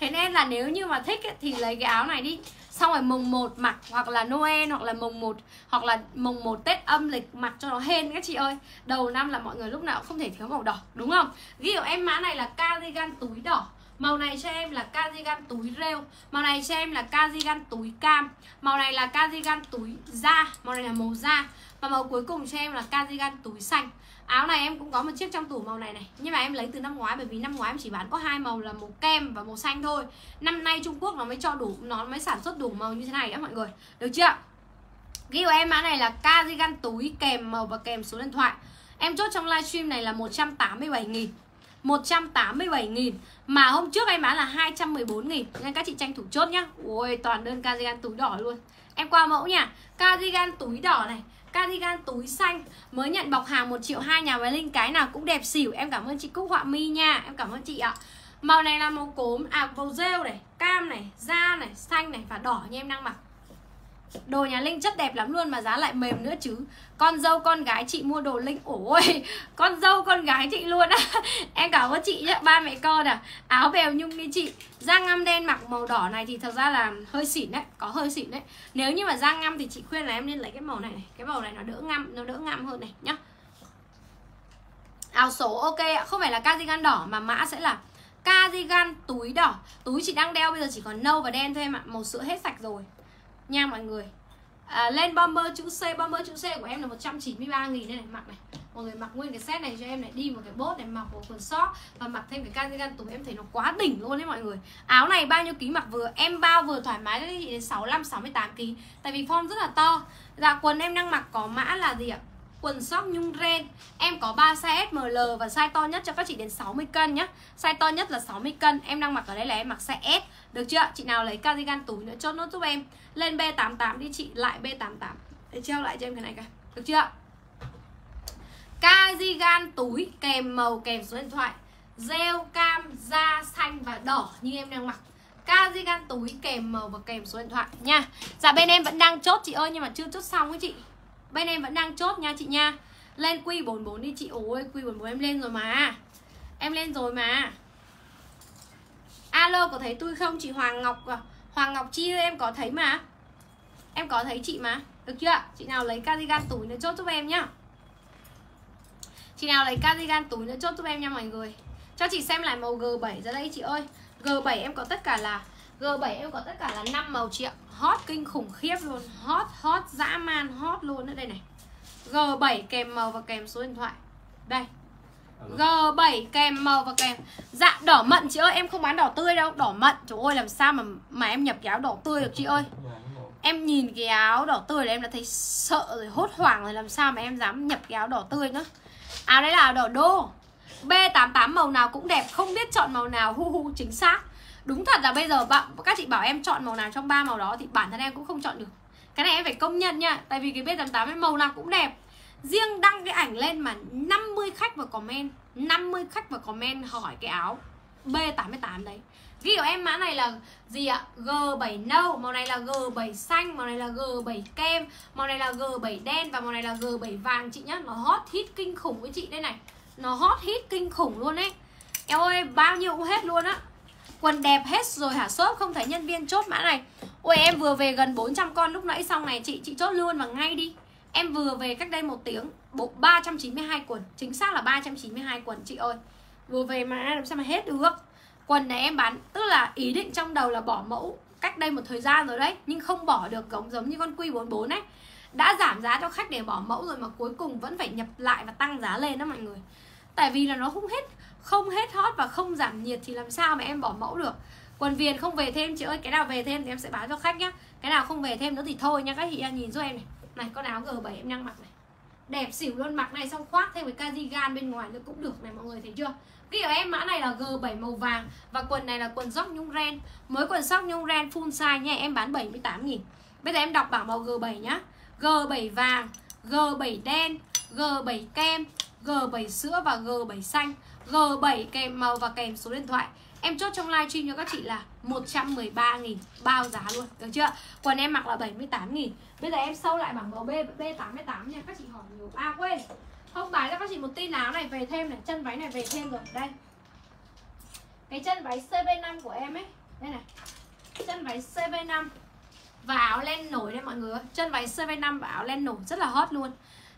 Thế nên là nếu như mà thích ấy, thì lấy cái áo này đi. Xong rồi mùng 1 mặc hoặc là Noel hoặc là mùng 1 hoặc là mùng 1 Tết âm lịch mặc cho nó hên các chị ơi. Đầu năm là mọi người lúc nào cũng không thể thiếu màu đỏ đúng không? Ví dụ em mã này là cardigan túi đỏ. Màu này cho em là cardigan túi rêu. Màu này cho em là cardigan túi cam. Màu này là cardigan túi da. Màu này là màu da. Và màu cuối cùng cho em là cardigan túi xanh. Áo này em cũng có một chiếc trong tủ màu này này. Nhưng mà em lấy từ năm ngoái, Bởi vì năm ngoái em chỉ bán có hai màu là màu kem và màu xanh thôi. Năm nay Trung Quốc nó mới cho đủ, Nó mới sản xuất đủ màu như thế này đó mọi người. Được chưa? Ghi của em mã này là cardigan túi kèm màu và kèm số điện thoại. Em chốt trong livestream này là 187 000 187.000 Mà hôm trước em bán là 214.000 Nên các chị tranh thủ chốt nhá. Ôi, toàn đơn cardigan túi đỏ luôn. Em qua mẫu nha. Cardigan túi đỏ này, cardigan túi xanh. Mới nhận bọc hàng 1 triệu hai, nhà với linh cái nào cũng đẹp xỉu. Em cảm ơn chị cúc họa mi nha. Em cảm ơn chị ạ. Màu này là màu cốm à màu rêu này, cam này, da này, xanh này và đỏ như em đang mặc. Đồ nhà Linh chất đẹp lắm luôn mà giá lại mềm nữa chứ. Con dâu con gái chị mua đồ Linh Ôi con dâu con gái chị luôn á. Em cảm ơn chị nhá ba mẹ con à. Áo bèo nhung đi chị. Da ngăm đen mặc màu đỏ này thì thật ra là hơi xỉn đấy Có hơi xỉn đấy. Nếu như mà da ngăm thì chị khuyên là em nên lấy cái màu này này. Cái màu này nó đỡ ngăm, nó đỡ ngăm hơn này nhá. Áo số ok ạ Không phải là cardigan đỏ mà mã sẽ là cardigan túi đỏ. Túi chị đang đeo bây giờ chỉ còn nâu và đen thôi em ạ Màu sữa hết sạch rồi nha mọi người. À, lên bomber chữ C bomber chữ C của em là 193 nghìn đây này mặc này. Mọi người mặc nguyên cái set này cho em này đi một cái bốt này mặc một quần short và mặc thêm cái cardigan. Túi em thấy nó quá đỉnh luôn đấy mọi người. Áo này bao nhiêu ký mặc vừa em bao vừa thoải mái đấy chị đến 65 68 ký. Tại vì form rất là to. Dạ quần em đang mặc có mã là gì ạ? Quần sóc nhung ren. Em có 3 size SML và size to nhất cho các chị đến 60 cân nhá. Size to nhất là 60 cân. Em đang mặc ở đây là em mặc size S. Được chưa? Chị nào lấy cardigan túi nữa chốt nốt giúp em. Lên B88 đi chị lại B88. Để treo lại cho em cái này cả Được chưa? Cardigan túi kèm màu kèm số điện thoại Gel cam, da xanh và đỏ như em đang mặc. Cardigan túi kèm màu và kèm số điện thoại nha. Dạ bên em vẫn đang chốt chị ơi nhưng mà chưa chốt xong ấy chị. Bên em vẫn đang chốt nha chị nha. Lên Q44 đi chị. Ôi Q44 em lên rồi mà. Em lên rồi mà. Alo có thấy tôi không? Chị Hoàng Ngọc à? Hoàng Ngọc Chi em có thấy mà? Em có thấy chị mà? Được chưa? Chị nào lấy cardigan túi nữa chốt giúp em nhá. Chị nào lấy cardigan túi nữa chốt giúp em nha mọi người. Cho chị xem lại màu G7 ra đây chị ơi. G7 em có tất cả là G7 em có tất cả là 5 màu chị ạ. Hot, kinh khủng, khiếp luôn. Hot hot, dã man, hot luôn. Ở đây này. G7 kèm màu và kèm số điện thoại. Đây. Ờ. G7 kèm màu và kèm Dạ đỏ mận, chị ơi, em không bán đỏ tươi đâu. Đỏ mận, trời ơi, làm sao mà mà em nhập cái áo đỏ tươi được, chị ơi? Em nhìn cái áo đỏ tươi là em đã thấy sợ rồi, hốt hoảng rồi, Làm sao mà em dám nhập cái áo đỏ tươi nữa? Áo đấy là áo đỏ đô. B88 màu nào cũng đẹp, Không biết chọn màu nào, hu hu, chính xác. Đúng thật là bây giờ bạn, các chị bảo em chọn màu nào trong ba màu đó Thì bản thân em cũng không chọn được. Cái này em phải công nhận nha, Tại vì cái B88 ấy màu nào cũng đẹp. Riêng đăng cái ảnh lên mà 50 khách vào comment 50 khách vào comment hỏi cái áo B88 đấy Ghi của em mã này là gì ạ? G7 nâu, màu này là G7 xanh, màu này là G7 kem, màu này là G7 đen và màu này là G7 vàng chị nhá. Nó hot hit kinh khủng với chị đây này. Nó hot hit kinh khủng luôn ấy. Em ơi, bao nhiêu cũng hết luôn á. Quần đẹp hết rồi hả shop không thấy nhân viên chốt mã này. Ôi em vừa về gần 400 con lúc nãy xong này chị chị chốt luôn và ngay đi. Em vừa về cách đây một tiếng. Bộ 392 quần. Chính xác là 392 quần chị ơi. Vừa về mà làm sao mà hết được? Quần này em bán Tức là ý định trong đầu là bỏ mẫu Cách đây một thời gian rồi đấy Nhưng không bỏ được giống giống như con Q44 ấy. Đã giảm giá cho khách để bỏ mẫu rồi Mà cuối cùng vẫn phải nhập lại và tăng giá lên đó mọi người. Tại vì là nó không hết Không hết hot và không giảm nhiệt Thì làm sao mà em bỏ mẫu được? Quần viền không về thêm chị ơi Cái nào về thêm thì em sẽ bán cho khách nhá. Cái nào không về thêm nữa thì thôi nha Các chị nhìn giúp em này này, con áo G7 em đang mặc này. Đẹp xỉu luôn, mặc này xong khoác thêm cái cardigan bên ngoài nữa cũng được này mọi người thấy chưa? Cái ở em mã này là G7 màu vàng Và quần này là quần dốc nhung ren. Mới quần sóc nhung ren full size nha, Em bán 78 nghìn. Bây giờ em đọc bảng màu G7 nhá. G7 vàng G7 đen G7 kem G7 sữa và G7 xanh. G7 kèm màu và kèm số điện thoại. Em chốt trong livestream cho các chị là 113.000 bao giá luôn Được chưa? Quần em mặc là 78.000 Bây giờ em sâu lại bằng màu B, B88 nha. Các chị hỏi nhiều À quên Không bán cho các chị một tin áo này về thêm này Chân váy này về thêm rồi. Đây. Cái chân váy CB5 của em ấy. Đây này. Chân váy CB5 Và áo len nổi đây mọi người Chân váy CB5 và áo len nổi rất là hot luôn.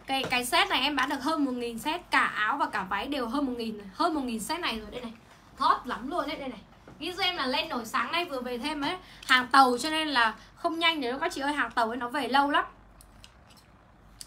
Cái cái set này em bán được hơn 1.000 set. Cả áo và cả váy đều hơn 1.000 Hơn 1.000 set này rồi. Đây này hot lắm luôn đấy đây này. Ghi cho em là lên nổi sáng nay vừa về thêm ấy, hàng tàu cho nên là không nhanh nếu các chị ơi, hàng tàu ấy nó về lâu lắm.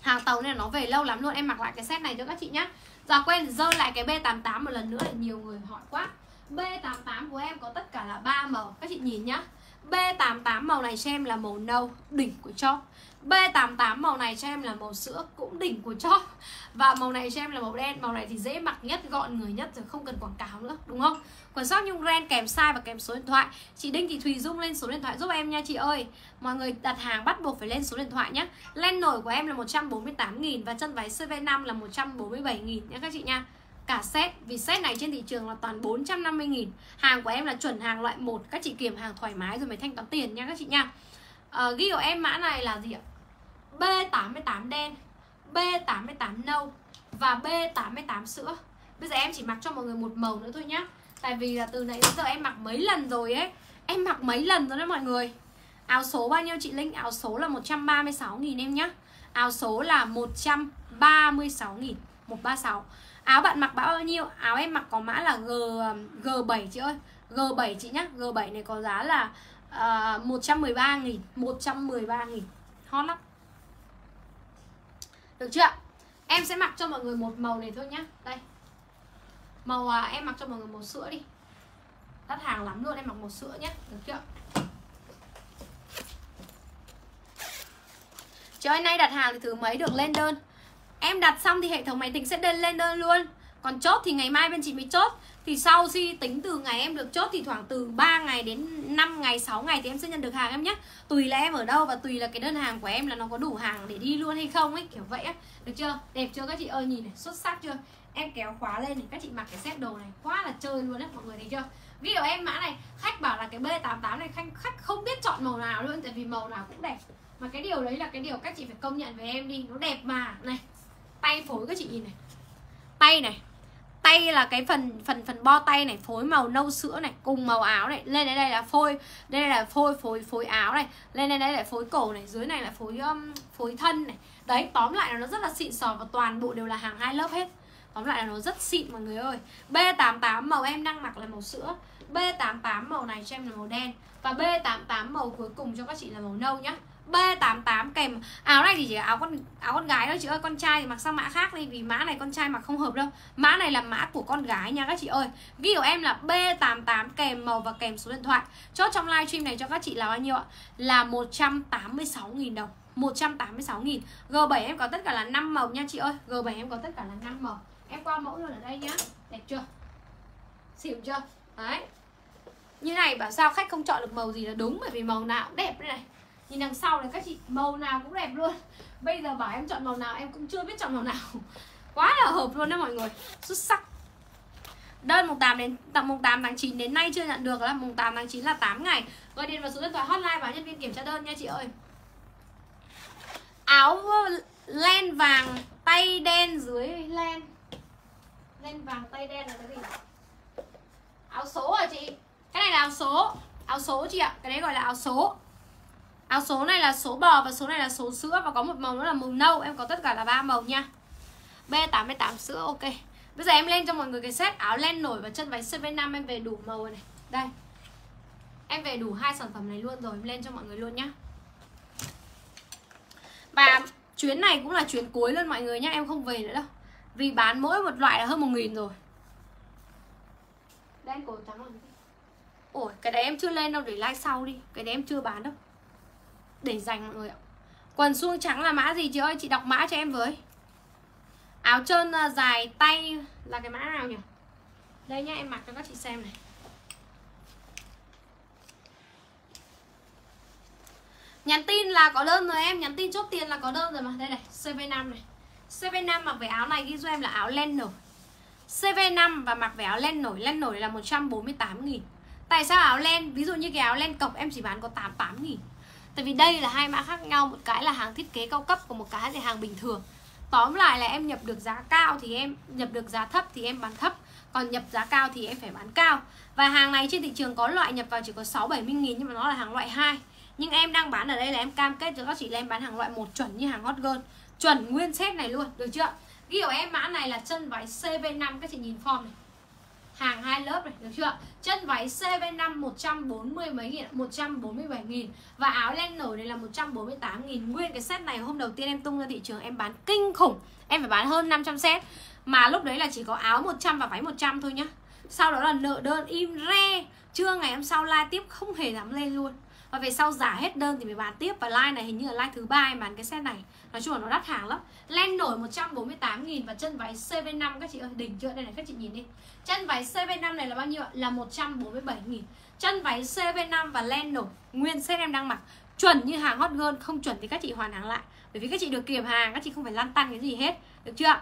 Hàng tàu nên nó về lâu lắm luôn. Em mặc lại cái set này cho các chị nhá. Giờ quên, dơ lại cái B88 một lần nữa là nhiều người hỏi quá. B88 của em có tất cả là ba màu. Các chị nhìn nhá. B88 màu này cho em là màu nâu, đỉnh của chóp. B88 màu này cho em là màu sữa cũng đỉnh của chóp. Và màu này cho em là màu đen Màu này thì dễ mặc nhất, gọn người nhất rồi không cần quảng cáo nữa đúng không? Quần sóc nhung ren kèm size và kèm số điện thoại. Chị Đinh Thị Thùy Dung lên số điện thoại giúp em nha chị ơi. Mọi người đặt hàng bắt buộc phải lên số điện thoại nhé Len nổi của em là 148.000 Và chân váy CV5 là 147.000 nha các chị nha. Cả set vì set này trên thị trường là toàn 450 nghìn. Hàng của em là chuẩn hàng loại 1 các chị kiểm hàng thoải mái rồi mới thanh toán tiền nha các chị nha. À, ghi của em mã này là gì ạ? B88 đen B88 nâu và B88 sữa. Bây giờ em chỉ mặc cho mọi người một màu nữa thôi nhá. Tại vì là từ nãy đến giờ em mặc mấy lần rồi ấy. Em mặc mấy lần rồi đấy mọi người. Áo số bao nhiêu chị Linh? Áo số là 136.000 em nhá. Áo số là 136.000 136 áo bạn mặc bao nhiêu? Áo em mặc có mã là g um, g7 chị ơi. G7 chị nhá. G7 này có giá là uh, 113.000 113.000 hot lắm được chưa? Em sẽ mặc cho mọi người một màu này thôi nhá. Đây. Màu à, em mặc cho mọi người màu sữa đi. Đắt hàng lắm luôn em mặc màu sữa nhé được chưa? Chị ơi nay đặt hàng thì thứ mấy được lên đơn. Em đặt xong thì hệ thống máy tính sẽ lên đơn luôn. Còn chốt thì ngày mai bên chị mới chốt. Thì sau khi tính từ ngày em được chốt Thì khoảng từ 3 ngày đến 5 ngày 6 ngày thì em sẽ nhận được hàng em nhé. Tùy là em ở đâu và tùy là cái đơn hàng của em là nó có đủ hàng để đi luôn hay không ấy Kiểu vậy á. Được chưa? Đẹp chưa các chị? Ơi nhìn này xuất sắc chưa? Em kéo khóa lên thì các chị mặc cái set đồ này Quá là chơi luôn đấy mọi người thấy chưa? Ví dụ em mã này khách bảo là cái B88 này khách, khách không biết chọn màu nào luôn Tại vì màu nào cũng đẹp. Mà cái điều đấy là cái điều các chị phải công nhận với em đi nó đẹp mà. Này tay phối các chị nhìn này. Tay này tay là cái phần phần phần bo tay này phối màu nâu sữa này cùng màu áo này. Lên đây đây là phôi đây là phôi phối phối áo này. Lên đây đây là phối cổ này dưới này là phối um, phối thân này. Đấy tóm lại là nó rất là xịn sò và toàn bộ đều là hàng hai lớp hết. Tóm lại là nó rất xịn mọi người ơi. B88 màu em đang mặc là màu sữa. B88 màu này cho em là màu đen. Và B88 màu cuối cùng cho các chị là màu nâu nhá. B88 kèm áo này thì chỉ là áo con áo con gái thôi chị ơi, con trai thì mặc sang mã khác đi, vì mã này con trai mặc không hợp đâu. Mã này là mã của con gái nha các chị ơi. Ghi của em là B88 kèm màu và kèm số điện thoại. Chốt trong livestream này cho các chị là bao nhiêu ạ? Là 186.000 đồng. 186.000 G7 em có tất cả là 5 màu nha chị ơi. G7 em có tất cả là 5 màu. Em qua mẫu luôn ở đây nhá. Đẹp chưa? Xỉu chưa? Đấy. Như này bảo sao khách không chọn được màu gì là đúng, Bởi vì màu nào cũng đẹp đây này. Nhìn đằng sau này các chị, màu nào cũng đẹp luôn. Bây giờ bảo em chọn màu nào, em cũng chưa biết chọn màu nào. Quá là hợp luôn đấy mọi người. Xuất sắc. Đơn mùng 8 đến, tặng mùng 8 tháng 9 đến nay chưa nhận được là mùng 8 tháng 9 là 8 ngày. Gọi điện vào số điện thoại hotline và nhân viên kiểm tra đơn nha chị ơi. Áo len vàng tay đen dưới len. Len vàng tay đen là cái gì? Áo số à chị? Cái này là áo số. Áo số chị ạ. Cái đấy gọi là áo số. Áo số này là số bò và số này là số sữa Và có một màu nữa là màu nâu. Em có tất cả là ba màu nha. B88 sữa, ok. Bây giờ em lên cho mọi người cái set áo len nổi và chân váy CV5 em về đủ màu này. Đây. Em về đủ hai sản phẩm này luôn rồi. Em lên cho mọi người luôn nhá. Và chuyến này cũng là chuyến cuối luôn mọi người nhá. Em không về nữa đâu. Vì bán mỗi một loại là hơn một nghìn rồi. Đen cổ trắng là Ủa, cái đấy em chưa lên đâu, để like sau đi. Cái đấy em chưa bán đâu. Để dành mọi người ạ. Quần suông trắng là mã gì chị ơi? Chị đọc mã cho em với. Áo trơn à, dài tay là cái mã nào nhỉ? Đây nhá, em mặc cho các chị xem này. Nhắn tin là có đơn rồi em. Nhắn tin chốt tiền là có đơn rồi mà. Đây này CV5 này. CV5 mặc về áo này ghi cho em là áo len nổi. CV5 và mặc về áo len nổi. Len nổi là 148 nghìn. Tại sao áo len? Ví dụ như cái áo len cộc em chỉ bán có 88 nghìn. Tại vì đây là hai mã khác nhau Một cái là hàng thiết kế cao cấp Còn một cái là hàng bình thường. Tóm lại là em nhập được giá cao thì em Nhập được giá thấp thì em bán thấp Còn nhập giá cao thì em phải bán cao. Và hàng này trên thị trường có loại nhập vào chỉ có 6-70 nghìn Nhưng mà nó là hàng loại 2 Nhưng em đang bán ở đây là em cam kết cho các chị là em bán hàng loại một chuẩn như hàng hot girl. Chuẩn nguyên set này luôn, được chưa? Ghi của em mã này là chân váy CV5 Các chị nhìn form này. Hàng hai lớp này, được chưa? Chân váy CV5 140 mấy nghìn 147 nghìn. Và áo len nổi này là 148 nghìn. Nguyên cái set này hôm đầu tiên em tung ra thị trường Em bán kinh khủng. Em phải bán hơn 500 set. Mà lúc đấy là chỉ có áo 100 và váy 100 thôi nhá. Sau đó là nợ đơn im re. Trưa ngày hôm sau live tiếp không hề dám lên luôn. Và về sau giả hết đơn thì mới bán tiếp. Và like này hình như là like thứ ba em bán cái set này nói chung là nó đắt hàng lắm. Len nổi 148 nghìn và chân váy CV5 các chị ơi, đỉnh chưa? Đây này, các chị nhìn đi. Chân váy CV5 này là bao nhiêu ạ? Là 147 nghìn. Chân váy CV5 và len nổi. Nguyên set em đang mặc. Chuẩn như hàng hot girl, không chuẩn thì các chị hoàn hàng lại. Bởi vì các chị được kiểm hàng, các chị không phải lăn tăn cái gì hết. Được chưa?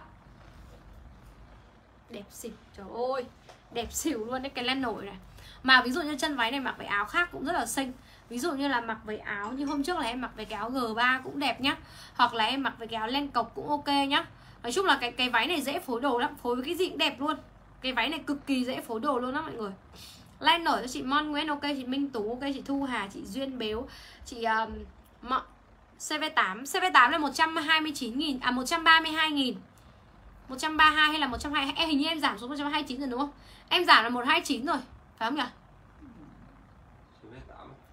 Đẹp xỉu. Trời ơi, đẹp xỉu luôn đấy, cái len nổi này. Mà ví dụ như chân váy này mặc với áo khác cũng rất là xinh ví dụ như là mặc với áo như hôm trước là em mặc với cái áo G3 cũng đẹp nhá. Hoặc là em mặc với cái áo len cộc cũng ok nhá. Nói chung là cái cái váy này dễ phối đồ lắm phối với cái gì cũng đẹp luôn. Cái váy này cực kỳ dễ phối đồ luôn đó mọi người. Len nổi cho chị Mon Nguyễn ok chị Minh Tú ok chị Thu Hà chị Duyên Bếu chị um, Mọ, CV8 CV8 là 129 000 à 132 000 132 hay là 120 em hình như em giảm xuống 129 rồi đúng không? Em giảm là 129 rồi phải không nhỉ?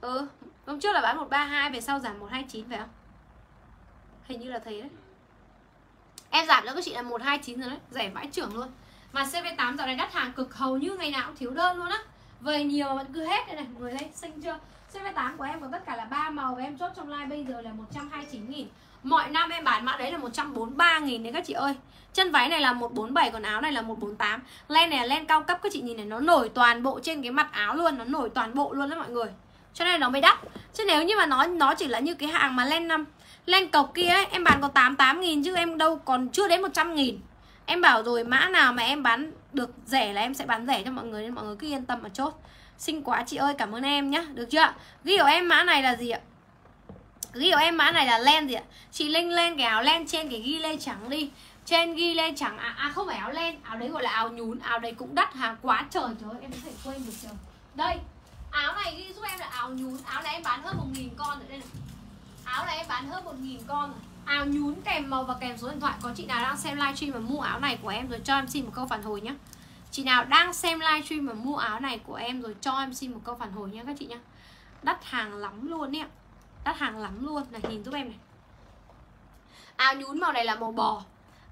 Ừ, hôm trước là bán 132 về sau giảm 129 phải không? Hình như là thế đấy. Em giảm cho các chị là 129 rồi đấy, rẻ vãi trưởng luôn. Mà CV8 dạo này đắt hàng cực hầu như ngày nào cũng thiếu đơn luôn á. Về nhiều mà vẫn cứ hết đây này, mọi người đây xinh chưa? CV8 của em có tất cả là ba màu và em chốt trong live bây giờ là 129 nghìn Mọi năm em bán mã đấy là 143 nghìn đấy các chị ơi Chân váy này là 147 còn áo này là 148 Len này là len cao cấp các chị nhìn này nó nổi toàn bộ trên cái mặt áo luôn Nó nổi toàn bộ luôn đó mọi người cho nên nó mới đắt. Chứ nếu như mà nó nó chỉ là như cái hàng mà len năm. Len cộc kia ấy em bán có 88 nghìn chứ em đâu còn chưa đến 100 nghìn. Em bảo rồi mã nào mà em bán được rẻ là em sẽ bán rẻ cho mọi người nên mọi người cứ yên tâm mà chốt. Xinh quá chị ơi cảm ơn em nhá. Được chưa? Ghi của em mã này là gì ạ? Ghi của em mã này là len gì ạ? Chị linh lên cái áo len trên cái ghi lê trắng đi. Trên ghi lê trắng à, à không phải áo len áo đấy gọi là áo nhún áo đấy cũng đắt hàng quá. Trời trời em có thể quên được trời đây áo này ghi giúp em là áo nhún. Áo này em bán hơn một nghìn con rồi, đây này. Áo này em bán hơn một nghìn con rồi. Áo nhún kèm màu và kèm số điện thoại. Có chị nào đang xem livestream và mua áo này của em rồi cho em xin một câu phản hồi nhé chị nào đang xem livestream và mua áo này của em rồi cho em xin một câu phản hồi nhé các chị nhá. Đắt hàng lắm luôn ấy đắt hàng lắm luôn. Này, nhìn giúp em này. Áo nhún màu này là màu bò.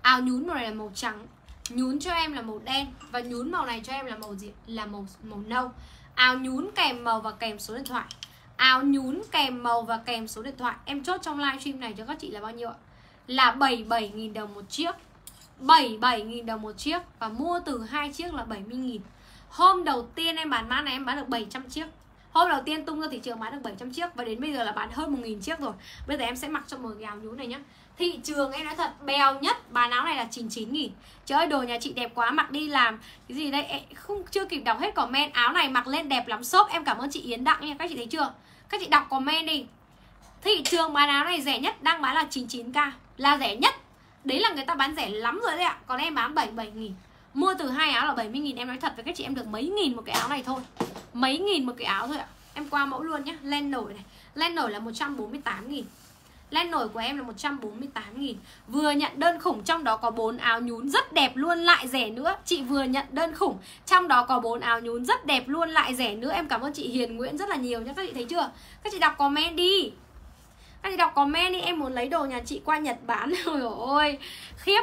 Áo nhún màu này là màu trắng. Nhún cho em là màu đen và nhún màu này cho em là màu gì? Là màu màu nâu áo nhún kèm màu và kèm số điện thoại. Áo nhún kèm màu và kèm số điện thoại. Em chốt trong livestream này cho các chị là bao nhiêu ạ? Là 77.000 đồng một chiếc. 77.000 đồng một chiếc và mua từ hai chiếc là 70.000 hôm đầu tiên em bán mã này em bán được 700 chiếc. Hôm đầu tiên tung ra thị trường bán được 700 chiếc Và đến bây giờ là bán hơn 1.000 chiếc rồi. Bây giờ em sẽ mặc cho một cái áo nhún này nhá. Thị trường em nói thật, bèo nhất Bán áo này là 99 nghìn. Trời ơi, đồ nhà chị đẹp quá, mặc đi làm. Cái gì đây? Em không, chưa kịp đọc hết comment. Áo này mặc lên đẹp lắm. Shop, Em cảm ơn chị Yến Đặng nha. Các chị thấy chưa? Các chị đọc comment đi. Thị trường bán áo này rẻ nhất, đang bán là 99k Là rẻ nhất. Đấy là người ta bán rẻ lắm rồi đấy ạ. Còn em bán 77 nghìn. Mua từ hai áo là 70 nghìn. Em nói thật với các chị, em được mấy nghìn một cái áo này thôi. Mấy nghìn một cái áo thôi ạ. Em qua mẫu luôn nhé Len nổi này. Len nổi là 148 nghìn. Len nổi của em là 148 nghìn. Vừa nhận đơn khủng, trong đó có 4 áo nhún rất đẹp luôn, lại rẻ nữa. Chị vừa nhận đơn khủng, Trong đó có 4 áo nhún rất đẹp luôn, lại rẻ nữa. Em cảm ơn chị Hiền Nguyễn rất là nhiều nhé Các chị thấy chưa? Các chị đọc comment đi. Các chị đọc comment đi, Em muốn lấy đồ nhà chị qua Nhật bán. Ôi ôi, Khiếp.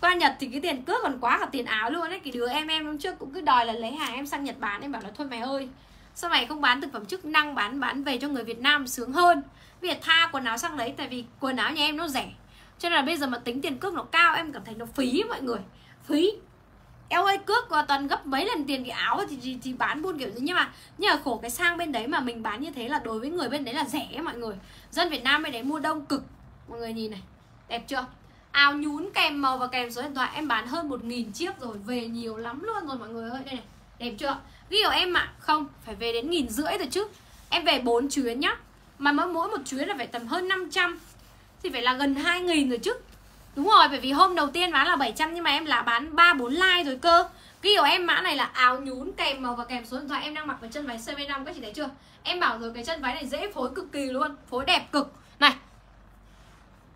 Qua Nhật thì cái tiền cước còn quá cả tiền áo luôn ấy. Cái đứa em em hôm trước cũng cứ đòi là lấy hàng em sang Nhật bán, Em bảo là thôi mày ơi, Sao mày không bán thực phẩm chức năng, bán bán về cho người Việt Nam sướng hơn. Việc tha quần áo sang đấy Tại vì quần áo nhà em nó rẻ. Cho nên là bây giờ mà tính tiền cước nó cao Em cảm thấy nó phí mọi người. Phí. Eo ơi cước qua toàn gấp mấy lần tiền cái áo thì, thì, thì bán buôn kiểu gì. Nhưng mà nhưng mà khổ cái sang bên đấy mà mình bán như thế là đối với người bên đấy là rẻ mọi người. Dân Việt Nam bên đấy mua đông cực. Mọi người nhìn này. Đẹp chưa? Áo nhún kèm màu và kèm số điện thoại Em bán hơn 1.000 chiếc rồi. Về nhiều lắm luôn rồi mọi người ơi. Đây này. Đẹp chưa? Ghi của em ạ à? Không Phải về đến nghìn rưỡi rồi chứ. Em về bốn chuyến nhá. Mà mỗi mỗi một chuyến là phải tầm hơn 500 Thì phải là gần 2.000 rồi chứ. Đúng rồi, bởi vì hôm đầu tiên bán là 700 Nhưng mà em là bán 3-4 like rồi cơ. Cái kiểu em mã này là áo nhún, kèm màu và kèm số điện thoại. Em đang mặc vào chân váy CV5 các chị thấy chưa? Em bảo rồi, cái chân váy này dễ phối cực kỳ luôn, Phối đẹp cực.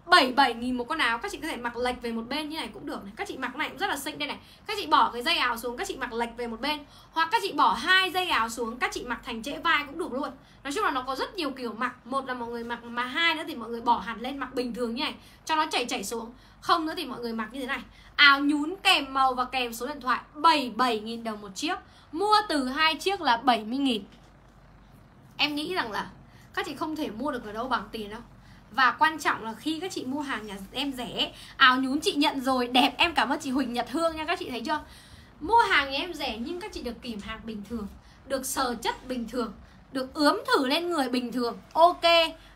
77 nghìn một con áo, Các chị có thể mặc lệch về một bên như này cũng được này. Các chị mặc này cũng rất là xinh đây này. Các chị bỏ cái dây áo xuống, Các chị mặc lệch về một bên. Hoặc các chị bỏ hai dây áo xuống, Các chị mặc thành trễ vai cũng được luôn. Nói chung là nó có rất nhiều kiểu mặc. Một là mọi người mặc, Mà hai nữa thì mọi người bỏ hẳn lên mặc bình thường như này, Cho nó chảy chảy xuống. Không nữa thì mọi người mặc như thế này. Áo nhún kèm màu và kèm số điện thoại 77 nghìn đồng một chiếc. Mua từ hai chiếc là 70 nghìn. Em nghĩ rằng là Các chị không thể mua được ở đâu bằng tiền đâu và quan trọng là khi các chị mua hàng nhà em rẻ, áo nhún chị nhận rồi, đẹp, em cảm ơn chị Huỳnh Nhật Hương nha các chị thấy chưa? Mua hàng nhà em rẻ nhưng các chị được kiểm hàng bình thường, được sờ chất bình thường, được ướm thử lên người bình thường, ok.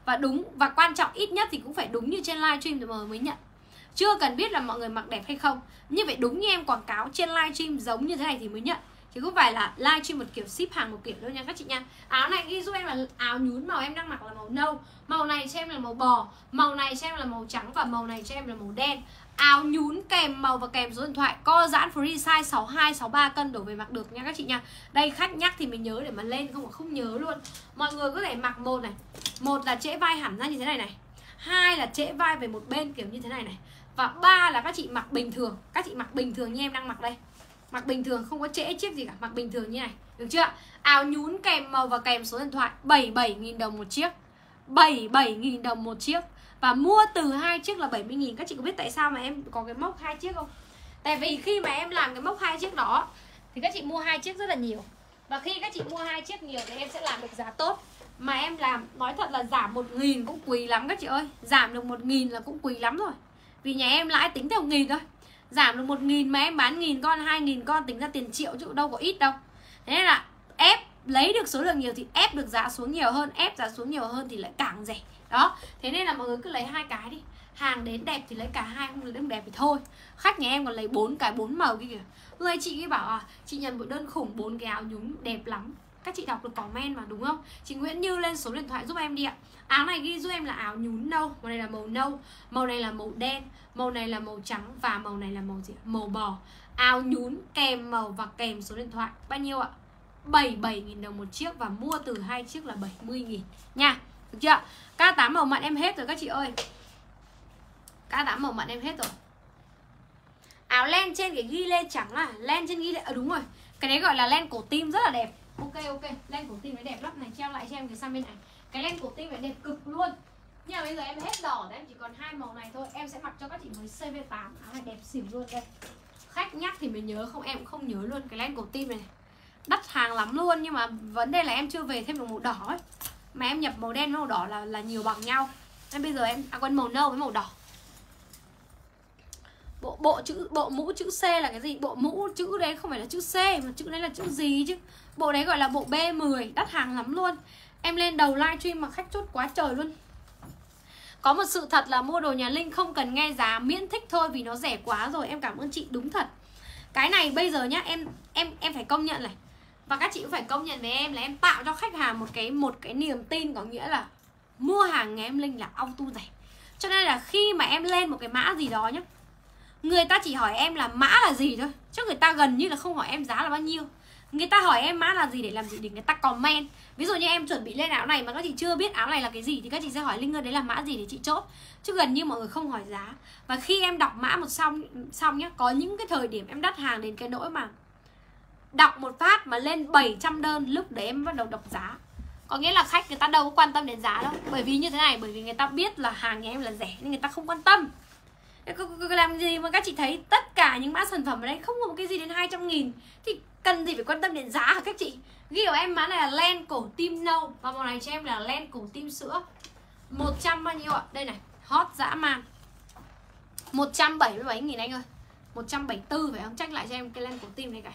Và đúng, và quan trọng ít nhất thì cũng phải đúng như trên livestream rồi mới nhận. Chưa cần biết là mọi người mặc đẹp hay không như vậy đúng như em quảng cáo trên livestream giống như thế này thì mới nhận chứ không phải là livestream một kiểu ship hàng một kiểu đâu nha các chị nha. Áo này ghi giúp em là áo nhún màu em đang mặc là màu nâu. Màu này cho em là màu bò. Màu này cho em là màu trắng và màu này cho em là màu đen. Áo nhún kèm màu và kèm số điện thoại. Co giãn free size 62 63 cân đổ về mặc được nha các chị nha. Đây, khách nhắc thì mình nhớ để mà lên, không mà không nhớ luôn. Mọi người có thể mặc một này. Một là trễ vai hẳn ra như thế này này. Hai là trễ vai về một bên kiểu như thế này này. Và ba là các chị mặc bình thường. Các chị mặc bình thường như em đang mặc đây mặc bình thường không có trễ chiếc gì cả, mặc bình thường như này. Được chưa? Áo nhún kèm màu và kèm số điện thoại 77.000 đồng một chiếc. 77.000 đồng một chiếc. Và mua từ hai chiếc là 70.000 các chị có biết tại sao mà em có cái mốc hai chiếc không? Tại vì khi mà em làm cái mốc hai chiếc đó, thì các chị mua hai chiếc rất là nhiều. Và khi các chị mua hai chiếc nhiều thì em sẽ làm được giá tốt. Mà em làm, nói thật là giảm một nghìn cũng quý lắm các chị ơi. Giảm được một nghìn là cũng quý lắm rồi. Vì nhà em lãi tính theo nghìn thôi giảm được một nghìn mà em bán nghìn con, hai nghìn con, tính ra tiền triệu chứ đâu có ít đâu. Thế nên là ép lấy được số lượng nhiều thì ép được giá xuống nhiều hơn, ép giá xuống nhiều hơn thì lại càng rẻ. Đó, thế nên là mọi người cứ lấy hai cái đi. Hàng đến đẹp thì lấy cả hai, không được đẹp thì thôi. Khách nhà em còn lấy bốn cái, bốn màu kia kìa. Người chị ấy bảo à chị nhận một đơn khủng, bốn cái áo nhúng, đẹp lắm các chị đọc được comment mà đúng không? Chị Nguyễn Như lên số điện thoại giúp em đi ạ. Áo này ghi giúp em là áo nhún nâu màu này là màu nâu màu này là màu đen màu này là màu trắng và màu này là màu gì màu bò. Áo nhún kèm màu và kèm số điện thoại. Bao nhiêu ạ? 77.000 đồng một chiếc và mua từ hai chiếc là 70.000 nha được chưa? K8 màu mặn em hết rồi các chị ơi. K8 màu mặn em hết rồi. Áo len trên cái ghi lê trắng à? Len trên ghi lê à, đúng rồi. Cái đấy gọi là len cổ tim rất là đẹp ok ok. Len cổ tim nó đẹp lắm. Này, treo lại cho em cái sang bên này cái len cổ tim này đẹp cực luôn. Nhưng mà bây giờ em hết đỏ rồi, em chỉ còn hai màu này thôi. Em sẽ mặc cho các chị mới cv 8 áo này đẹp xỉu luôn đây. Khách nhắc thì mình nhớ không? Em cũng không nhớ luôn cái len cổ tim này. Đắt hàng lắm luôn, nhưng mà vấn đề là em chưa về thêm được màu đỏ ấy. Mà em nhập màu đen với màu đỏ là là nhiều bằng nhau. Nên bây giờ em à quên màu nâu với màu đỏ. Bộ bộ chữ, bộ mũ chữ C là cái gì? Bộ mũ chữ đấy không phải là chữ C, mà chữ đấy là chữ gì chứ? Bộ đấy gọi là bộ B10 đắt hàng lắm luôn. Em lên đầu livestream mà khách chốt quá trời luôn. Có một sự thật là mua đồ nhà Linh không cần nghe giá, miễn thích thôi vì nó rẻ quá rồi. Em cảm ơn chị, đúng thật. Cái này bây giờ nhá, em em em phải công nhận này. Và các chị cũng phải công nhận với em là em tạo cho khách hàng một cái một cái niềm tin có nghĩa là mua hàng nhà em Linh là auto rẻ. Cho nên là khi mà em lên một cái mã gì đó nhá, người ta chỉ hỏi em là mã là gì thôi, chứ người ta gần như là không hỏi em giá là bao nhiêu người ta hỏi em mã là gì để làm gì để người ta comment? Ví dụ như em chuẩn bị lên áo này mà các chị chưa biết áo này là cái gì thì các chị sẽ hỏi linh ơi đấy là mã gì để chị chốt? Chứ gần như mọi người không hỏi giá. Và khi em đọc mã một xong xong nhá, có những cái thời điểm em đắt hàng đến cái nỗi mà đọc một phát mà lên 700 đơn, lúc đấy em bắt đầu đọc giá. Có nghĩa là khách người ta đâu có quan tâm đến giá đâu. Bởi vì như thế này, bởi vì người ta biết là hàng nhà em là rẻ nên người ta không quan tâm làm gì mà các chị thấy tất cả những mã sản phẩm ở đây không có một cái gì đến 200 nghìn? Thì cần gì phải quan tâm đến giá hả các chị? Ghi của em mã này là len cổ tim nâu, và màu này cho em là len cổ tim sữa. 100 bao nhiêu ạ? Đây này, hot dã man. 177 nghìn anh ơi. 174 phải không? Trách lại cho em cái len cổ tim này cái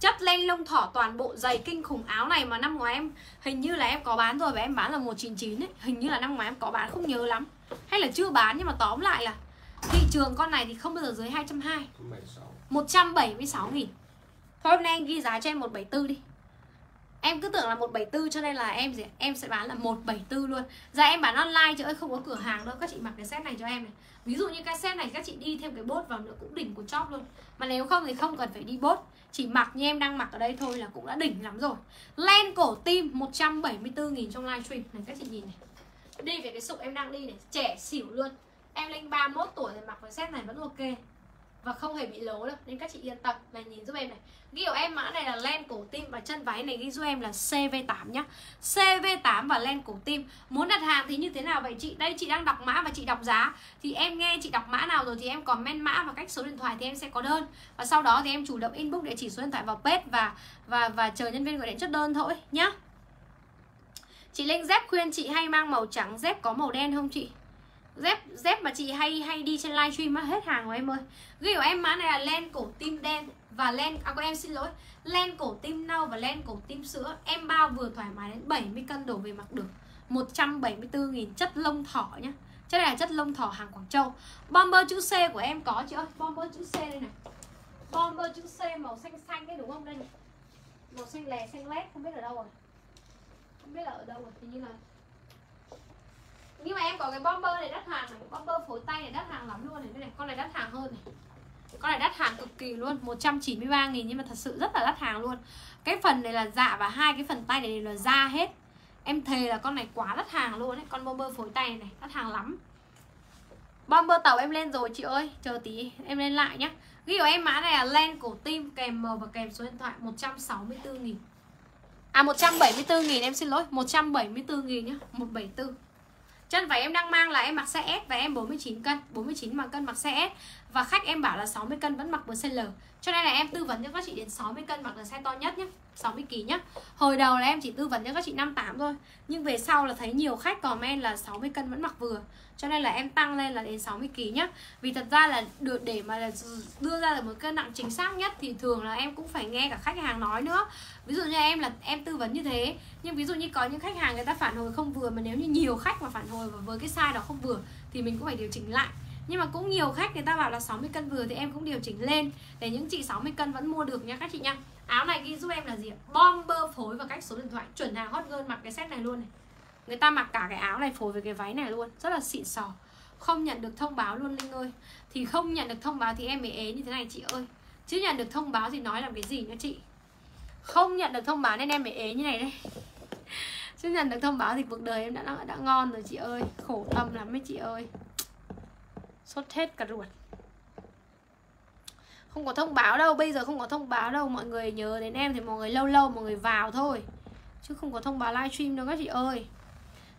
chất len lông thỏ toàn bộ dày kinh khủng áo này mà năm ngoái em, hình như là em có bán rồi và em bán là 199 ấy. Hình như là năm ngoái em có bán, không nhớ lắm. Hay là chưa bán nhưng mà tóm lại là thị trường con này thì không bao giờ dưới 220 176 nghìn. Thôi hôm nay anh ghi giá cho em 174 đi. Em cứ tưởng là 174 cho nên là em gì em sẽ bán là 174 luôn. Giá em bán online chứ ơi không có cửa hàng đâu. Các chị mặc cái set này cho em này. Ví dụ như cái set này các chị đi thêm cái bốt vào nữa cũng đỉnh của chóp luôn. Mà nếu không thì không cần phải đi bốt. Chỉ mặc như em đang mặc ở đây thôi là cũng đã đỉnh lắm rồi. Len cổ tim 174 nghìn trong livestream. Này các chị nhìn này. Đi về cái sụp em đang đi này Trẻ xỉu luôn Em linh 31 tuổi thì mặc cái set này vẫn ok. Và không hề bị lố đâu, nên các chị yên tâm. Này, nhìn giúp em này. Ghi của em mã này là len cổ tim và chân váy này ghi giúp em là CV8 nhá. CV8 và len cổ tim. Muốn đặt hàng thì như thế nào vậy chị? Đây, chị đang đọc mã và chị đọc giá. Thì em nghe chị đọc mã nào rồi thì em comment mã và cách số điện thoại thì em sẽ có đơn. Và sau đó thì em chủ động inbox địa chỉ số điện thoại vào page và và và chờ nhân viên gọi điện chốt đơn thôi nhá. Chị Linh dép khuyên chị hay mang màu trắng dép có màu đen không chị? Dép dép mà chị hay hay đi trên livestream á, hết hàng của em ơi. Ghi của em mã này là len cổ tim đen và len à của em xin lỗi. Len cổ tim nâu và len cổ tim sữa. Em bao vừa thoải mái đến 70 cân đổ về mặc được. 174 nghìn chất lông thỏ nhá. Chất này là chất lông thỏ hàng Quảng Châu. Bomber chữ C của em có chị ơi. Bomber chữ C đây này. Bomber chữ C màu xanh xanh đấy đúng không đây này Màu xanh lè, xanh lét, không biết ở đâu rồi. Không biết là ở đâu rồi thì như là nhưng mà em có cái bomber này đắt hàng này bomber phối tay này đắt hàng lắm luôn này đây này con này đắt hàng hơn này. Con này đắt hàng cực kỳ luôn 193 nghìn nhưng mà thật sự rất là đắt hàng luôn. Cái phần này là dạ và hai cái phần tay này đều là da hết. Em thề là con này quá đắt hàng luôn đấy con bomber phối tay này đắt hàng lắm. Bomber tàu em lên rồi, chị ơi, chờ tí, em lên lại nhá. Ghi của em mã này là len cổ tim, kèm mờ và kèm số điện thoại 164 nghìn. À 174 nghìn, em xin lỗi 174 nghìn nhá 174 Chân váy em đang mang là em mặc size S và em 49 cân. 49 mà cân mặc size S. Và khách em bảo là 60 cân vẫn mặc ML cho nên là em tư vấn cho các chị đến 60 cân mặc là size to nhất nhé 60 kg nhá. Hồi đầu là em chỉ tư vấn cho các chị 58 thôi, Nhưng về sau là thấy nhiều khách comment là 60 cân vẫn mặc vừa. Cho nên là em tăng lên là đến 60 kg nhá. Vì thật ra là được để mà đưa ra được một cân nặng chính xác nhất Thì thường là em cũng phải nghe cả khách hàng nói nữa. Ví dụ như em là, em tư vấn như thế, Nhưng ví dụ như có những khách hàng người ta phản hồi không vừa Mà nếu như nhiều khách mà phản hồi và với cái size đó không vừa Thì mình cũng phải điều chỉnh lại nhưng mà cũng nhiều khách người ta bảo là 60 cân vừa thì em cũng điều chỉnh lên. Để những chị 60 cân vẫn mua được nha các chị nha. Áo này ghi giúp em là gì ạ? Bomber phối và cách số điện thoại. Chuẩn hàng hot girl mặc cái set này luôn này. Người ta mặc cả cái áo này phối với cái váy này luôn. Rất là xịn sò. Không nhận được thông báo luôn linh ơi. Thì không nhận được thông báo thì em mới ế như thế này chị ơi. Chứ nhận được thông báo thì nói làm cái gì nữa chị? Không nhận được thông báo nên em mới ế như này đây. Chứ nhận được thông báo thì cuộc đời em đã đã, đã ngon rồi chị ơi. Khổ tâm lắm ấy chị ơi sốt hết cả ruột. Không có thông báo đâu, bây giờ không có thông báo đâu. Mọi người nhớ đến em thì mọi người lâu lâu, mọi người vào thôi. Chứ không có thông báo livestream đâu các chị ơi.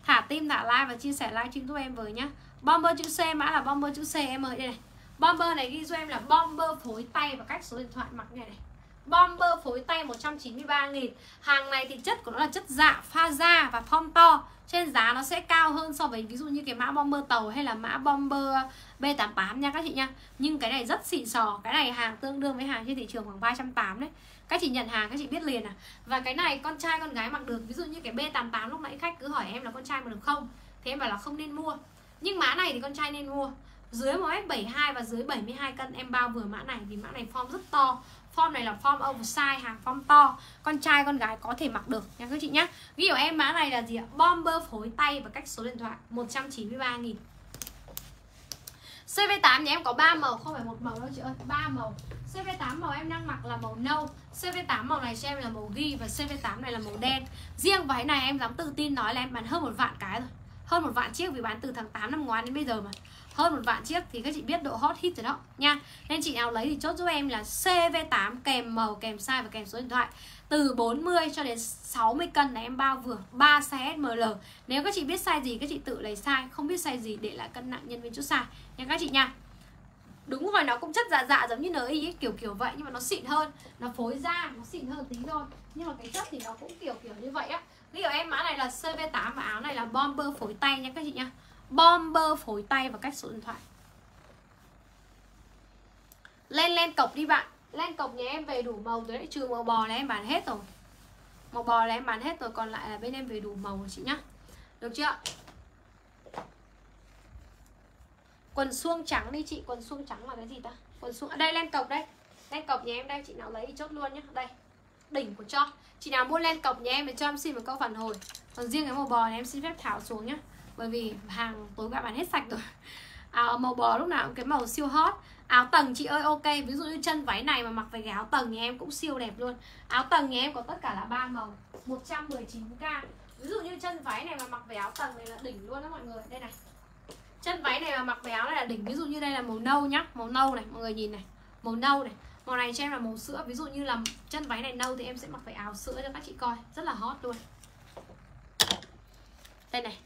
Thả tim thả like và chia sẻ livestream giúp em với nhá. Bomber chữ c, mã là bomber chữ c em ơi. Đây này. Bomber này ghi cho em là bomber phối tay và cách số điện thoại mặc này này. Bomber phối tay 193 nghìn. Hàng này thì chất của nó là chất dạ, pha da và form to. Trên giá nó sẽ cao hơn so với ví dụ như cái mã Bomber tàu hay là mã Bomber B88 nha các chị nha. Nhưng cái này rất xịn sò Cái này hàng tương đương với hàng trên thị trường khoảng 380 đấy. Các chị nhận hàng các chị biết liền à. Và cái này con trai con gái mặc được Ví dụ như cái B88 lúc nãy khách cứ hỏi em là con trai mặc được không? Thì em bảo là không nên mua. Nhưng mã này thì con trai nên mua. Dưới 1m72 và dưới 72 cân em bao vừa mã này vì mã này form rất to form này là form oversize hàng, form to. Con trai, con gái có thể mặc được nha các chị nhé ghi của em mã này là gì ạ? Bomber phối tay và cách số điện thoại 193 nghìn. CV8 thì em có 3 màu, không phải một màu đâu chị ơi 3 màu. CV8 màu em đang mặc là màu nâu. CV8 màu này cho em là màu ghi Và CV8 này là màu đen. Riêng váy này em dám tự tin nói là em bán hơn một vạn cái rồi. Hơn một vạn chiếc vì bán từ tháng 8 năm ngoái đến bây giờ mà hơn một vạn chiếc thì các chị biết độ hot hit rồi đó. Nha, nên chị nào lấy thì chốt giúp em là CV8 kèm màu, kèm size và kèm số điện thoại. Từ 40 cho đến 60 cân là em bao vừa 3 size SML nếu các chị biết size gì, các chị tự lấy size. Không biết size gì để lại cân nặng nhân viên chút size. Nha các chị nha. Đúng rồi, nó cũng chất dạ dạ giống như NI kiểu kiểu vậy, nhưng mà nó xịn hơn. Nó phối da, nó xịn hơn tí thôi. Nhưng mà cái chất thì nó cũng kiểu kiểu như vậy á. Ví dụ em mã này là CV8 và áo này là bomber phối tay nha các chị nha bomber phối tay và cách số điện thoại. Lên lên cọc đi bạn. Lên cọc nhà em về đủ màu rồi đấy. Trừ màu bò là em bán hết rồi. Màu bò là em bán hết rồi, còn lại là bên em về đủ màu chị nhá. Được chưa? Quần suông trắng đi chị, quần suông trắng là cái gì ta? Quần suông ở đây, lên cọc đây. Lên cọc nhà em đây, chị nào lấy thì chốt luôn nhá. Đây, đỉnh của cho. Chị nào mua lên cọc nhà em thì cho em xin một câu phản hồi. Còn riêng cái màu bò này em xin phép thảo xuống nhá bởi vì hàng tối qua bán hết sạch rồi. À, áo màu bò lúc nào cũng cái màu siêu hot. Áo tầng chị ơi, ok. Ví dụ như chân váy này mà mặc với cái áo tầng nhà em cũng siêu đẹp luôn. Áo tầng nhà em có tất cả là ba màu. 119k ví dụ như chân váy này mà mặc với áo tầng này là đỉnh luôn đó mọi người. Đây này. Chân váy này mà mặc với áo này là đỉnh. Ví dụ như đây là màu nâu nhá. Màu nâu này, mọi người nhìn này. Màu nâu này. Màu này cho em là màu sữa. Ví dụ như là chân váy này nâu thì em sẽ mặc phải áo sữa cho các chị coi. Rất là hot luôn. Đây này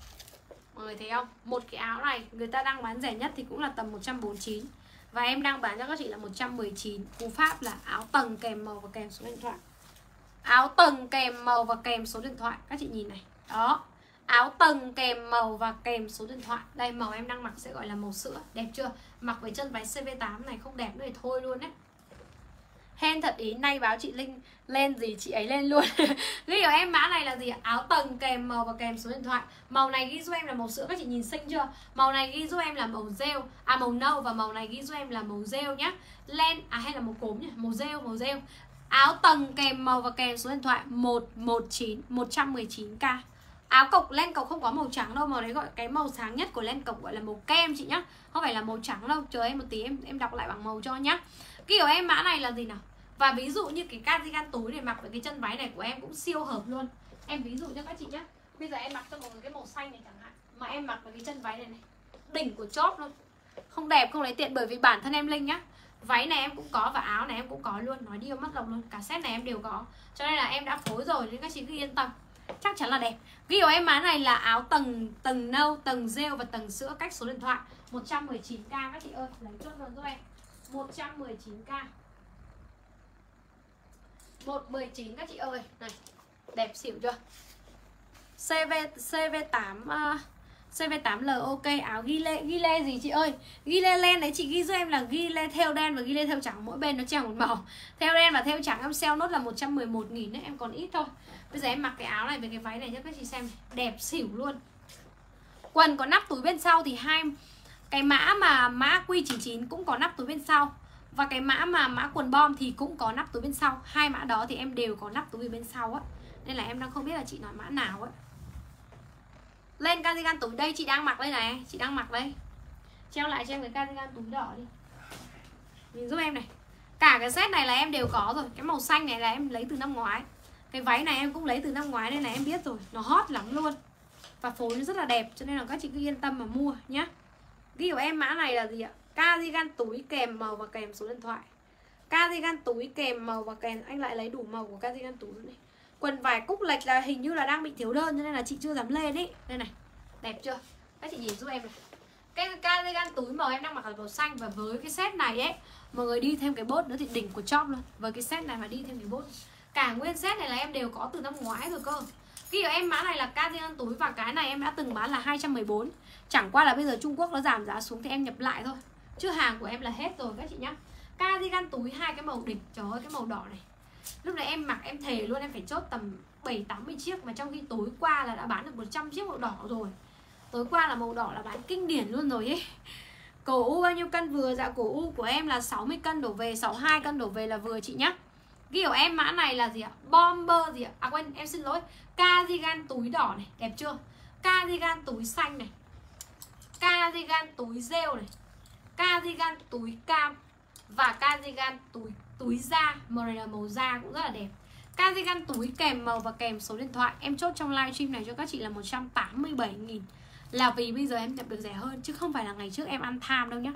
mọi người thấy không? Một cái áo này người ta đang bán rẻ nhất thì cũng là tầm 149 và em đang bán cho các chị là 119 cú pháp là áo tầng kèm màu và kèm số điện thoại. Áo tầng kèm màu và kèm số điện thoại. Các chị nhìn này. Đó. Áo tầng kèm màu và kèm số điện thoại. Đây, màu em đang mặc sẽ gọi là màu sữa. Đẹp chưa? Mặc với chân váy CV8 này không đẹp nữa thì thôi luôn đấy Hen thật ý, nay báo chị Linh lên gì chị ấy lên luôn. Ghi của em mã này là gì Áo tầng, kèm màu và kèm số điện thoại. Màu này ghi giúp em là màu sữa các chị nhìn xinh chưa? Màu này ghi giúp em là màu rêu. À màu nâu và màu này ghi giúp em là màu rêu nhá. Len à hay là màu cốm nhỉ? Màu rêu màu rêu. Áo tầng, kèm màu và kèm số điện thoại. 119 119k Áo cộc, len cộc không có màu trắng đâu. Màu đấy gọi, cái màu sáng nhất của len cộc gọi là màu kem chị nhá. Không phải là màu trắng đâu. Chờ em một tí, em em đọc lại bằng màu cho nhá. Kiểu em mã này là gì nào? Và ví dụ như cái cardigan túi để mặc với cái chân váy này của em cũng siêu hợp luôn. Em ví dụ cho các chị nhá. Bây giờ em mặc cho mọi người cái màu xanh này chẳng hạn, Mà em mặc với cái chân váy này này. Đỉnh của chóp luôn. Không đẹp, không lấy tiện, bởi vì bản thân em Linh nhá. Váy này em cũng có và áo này em cũng có luôn, Nói đi mất lòng luôn. Cả set này em đều có. Cho nên là em đã phối rồi, nên các chị cứ yên tâm. Chắc chắn là đẹp. Ghi của em má này là áo tầng tầng nâu, tầng rêu và tầng sữa cách số điện thoại. 119k các chị ơi. Lấy chốt luôn giúp em. 119k 119 các chị ơi. Này đẹp xỉu chưa? CV CV8 uh, ờ, CV8L ok áo ghi lê ghi lê gì chị ơi? Ghi lê len đấy chị ghi giúp em là ghi lê theo đen và ghi lê theo trắng mỗi bên nó treo một màu. Theo đen và theo trắng em sale nốt là 111 nghìn đấy em còn ít thôi. Bây giờ em mặc cái áo này với cái váy này cho các chị xem đẹp xỉu luôn. Quần có nắp túi bên sau thì hai cái mã mà mã Q99 cũng có nắp túi bên sau và cái mã mà mã quần bom thì cũng có nắp túi bên sau. Hai mã đó thì em đều có nắp túi bên sau á. Nên là em đang không biết là chị nói mã nào á. Lên cardigan túi đây, chị đang mặc đây này. Chị đang mặc đây. Treo lại cho em cái cardigan túi đỏ đi. Nhìn giúp em này. Cả cái set này là em đều có rồi. Cái màu xanh này là em lấy từ năm ngoái. Cái váy này em cũng lấy từ năm ngoái nên là em biết rồi. Nó hot lắm luôn. Và phối nó rất là đẹp, cho nên là các chị cứ yên tâm mà mua nhá. Ghi của em mã này là gì ạ? Cardigan túi kèm màu và kèm số điện thoại. Cardigan túi kèm màu và kèm, anh lại lấy đủ màu của cardigan túi này. Quần vải cúc lệch là hình như là đang bị thiếu đơn cho nên là chị chưa dám lên đấy đây này, đẹp chưa? Các chị nhìn giúp em này. Cái cardigan túi màu em đang mặc là màu xanh và với cái set này ấy, mọi người đi thêm cái bốt nữa thì đỉnh của chóp luôn. Với cái set này mà đi thêm cái bốt. Cả nguyên set này là em đều có từ năm ngoái rồi cơ. Khi ở em mã này là cardigan túi và cái này em đã từng bán là 214 chẳng qua là bây giờ Trung Quốc nó giảm giá xuống thì em nhập lại thôi chứ hàng của em là hết rồi các chị nhá. Cardigan túi hai cái màu đỉnh trời ơi, cái màu đỏ này. Lúc này em mặc em thề luôn, em phải chốt tầm 7 80 chiếc mà trong khi tối qua là đã bán được 100 chiếc màu đỏ rồi. Tối qua là màu đỏ là bán kinh điển luôn rồi ấy. Cổ u bao nhiêu cân vừa? Dạ cổ u của em là 60 cân đổ về 62 cân đổ về là vừa chị nhá. Ghi của em mã này là gì ạ? Bomber gì ạ? À quên, em xin lỗi. Cardigan túi đỏ này, đẹp chưa? Cardigan túi xanh này. Cardigan túi rêu này cardigan túi cam và cardigan túi túi da màu này là màu da cũng rất là đẹp. Cardigan túi kèm màu và kèm số điện thoại. Em chốt trong livestream này cho các chị là 187 000 là vì bây giờ em nhập được rẻ hơn chứ không phải là ngày trước em ăn tham đâu nhá.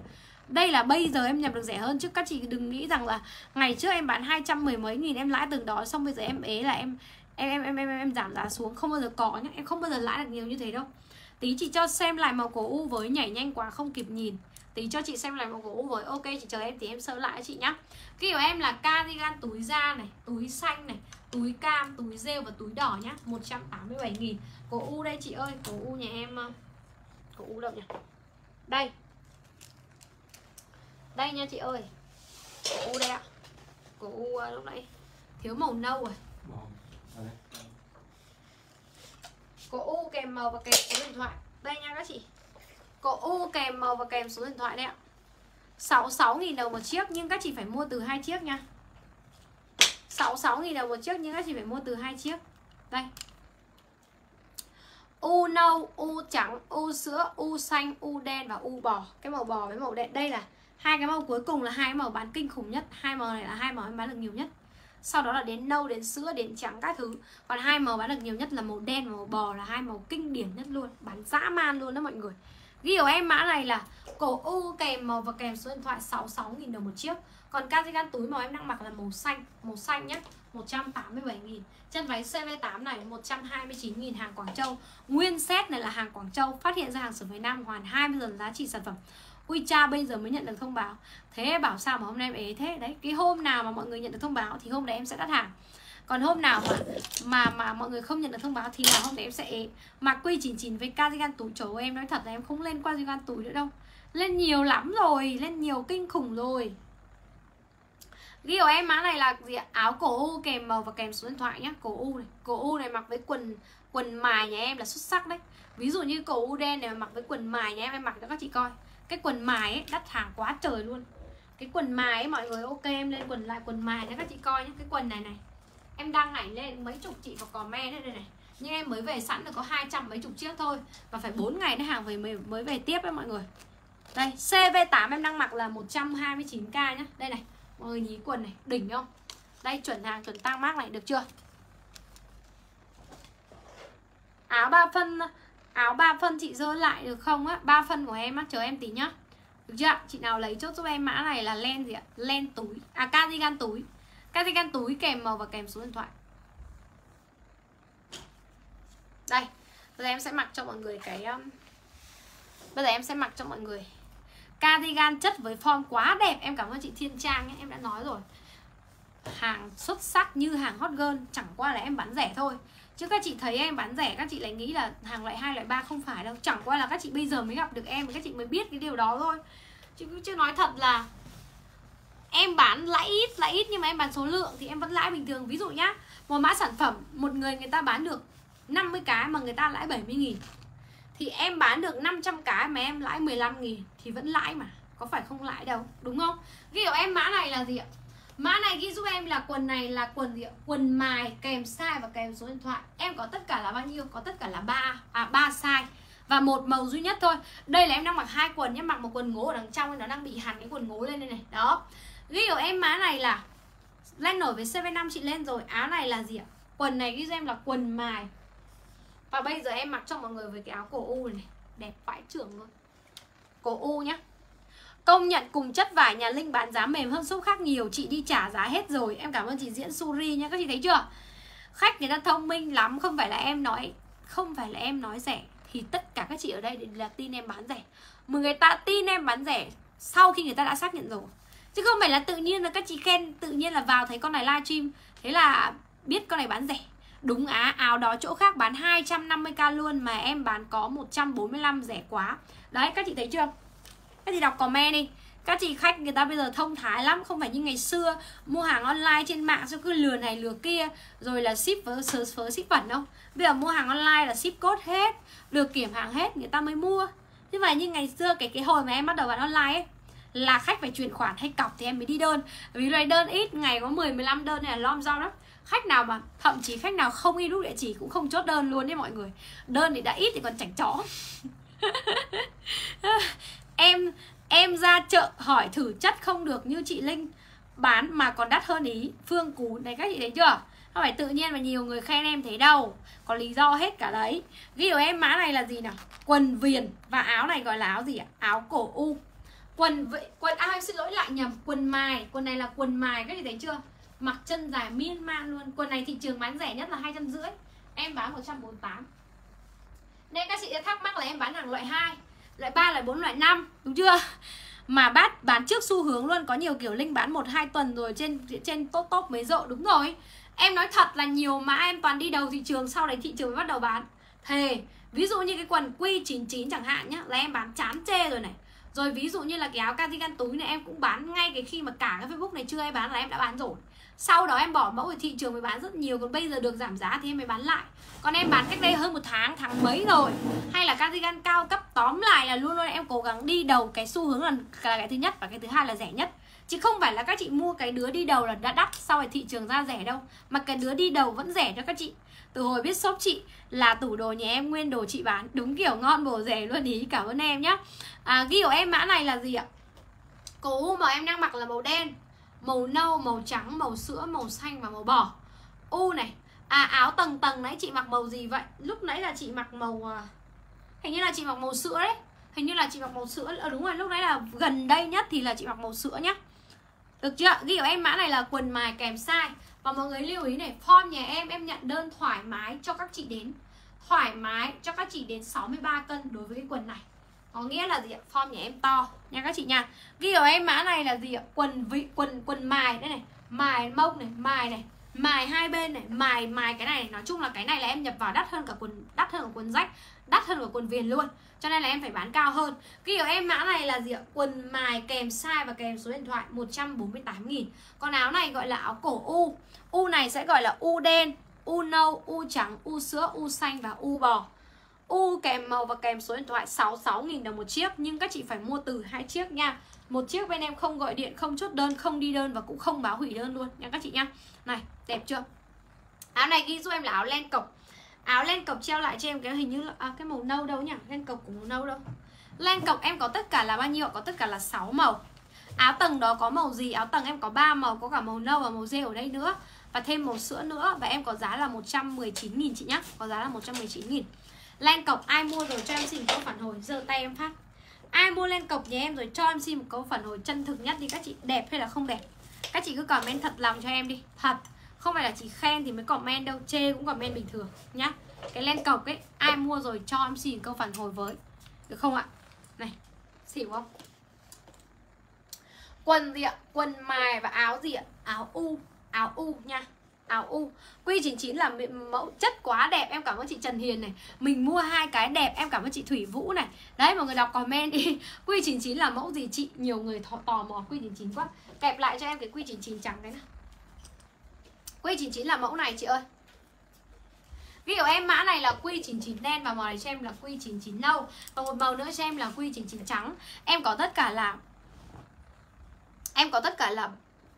Đây là bây giờ em nhập được rẻ hơn chứ các chị đừng nghĩ rằng là ngày trước em bán 200 mười mấy nghìn em lãi từng đó xong bây giờ em ế là em em em em em, em giảm giá xuống. Không bao giờ có nhá em không bao giờ lãi được nhiều như thế đâu. Tí chị cho xem lại màu cổ u với nhảy nhanh quá không kịp nhìn tí cho chị xem lại màu u với ok chị chờ em thì em sơ lại chị nhá. Cái của em là cardigan túi da này túi xanh này túi cam túi rêu và túi đỏ nhá 187 nghìn. Cổ u đây chị ơi cổ u nhà em ờ, cổ u đâu nhỉ? Đây. Đây nha chị ơi cổ u đây ạ. Cổ u ờ, lúc nãy. Thiếu màu nâu rồi đây. Cổ U kèm màu và kèm số điện thoại. Đây nha các chị có U kèm màu và kèm số điện thoại đấy ạ. 66.000 đồng một chiếc Nhưng các chị phải mua từ hai chiếc nha. 66.000 đồng một chiếc Nhưng các chị phải mua từ hai chiếc. Đây. U nâu, U trắng, U sữa, U xanh, U đen và U bò. Cái màu bò với màu đen. Đây là hai cái màu cuối cùng là hai màu bán kinh khủng nhất. Hai màu này là hai màu em bán được nhiều nhất. Sau đó là đến nâu đến sữa đến trắng các thứ. Còn hai màu bán được nhiều nhất là màu đen và màu bò là hai màu kinh điển nhất luôn. Bán dã man luôn đó mọi người ghi của em mã này là cổ u kèm màu và kèm số điện thoại 66.000 đồng một chiếc. Còn cardigan túi màu em đang mặc là màu xanh màu xanh nhá 187.000 Chân váy CV8 này 129.000 hàng Quảng Châu. Nguyên set này là hàng Quảng Châu, Phát hiện ra hàng sửa Việt Nam hoàn 20 lần giá trị sản phẩm. Ui cha, bây giờ mới nhận được thông báo. Thế bảo sao mà hôm nay em ế thế? Đấy, cái hôm nào mà mọi người nhận được thông báo Thì hôm đấy em sẽ đắt hàng còn hôm nào mà mà mà mọi người không nhận được thông báo thì là hôm đấy em sẽ mặc quy 99 với cardigan túi chỗ em nói thật là em không lên cardigan túi nữa đâu. Lên nhiều lắm rồi, lên nhiều kinh khủng rồi. Ghi của em mã này là gì áo cổ u kèm màu và kèm số điện thoại nhá. Cổ u này, cổ u này mặc với quần quần mài nhà em là xuất sắc đấy. Ví dụ như cổ u đen này mà mặc với quần mài nhà em em mặc cho các chị coi. Cái quần mài ấy, đắt hàng quá trời luôn. Cái quần mài ấy, mọi người ok, em lên quần lại quần mài cho các chị coi nhé cái quần này này em đăng ảnh lên mấy chục chị vào comment đây, đây này. Nhưng em mới về sẵn được có hai trăm mấy chục chiếc thôi. Và phải 4 ngày nữa hàng về mới, mới về tiếp đấy mọi người. Đây CV8 em đang mặc là 129k nhá. Đây này mọi người nhí quần này đỉnh không? Đây chuẩn hàng chuẩn tăng mát này được chưa? Áo ba phân áo ba phân chị dơ lại được không á? Ba phân của em á chờ em tí nhá. Được chưa chị nào lấy chốt giúp em mã này là len gì ạ? Len túi à cardigan túi cardigan túi kèm màu và kèm số điện thoại. Đây, bây giờ em sẽ mặc cho mọi người cái um, bây giờ em sẽ mặc cho mọi người cardigan chất với form quá đẹp. Em cảm ơn chị thiên trang nhé, em đã nói rồi. Hàng xuất sắc như hàng hot girl, chẳng qua là em bán rẻ thôi. Chứ các chị thấy em bán rẻ, các chị lại nghĩ là hàng loại hai, loại ba không phải đâu. Chẳng qua là các chị bây giờ mới gặp được em và các chị mới biết cái điều đó thôi. Chứ chứ nói thật là em bán lãi ít lãi ít nhưng mà em bán số lượng thì em vẫn lãi bình thường ví dụ nhá một mã sản phẩm một người người ta bán được 50 cái mà người ta lãi 70 nghìn thì em bán được 500 cái mà em lãi 15 nghìn thì vẫn lãi mà có phải không lãi đâu đúng không ví dụ em mã này là gì ạ Mã này ghi giúp em là quần này là quần gì ạ? Quần mài kèm size và kèm số điện thoại. Em có tất cả là bao nhiêu? Có tất cả là ba à ba size và một màu duy nhất thôi. Đây là em đang mặc hai quần nhé, mặc một quần ngố ở đằng trong nó đang bị hằn cái quần ngố lên đây này. Đó. Ghi của em mã này là lên nổi với CV5 chị lên rồi. Áo này là gì ạ? Quần này ghi cho em là quần mài. Và bây giờ em mặc cho mọi người với cái áo cổ u này. Đẹp vãi trưởng luôn. Cổ u nhá. Công nhận cùng chất vải nhà Linh bán giá mềm hơn shop khác nhiều Chị đi trả giá hết rồi Em cảm ơn chị Diễn Suri nha Các chị thấy chưa Khách người ta thông minh lắm Không phải là em nói, Không phải là em nói rẻ thì tất cả các chị ở đây đều là tin em bán rẻ mà người ta tin em bán rẻ sau khi người ta đã xác nhận rồi chứ không phải là tự nhiên là các chị khen tự nhiên là vào thấy con này livestream. Thế là biết con này bán rẻ. Đúng á, áo đó chỗ khác bán 250k luôn mà em bán có 145 rẻ quá. Đấy, các chị thấy chưa? Các chị đọc comment đi. Các chị khách người ta bây giờ thông thái lắm không phải như ngày xưa. Mua hàng online trên mạng xong cứ lừa này lừa kia rồi là ship với sớ phớ ship vẩn đâu. Bây giờ mua hàng online là ship code hết được kiểm hàng hết người ta mới mua. Chứ vậy như ngày xưa cái cái hồi mà em bắt đầu bán online ấy là khách phải chuyển khoản hay cọc thì em mới đi đơn. Vì này đơn ít, ngày có 10 15 đơn này là lom do đó khách nào mà, thậm chí khách nào không in địa chỉ cũng không chốt đơn luôn đấy mọi người. Đơn thì đã ít thì còn chảnh chó. Em em ra chợ hỏi thử chất không được như chị linh. Bán mà còn đắt hơn ý. Phương cú, này các chị thấy chưa? Không phải tự nhiên mà nhiều người khen em thấy đâu. Có lý do hết cả đấy. Ghi của em mã này là gì nào? Quần viền và áo này gọi là áo gì ạ? Áo cổ u quần quần à xin lỗi, lại nhầm. Quần mài. Quần này là quần mài, các chị thấy chưa? Mặc chân dài miên man luôn. Quần này thị trường bán rẻ nhất là hai trăm rưỡi. Em bán 148 nên các chị sẽ thắc mắc là em bán hàng loại 2 loại 3 loại 4 loại 5 đúng chưa? Mà bát bán trước xu hướng luôn, có nhiều kiểu linh bán một, hai tuần rồi trên trên top top mới rộ. Đúng rồi. Em nói thật là nhiều mã em toàn đi đầu thị trường, sau đấy thị trường mới bắt đầu bán. Thề, ví dụ như cái quần Q99 chẳng hạn nhá, là em bán chán chê rồi này rồi ví dụ như là cái áo cardigan túi này em cũng bán ngay cái khi mà cả cái facebook này chưa ai bán là em đã bán rồi. Sau đó em bỏ mẫu ở thị trường mới bán rất nhiều còn bây giờ được giảm giá thì em mới bán lại. Còn em bán cách đây hơn một tháng tháng mấy rồi? Hay là cardigan cao cấp tóm lại là luôn luôn em cố gắng đi đầu cái xu hướng là, là cái thứ nhất và cái thứ hai là rẻ nhất. Chứ không phải là các chị mua cái đứa đi đầu là đã đắt sau rồi thị trường ra rẻ đâu. Mà cái đứa đi đầu vẫn rẻ cho các chị từ hồi biết shop chị là tủ đồ nhà em nguyên đồ chị bán đúng kiểu ngon bổ rẻ luôn ý cảm ơn em nhá. À, ghi của em mã này là gì ạ? Cổ u mà em đang mặc là màu đen màu nâu màu trắng màu sữa màu xanh và màu bò. U này à áo tầng tầng nãy chị mặc màu gì vậy? Lúc nãy là chị mặc màu à, hình như là chị mặc màu sữa đấy. Hình như là chị mặc màu sữa. À, đúng rồi lúc nãy là gần đây nhất thì là chị mặc màu sữa nhá. Được chưa? Ghi của em mã này là quần mài kèm size và mọi người lưu ý này, form nhà em em nhận đơn thoải mái cho các chị đến. Thoải mái cho các chị đến 63 cân đối với cái quần này. Có nghĩa là gì ạ? Form nhà em to. Nha các chị nha. Ghi ở em mã này là gì ạ? Quần vị, quần quần mài đây này. Mài mông này, mài này. Mài hai bên này, mài mài cái này. Nói chung là cái này là em nhập vào đắt hơn cả quần, đắt hơn cả quần rách đắt hơn cả quần viền luôn. Cho nên là em phải bán cao hơn. Cái ở em mã này là gì ạ? Quần mài kèm size và kèm số điện thoại 148 nghìn. Còn áo này gọi là áo cổ u. U này sẽ gọi là u đen u nâu u trắng u sữa u xanh và u bò. U kèm màu và kèm số điện thoại 66.000 đồng một chiếc Nhưng các chị phải mua từ hai chiếc nha. Một chiếc bên em không gọi điện, không chốt đơn, không đi đơn Và cũng không báo hủy đơn luôn nha các chị nha Này, đẹp chưa? Áo này ghi giúp em là áo len cộc. Áo len cộc treo lại cho em cái hình như là à, Cái màu nâu đâu nhỉ, len cộc của màu nâu đâu? Len cộc em có tất cả là bao nhiêu Có tất cả là 6 màu. Áo tầng đó có màu gì? Áo tầng em có 3 màu Có cả màu nâu và màu rêu ở đây nữa. Và thêm màu sữa nữa. Và em có giá là 119.000 chị nhá. Có giá là 119.000 Len cọc ai mua rồi cho em xin một câu phản hồi. Giơ tay em phát. Ai mua len cọc nhà em rồi cho em xin một câu phản hồi chân thực nhất đi Các chị. Đẹp hay là không đẹp? Các chị cứ comment thật lòng cho em đi. Thật. Không phải là chỉ khen thì mới comment đâu Chê cũng comment bình thường nhá. Cái len cọc ấy Ai mua rồi cho em xin câu phản hồi với. Được không ạ? Này Xỉu không? Quần gì ạ? Quần mài và áo gì ạ? Áo u Áo u nha. Áo u. Q99 là mẫu chất quá đẹp. Em cảm ơn chị Trần Hiền này. Mình mua hai cái đẹp. Em cảm ơn chị Thủy Vũ này. Đấy mọi người đọc comment đi. Q99 là mẫu gì chị? Nhiều người tò, tò mò Q99 quá. Kẹp lại cho em cái Q99 trắng đấy nào. Q99 là mẫu này, chị ơi. Ví dụ em mã này là Q99 đen và màu này cho em là Q99 nâu Và một màu nữa cho em là Q99 trắng. Em có tất cả là, Em có tất cả là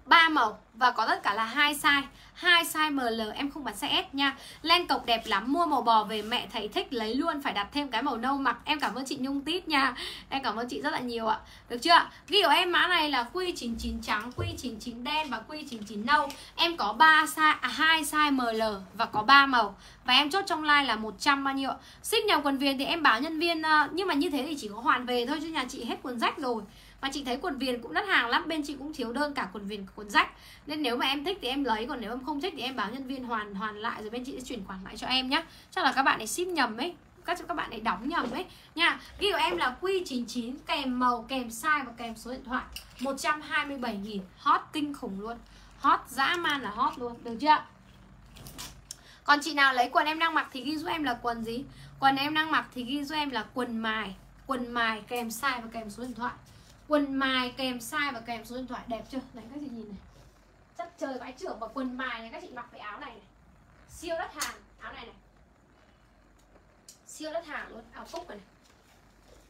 ba màu và có tất cả là hai size. Hai size ML em không bán size S nha. Len cộc đẹp lắm mua màu bò về mẹ thấy thích lấy luôn phải đặt thêm cái màu nâu mặc. Em cảm ơn chị Nhung Tít nha. Em cảm ơn chị rất là nhiều ạ. Được chưa? Ghi của em mã này là Q99 trắng Q99 đen và Q99 nâu. Em có 3 size à, 2 size ML và có 3 màu. Và em chốt trong like là 100 bao nhiêu ship nhầm quần viền thì em báo nhân viên ờ, nhưng mà như thế thì chỉ có hoàn về thôi chứ nhà chị hết quần rách rồi mà chị thấy quần viền cũng đắt hàng lắm, bên chị cũng thiếu đơn cả quần viền quần rách. Nên nếu mà em thích thì em lấy, còn nếu em không thích thì em báo nhân viên hoàn hoàn lại rồi bên chị sẽ chuyển khoản lại cho em nhé chắc là các bạn ấy ship nhầm ấy, các các bạn ấy đóng nhầm ấy. Nha, ghi của em là Q99 kèm màu, kèm size và kèm số điện thoại. 127.000 hot kinh khủng luôn. Hot, dã man là hot luôn, được chưa? Còn chị nào lấy quần em đang mặc thì ghi giúp em là quần gì? Quần em đang mặc thì ghi giúp em là quần mài. Quần mài kèm size và kèm số điện thoại quần mài kèm size và kèm số điện thoại đẹp chưa? Này các chị nhìn này. Chất trời vãi trưởng và quần mài này các chị mặc với áo này, này. Siêu đắt hàng áo này này. Siêu đắt hàng luôn áo cúc này, này.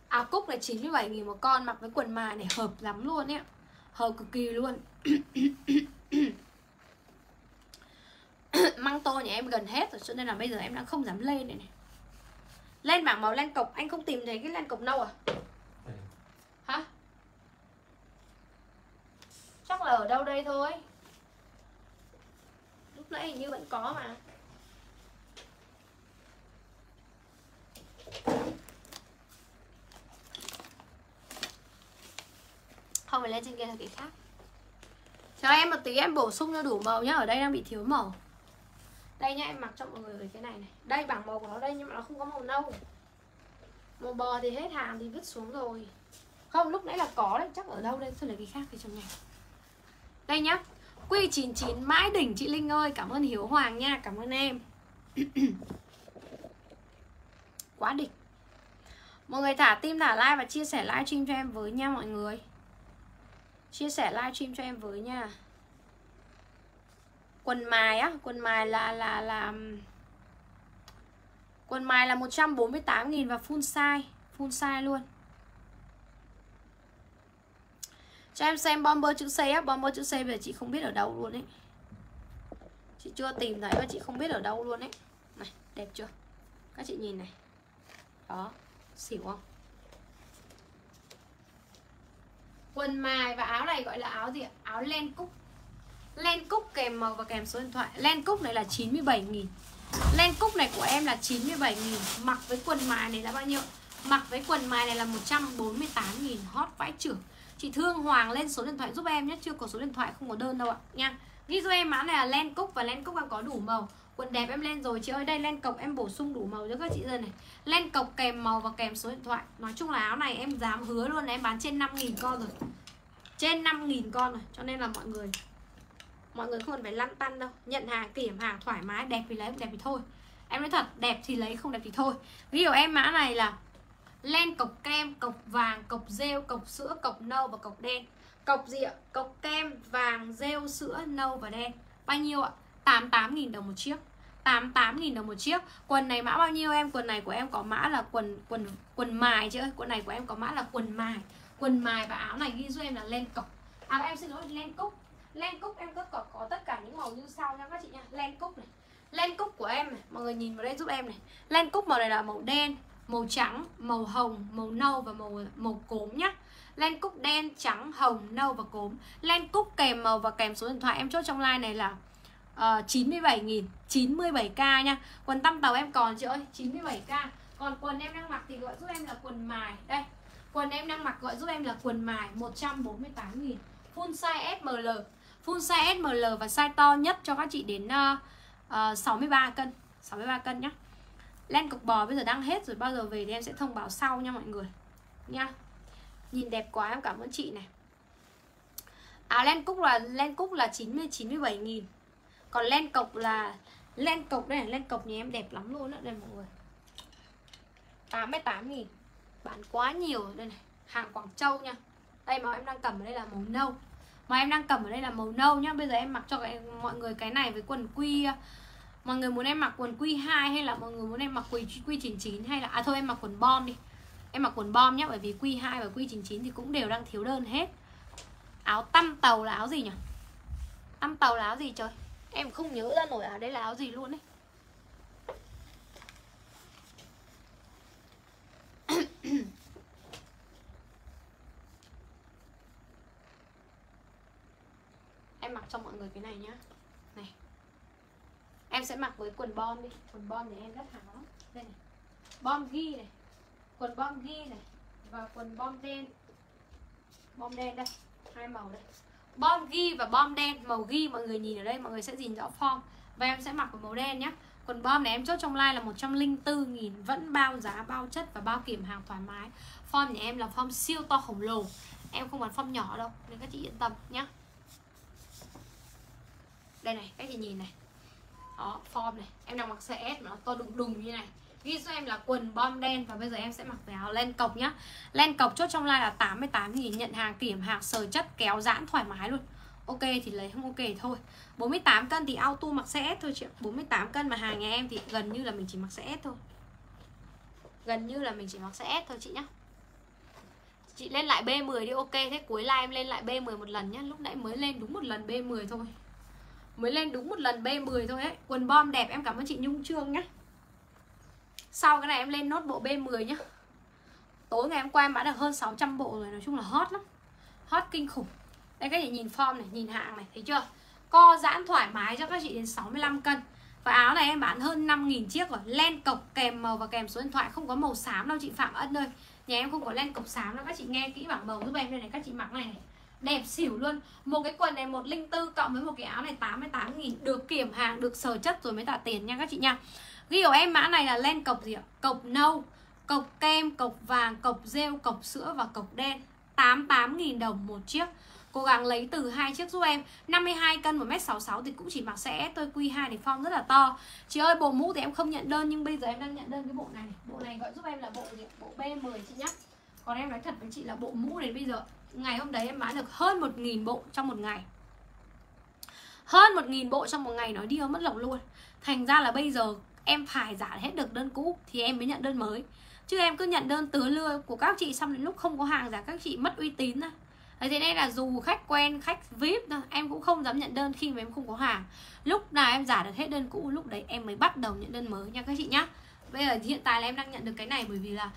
áo cúc này 97 nghìn một con mặc với quần mài này hợp lắm luôn ấy hợp cực kỳ luôn. Măng tô nhà em gần hết rồi cho nên là bây giờ em đang không dám lên này này. Lên bảng màu len cộc anh không tìm thấy cái len cộc nâu à? Hả chắc là ở đâu đây thôi. Lúc nãy hình như vẫn có mà. Không phải lên trên kia là cái khác. Cho em một tí, em bổ sung cho đủ màu nhá, ở đây đang bị thiếu màu. Đây nhá, em mặc cho mọi người cái này này. Đây, bảng màu của nó đây nhưng mà nó không có màu nâu. Màu bò thì hết hàng thì vứt xuống rồi. Không, lúc nãy là có đấy, chắc ở đâu đây? Thôi lấy cái khác thì trong nhà đây nhá. Q99 mãi đỉnh chị Linh ơi. Cảm ơn Hiếu Hoàng nha. Cảm ơn em. Quá đỉnh. Mọi người thả tim thả like và chia sẻ livestream cho em với nha mọi người. Chia sẻ livestream cho em với nha. Quần mài á, Quần mài là là là Quần mài là 148.000 và full size Full size luôn. Cho em xem bomber chữ C á, Bomber chữ C bây giờ chị không biết ở đâu luôn ấy. Chị chưa tìm thấy và chị không biết ở đâu luôn ấy. Này, đẹp chưa? Các chị nhìn này. Đó, xỉu không? Quần mài và áo này gọi là áo gì ạ? Áo len cúc. Len cúc kèm màu và kèm số điện thoại. Len cúc này là 97.000 Len cúc này của em là 97.000 Mặc với quần mài này là bao nhiêu? Mặc với quần mài này là 148.000 Hot vãi trưởng Chị Thương Hoàng lên số điện thoại giúp em nhé Chưa có số điện thoại không có đơn đâu ạ. Nha Ghi cho em mã này là len cúc và len cúc đang có đủ màu. Quần đẹp em lên rồi chị ơi Đây len cộc em bổ sung đủ màu cho các chị rồi này. Len cộc kèm màu và kèm số điện thoại. Nói chung là áo này em dám hứa luôn là em bán trên 5.000 con rồi. Trên 5.000 con rồi Cho nên là mọi người Mọi người không cần phải lăn tăn đâu. Nhận hàng, kiểm hàng thoải mái Đẹp thì lấy, không đẹp thì thôi. Em nói thật, đẹp thì lấy, không đẹp thì thôi. Ví dụ em mã này là len cộc kem cộc vàng cộc rêu cộc sữa cộc nâu và cộc đen. Cộc gì ạ? Cộc kem vàng rêu sữa nâu và đen. Bao nhiêu ạ? 88.000 đồng một chiếc. 88.000 đồng một chiếc. Quần này mã bao nhiêu em? Quần này của em có mã là quần quần quần mài chứ ơi. Quần này của em có mã là quần mài. Quần mài và áo này ghi giúp em là len cộc À em xin lỗi len cúc. Len cúc em có, có, có tất cả những màu như sau nha các chị nha. Len cúc này. Len cúc của em này. Mọi người nhìn vào đây giúp em này. Len cúc màu này là màu đen màu trắng, màu hồng, màu nâu và màu màu cốm nhá. Len cúc đen, trắng, hồng, nâu và cốm. Len cúc kèm màu và kèm số điện thoại em chốt trong like này là uh, 97.000, 97k nha. Quần tăm tàu em còn chị ơi, 97k. Còn quần em đang mặc thì gọi giúp em là quần mài. Đây. Quần em đang mặc gọi giúp em là quần mài 148.000. Full size SML. Full size SML và size to nhất cho các chị đến uh, uh, 63 cân. 63 cân nhá. Len cọc bò bây giờ đang hết rồi, Bao giờ về thì em sẽ thông báo sau nha mọi người. Nha. Nhìn đẹp quá, em cảm ơn chị này. À len cúc là, len cúc là 90 97 nghìn. Còn len cọc là, Len cọc đây này, Len cọc nhà em đẹp lắm luôn đó Đây mọi người. 88 nghìn. Bán quá nhiều đây này. Hàng Quảng Châu nha. Đây màu em đang cầm ở đây là màu nâu. Mà em đang cầm ở đây là màu nâu nhá. Bây giờ em mặc cho mọi người cái này với quần quy mọi người muốn em mặc quần quy 2 hay là mọi người muốn em mặc quy quy 99 hay là à thôi, em mặc quần bom đi. Em mặc quần bom nhé bởi vì quy 2 và quy 99 thì cũng đều đang thiếu đơn hết. Áo tăm tàu là áo gì nhỉ? Tăm tàu là áo gì trời? Em không nhớ ra nổi áo đây là áo gì luôn đấy em mặc cho mọi người cái này nhá em sẽ mặc với quần bom đi. Quần bom thì em rất hào lắm đây này. Bom ghi này. Quần bom ghi này. Và quần bom đen. Bom đen đây. Hai màu đây. Bom ghi và bom đen. Màu ghi mọi người nhìn ở đây mọi người sẽ nhìn rõ form. Và em sẽ mặc với màu đen nhé Quần bom này em chốt trong like là 104 nghìn Vẫn bao giá, bao chất và bao kiểm hàng thoải mái. Form nhà em là form siêu to khổng lồ. Em không bán form nhỏ đâu Nên các chị yên tâm nhé, Đây này, các chị nhìn này. Đó, form này. Em đang mặc size S mà nó to đùng đùng như này. Ghi cho em là quần bom đen Và bây giờ em sẽ mặc cái áo len cộc nhá. Len cộc chốt trong like là 88 nghìn Nhận hàng kiểm hàng sờ chất kéo giãn thoải mái luôn. Ok thì lấy không ok thì thôi. 48 cân thì auto mặc size S thôi chị 48 cân mà hàng nhà em thì gần như là mình chỉ mặc size S thôi. Gần như là mình chỉ mặc size S thôi chị nhá. Chị lên lại B10 đi ok. Thế cuối live em lên lại B10 một lần nhá. Lúc nãy mới lên đúng một lần B10 thôi. Mới lên đúng một lần B10 thôi ấy. Quần bom đẹp em cảm ơn chị Nhung Trương nhá. Sau cái này em lên nốt bộ B10 nhá. Tối ngày hôm qua em bán được hơn 600 bộ rồi Nói chung là hot lắm. Hot kinh khủng. Đây các chị nhìn form này, nhìn hạng này, thấy chưa? Co giãn thoải mái cho các chị đến 65 cân. Và áo này em bán hơn 5.000 chiếc rồi. Len cộc kèm màu và kèm số điện thoại Không có màu xám đâu chị Phạm Ân ơi. Nhà em không có len cộc xám đâu Các chị nghe kỹ bảng màu giúp em đây này Các chị mặc này này. Đẹp xỉu luôn. Một cái quần này 104 cộng với một cái áo này 88 nghìn. Được kiểm hàng, được sở chất rồi mới trả tiền nha các chị nha. Ghi của em mã này là len cọc gì ạ? cọc nâu cọc kem, cọc vàng, cọc rêu, cọc sữa và cọc đen. 88.000 đồng một chiếc. Cố gắng lấy từ hai chiếc giúp em. 52 cân 1m66 thì cũng chỉ mặc sẽ tôi Q2 thì form rất là to. Chị ơi bộ mũ thì em không nhận đơn Nhưng bây giờ em đang nhận đơn cái bộ này Bộ này gọi giúp em là bộ gì? Bộ B10 chị nhé còn em nói thật với chị là bộ mũ đến bây giờ, Ngày hôm đấy em bán được hơn 1.000 bộ trong một ngày. Hơn 1.000 bộ trong một ngày nói đi mất lòng luôn. Thành ra là bây giờ em phải giả hết được đơn cũ Thì em mới nhận đơn mới. Chứ em cứ nhận đơn tứa lưa của các chị Xong đến lúc không có hàng giả, các chị mất uy tín thôi thế nên là dù khách quen, khách vip em cũng không dám nhận đơn khi mà em không có hàng. Lúc nào em giả được hết đơn cũ, lúc đấy em mới bắt đầu nhận đơn mới nha các chị nhá. Bây giờ hiện tại là em đang nhận được cái này bởi vì là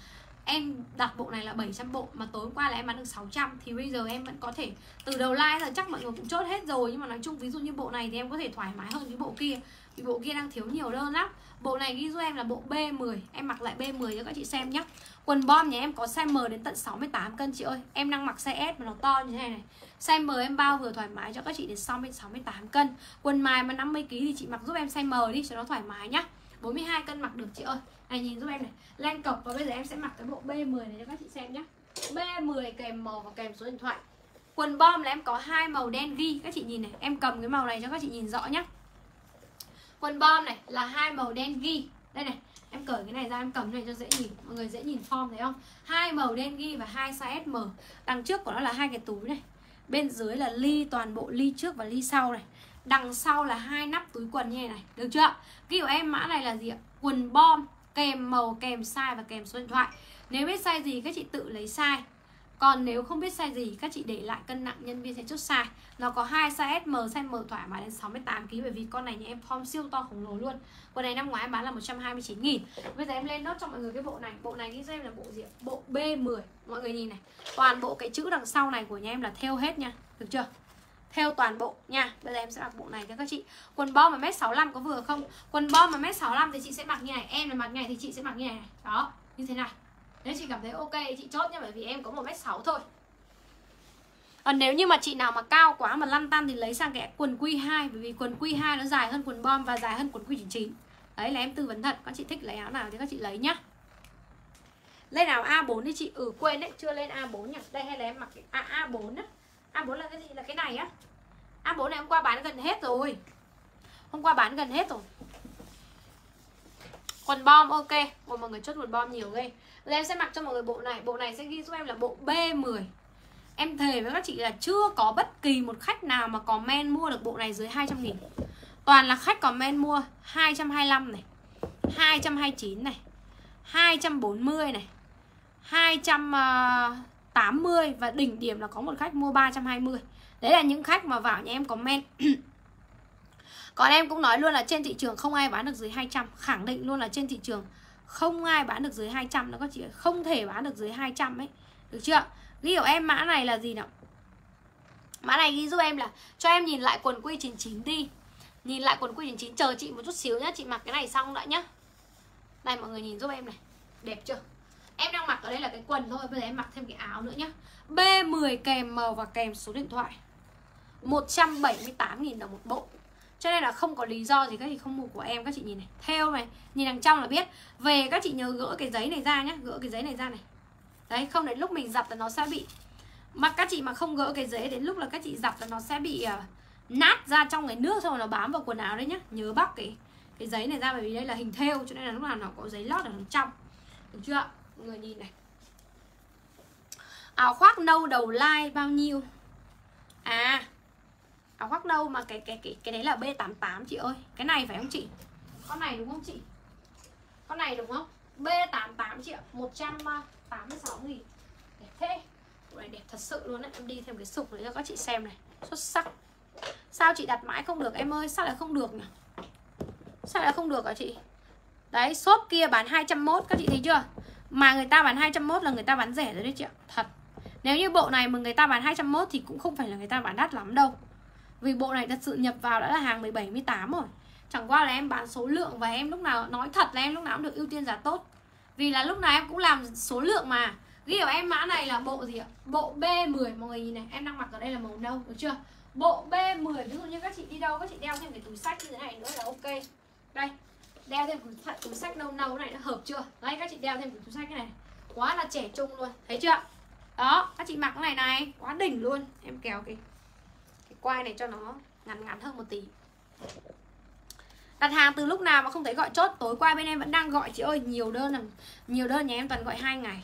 em đặt bộ này là 700 bộ, mà tối hôm qua là em bán được 600 thì bây giờ em vẫn có thể từ đầu like giờ chắc mọi người cũng chốt hết rồi, nhưng mà nói chung ví dụ như bộ này thì em có thể thoải mái hơn cái bộ kia, vì bộ kia đang thiếu nhiều đơn lắm. Bộ này ghi giúp em là bộ B10 em mặc lại B10 cho các chị xem nhé quần bom nhà em có size M đến tận 68 cân chị ơi, em đang mặc size S mà nó to như thế này này. Size M em bao vừa thoải mái cho các chị đến 60 68 cân. Quần mài mà 50 kg thì chị mặc giúp em size M đi cho nó thoải mái nhá. 42 cân mặc được chị ơi này nhìn giúp em này. Len cọc và bây giờ em sẽ mặc cái bộ B10 này cho các chị xem nhé B10 kèm màu và kèm số điện thoại. Quần bom là em có hai màu đen ghi. Các chị nhìn này, em cầm cái màu này cho các chị nhìn rõ nhá. Quần bom này là hai màu đen ghi. Đây này, em cởi cái này ra, em cầm này cho dễ nhìn. Mọi người dễ nhìn form thấy không? Hai màu đen ghi và hai size SM đằng trước của nó là hai cái túi này. Bên dưới là ly, toàn bộ ly trước và ly sau này. Đằng sau là hai nắp túi quần như này này. Được chưa? Ghi của em mã này là gì ạ? Quần bom kèm màu kèm size và kèm số điện thoại. Nếu biết size gì các chị tự lấy size. Còn nếu không biết size gì các chị để lại cân nặng nhân viên sẽ chốt size. Nó có hai size S, M, size M thoải mái đến 68 kg bởi vì con này nhà em form siêu to khổng lồ luôn. Con này năm ngoái em bán là 129 nghìn. Bây giờ em lên nốt cho mọi người cái bộ này. Bộ này ghi cho em là bộ gì? Bộ B10 Mọi người nhìn này. Toàn bộ cái chữ đằng sau này của nhà em là theo hết nha. Được chưa? Theo toàn bộ nha Bây giờ em sẽ mặc bộ này cho các chị Quần bom mà mét 65 có vừa không? Quần bom mà mét 65 thì chị sẽ mặc như này Em là mặc như này thì chị sẽ mặc như này Đó, như thế này Nếu chị cảm thấy ok chị chốt nha Bởi vì em có 1 mét 6 thôi còn nếu như mà chị nào mà cao quá mà lăn tăn thì lấy sang cái quần Q2 bởi vì quần Q2 nó dài hơn quần bom và dài hơn quần Q99. Đấy là em tư vấn thật, các chị thích lấy áo nào thì các chị lấy nhá. Lên áo A4 đi chị, ừ quên đấy, chưa lên A4 nhỉ. Đây hay là em mặc cái à, A4 á. A4 là cái gì? Là cái này á. A4 này hôm qua bán gần hết rồi. Hôm qua bán gần hết rồi. Quần bom ok. Ôi mọi người chốt quần bom nhiều ghê. Rồi em sẽ mặc cho mọi người bộ này, bộ này sẽ ghi giúp em là bộ B10. Em thề với các chị là chưa có bất kỳ một khách nào mà comment mua được bộ này dưới 200 nghìn Toàn là khách comment mua 225 này 229 này 240 này 200 uh, 280 Và đỉnh điểm là có một khách mua 320 Đấy là những khách mà vào nhà em comment. Còn em cũng nói luôn là trên thị trường không ai bán được dưới 200 Khẳng định luôn là trên thị trường không ai bán được dưới 200 nó các chị Không thể bán được dưới 200 ấy. Được chưa? Ghi của em mã này là gì nào? Mã này ghi giúp em là Cho em nhìn lại quần quy 99 đi. Nhìn lại quần quy 99 Chờ chị một chút xíu nhá. Chị mặc cái này xong đã nhá. Đây mọi người nhìn giúp em này. Đẹp chưa? Em đang mặc ở đây là cái quần thôi Bây giờ em mặc thêm cái áo nữa nhá. B10 kèm màu và kèm số điện thoại. 178.000 đồng một bộ. Cho nên là không có lý do gì các chị không mua của em các chị nhìn này. Theo này nhìn đằng trong là biết. Về các chị nhớ gỡ cái giấy này ra nhé gỡ cái giấy này ra này. Đấy không đến lúc mình giặt là nó sẽ bị mà các chị mà không gỡ cái giấy đến lúc là các chị giặt là nó sẽ bị uh, nát ra trong cái nước xong rồi nó bám vào quần áo đấy nhá. Nhớ bóc cái cái giấy này ra bởi vì đây là hình thêu cho nên là lúc nào nó có giấy lót ở đằng trong. Được chưa mọi người nhìn này. Áo khoác nâu đầu lai bao nhiêu? À áo khoác nâu mà cái cái cái cái đấy là B88 chị ơi. Cái này phải không chị? Con này đúng không chị? Con này đúng không? B88 chị ạ. 186 nghìn. Đẹp thế. Bộ này đẹp thật sự luôn đấy. Em đi thêm cái sục nữa cho các chị xem này. Xuất sắc. Sao chị đặt mãi không được? Em ơi, sao lại không được nhỉ? Sao lại không được hả chị? Đấy, shop kia bán 201 các chị thấy chưa? Mà người ta bán 201 là người ta bán rẻ rồi đấy chị ạ. Thật. Nếu như bộ này mà người ta bán 201 thì cũng không phải là người ta bán đắt lắm đâu. Vì bộ này thật sự nhập vào đã là hàng 17 18 rồi. Chẳng qua là em bán số lượng và em lúc nào nói thật là em lúc nào cũng được ưu tiên giá tốt. Vì là lúc nào em cũng làm số lượng mà. Ghi ở em mã này là bộ gì ạ? Bộ B10 mọi người nhìn này, em đang mặc ở đây là màu nâu, được chưa? Bộ B10 ví dụ như các chị đi đâu, các chị đeo thêm cái túi sách như thế này nữa là ok. Đây đeo thêm túi, túi sách nâu nâu này nó hợp chưa? Đấy các chị đeo thêm cái túi sách này. Quá là trẻ trung luôn. Thấy chưa? Đó các chị mặc cái này này quá đỉnh luôn. Em kéo cái cái quai này cho nó ngắn ngắn hơn một tí. Đặt hàng từ lúc nào mà không thấy gọi chốt tối qua bên em vẫn đang gọi. Chị ơi nhiều đơn là nhiều đơn nhà em toàn gọi hai ngày.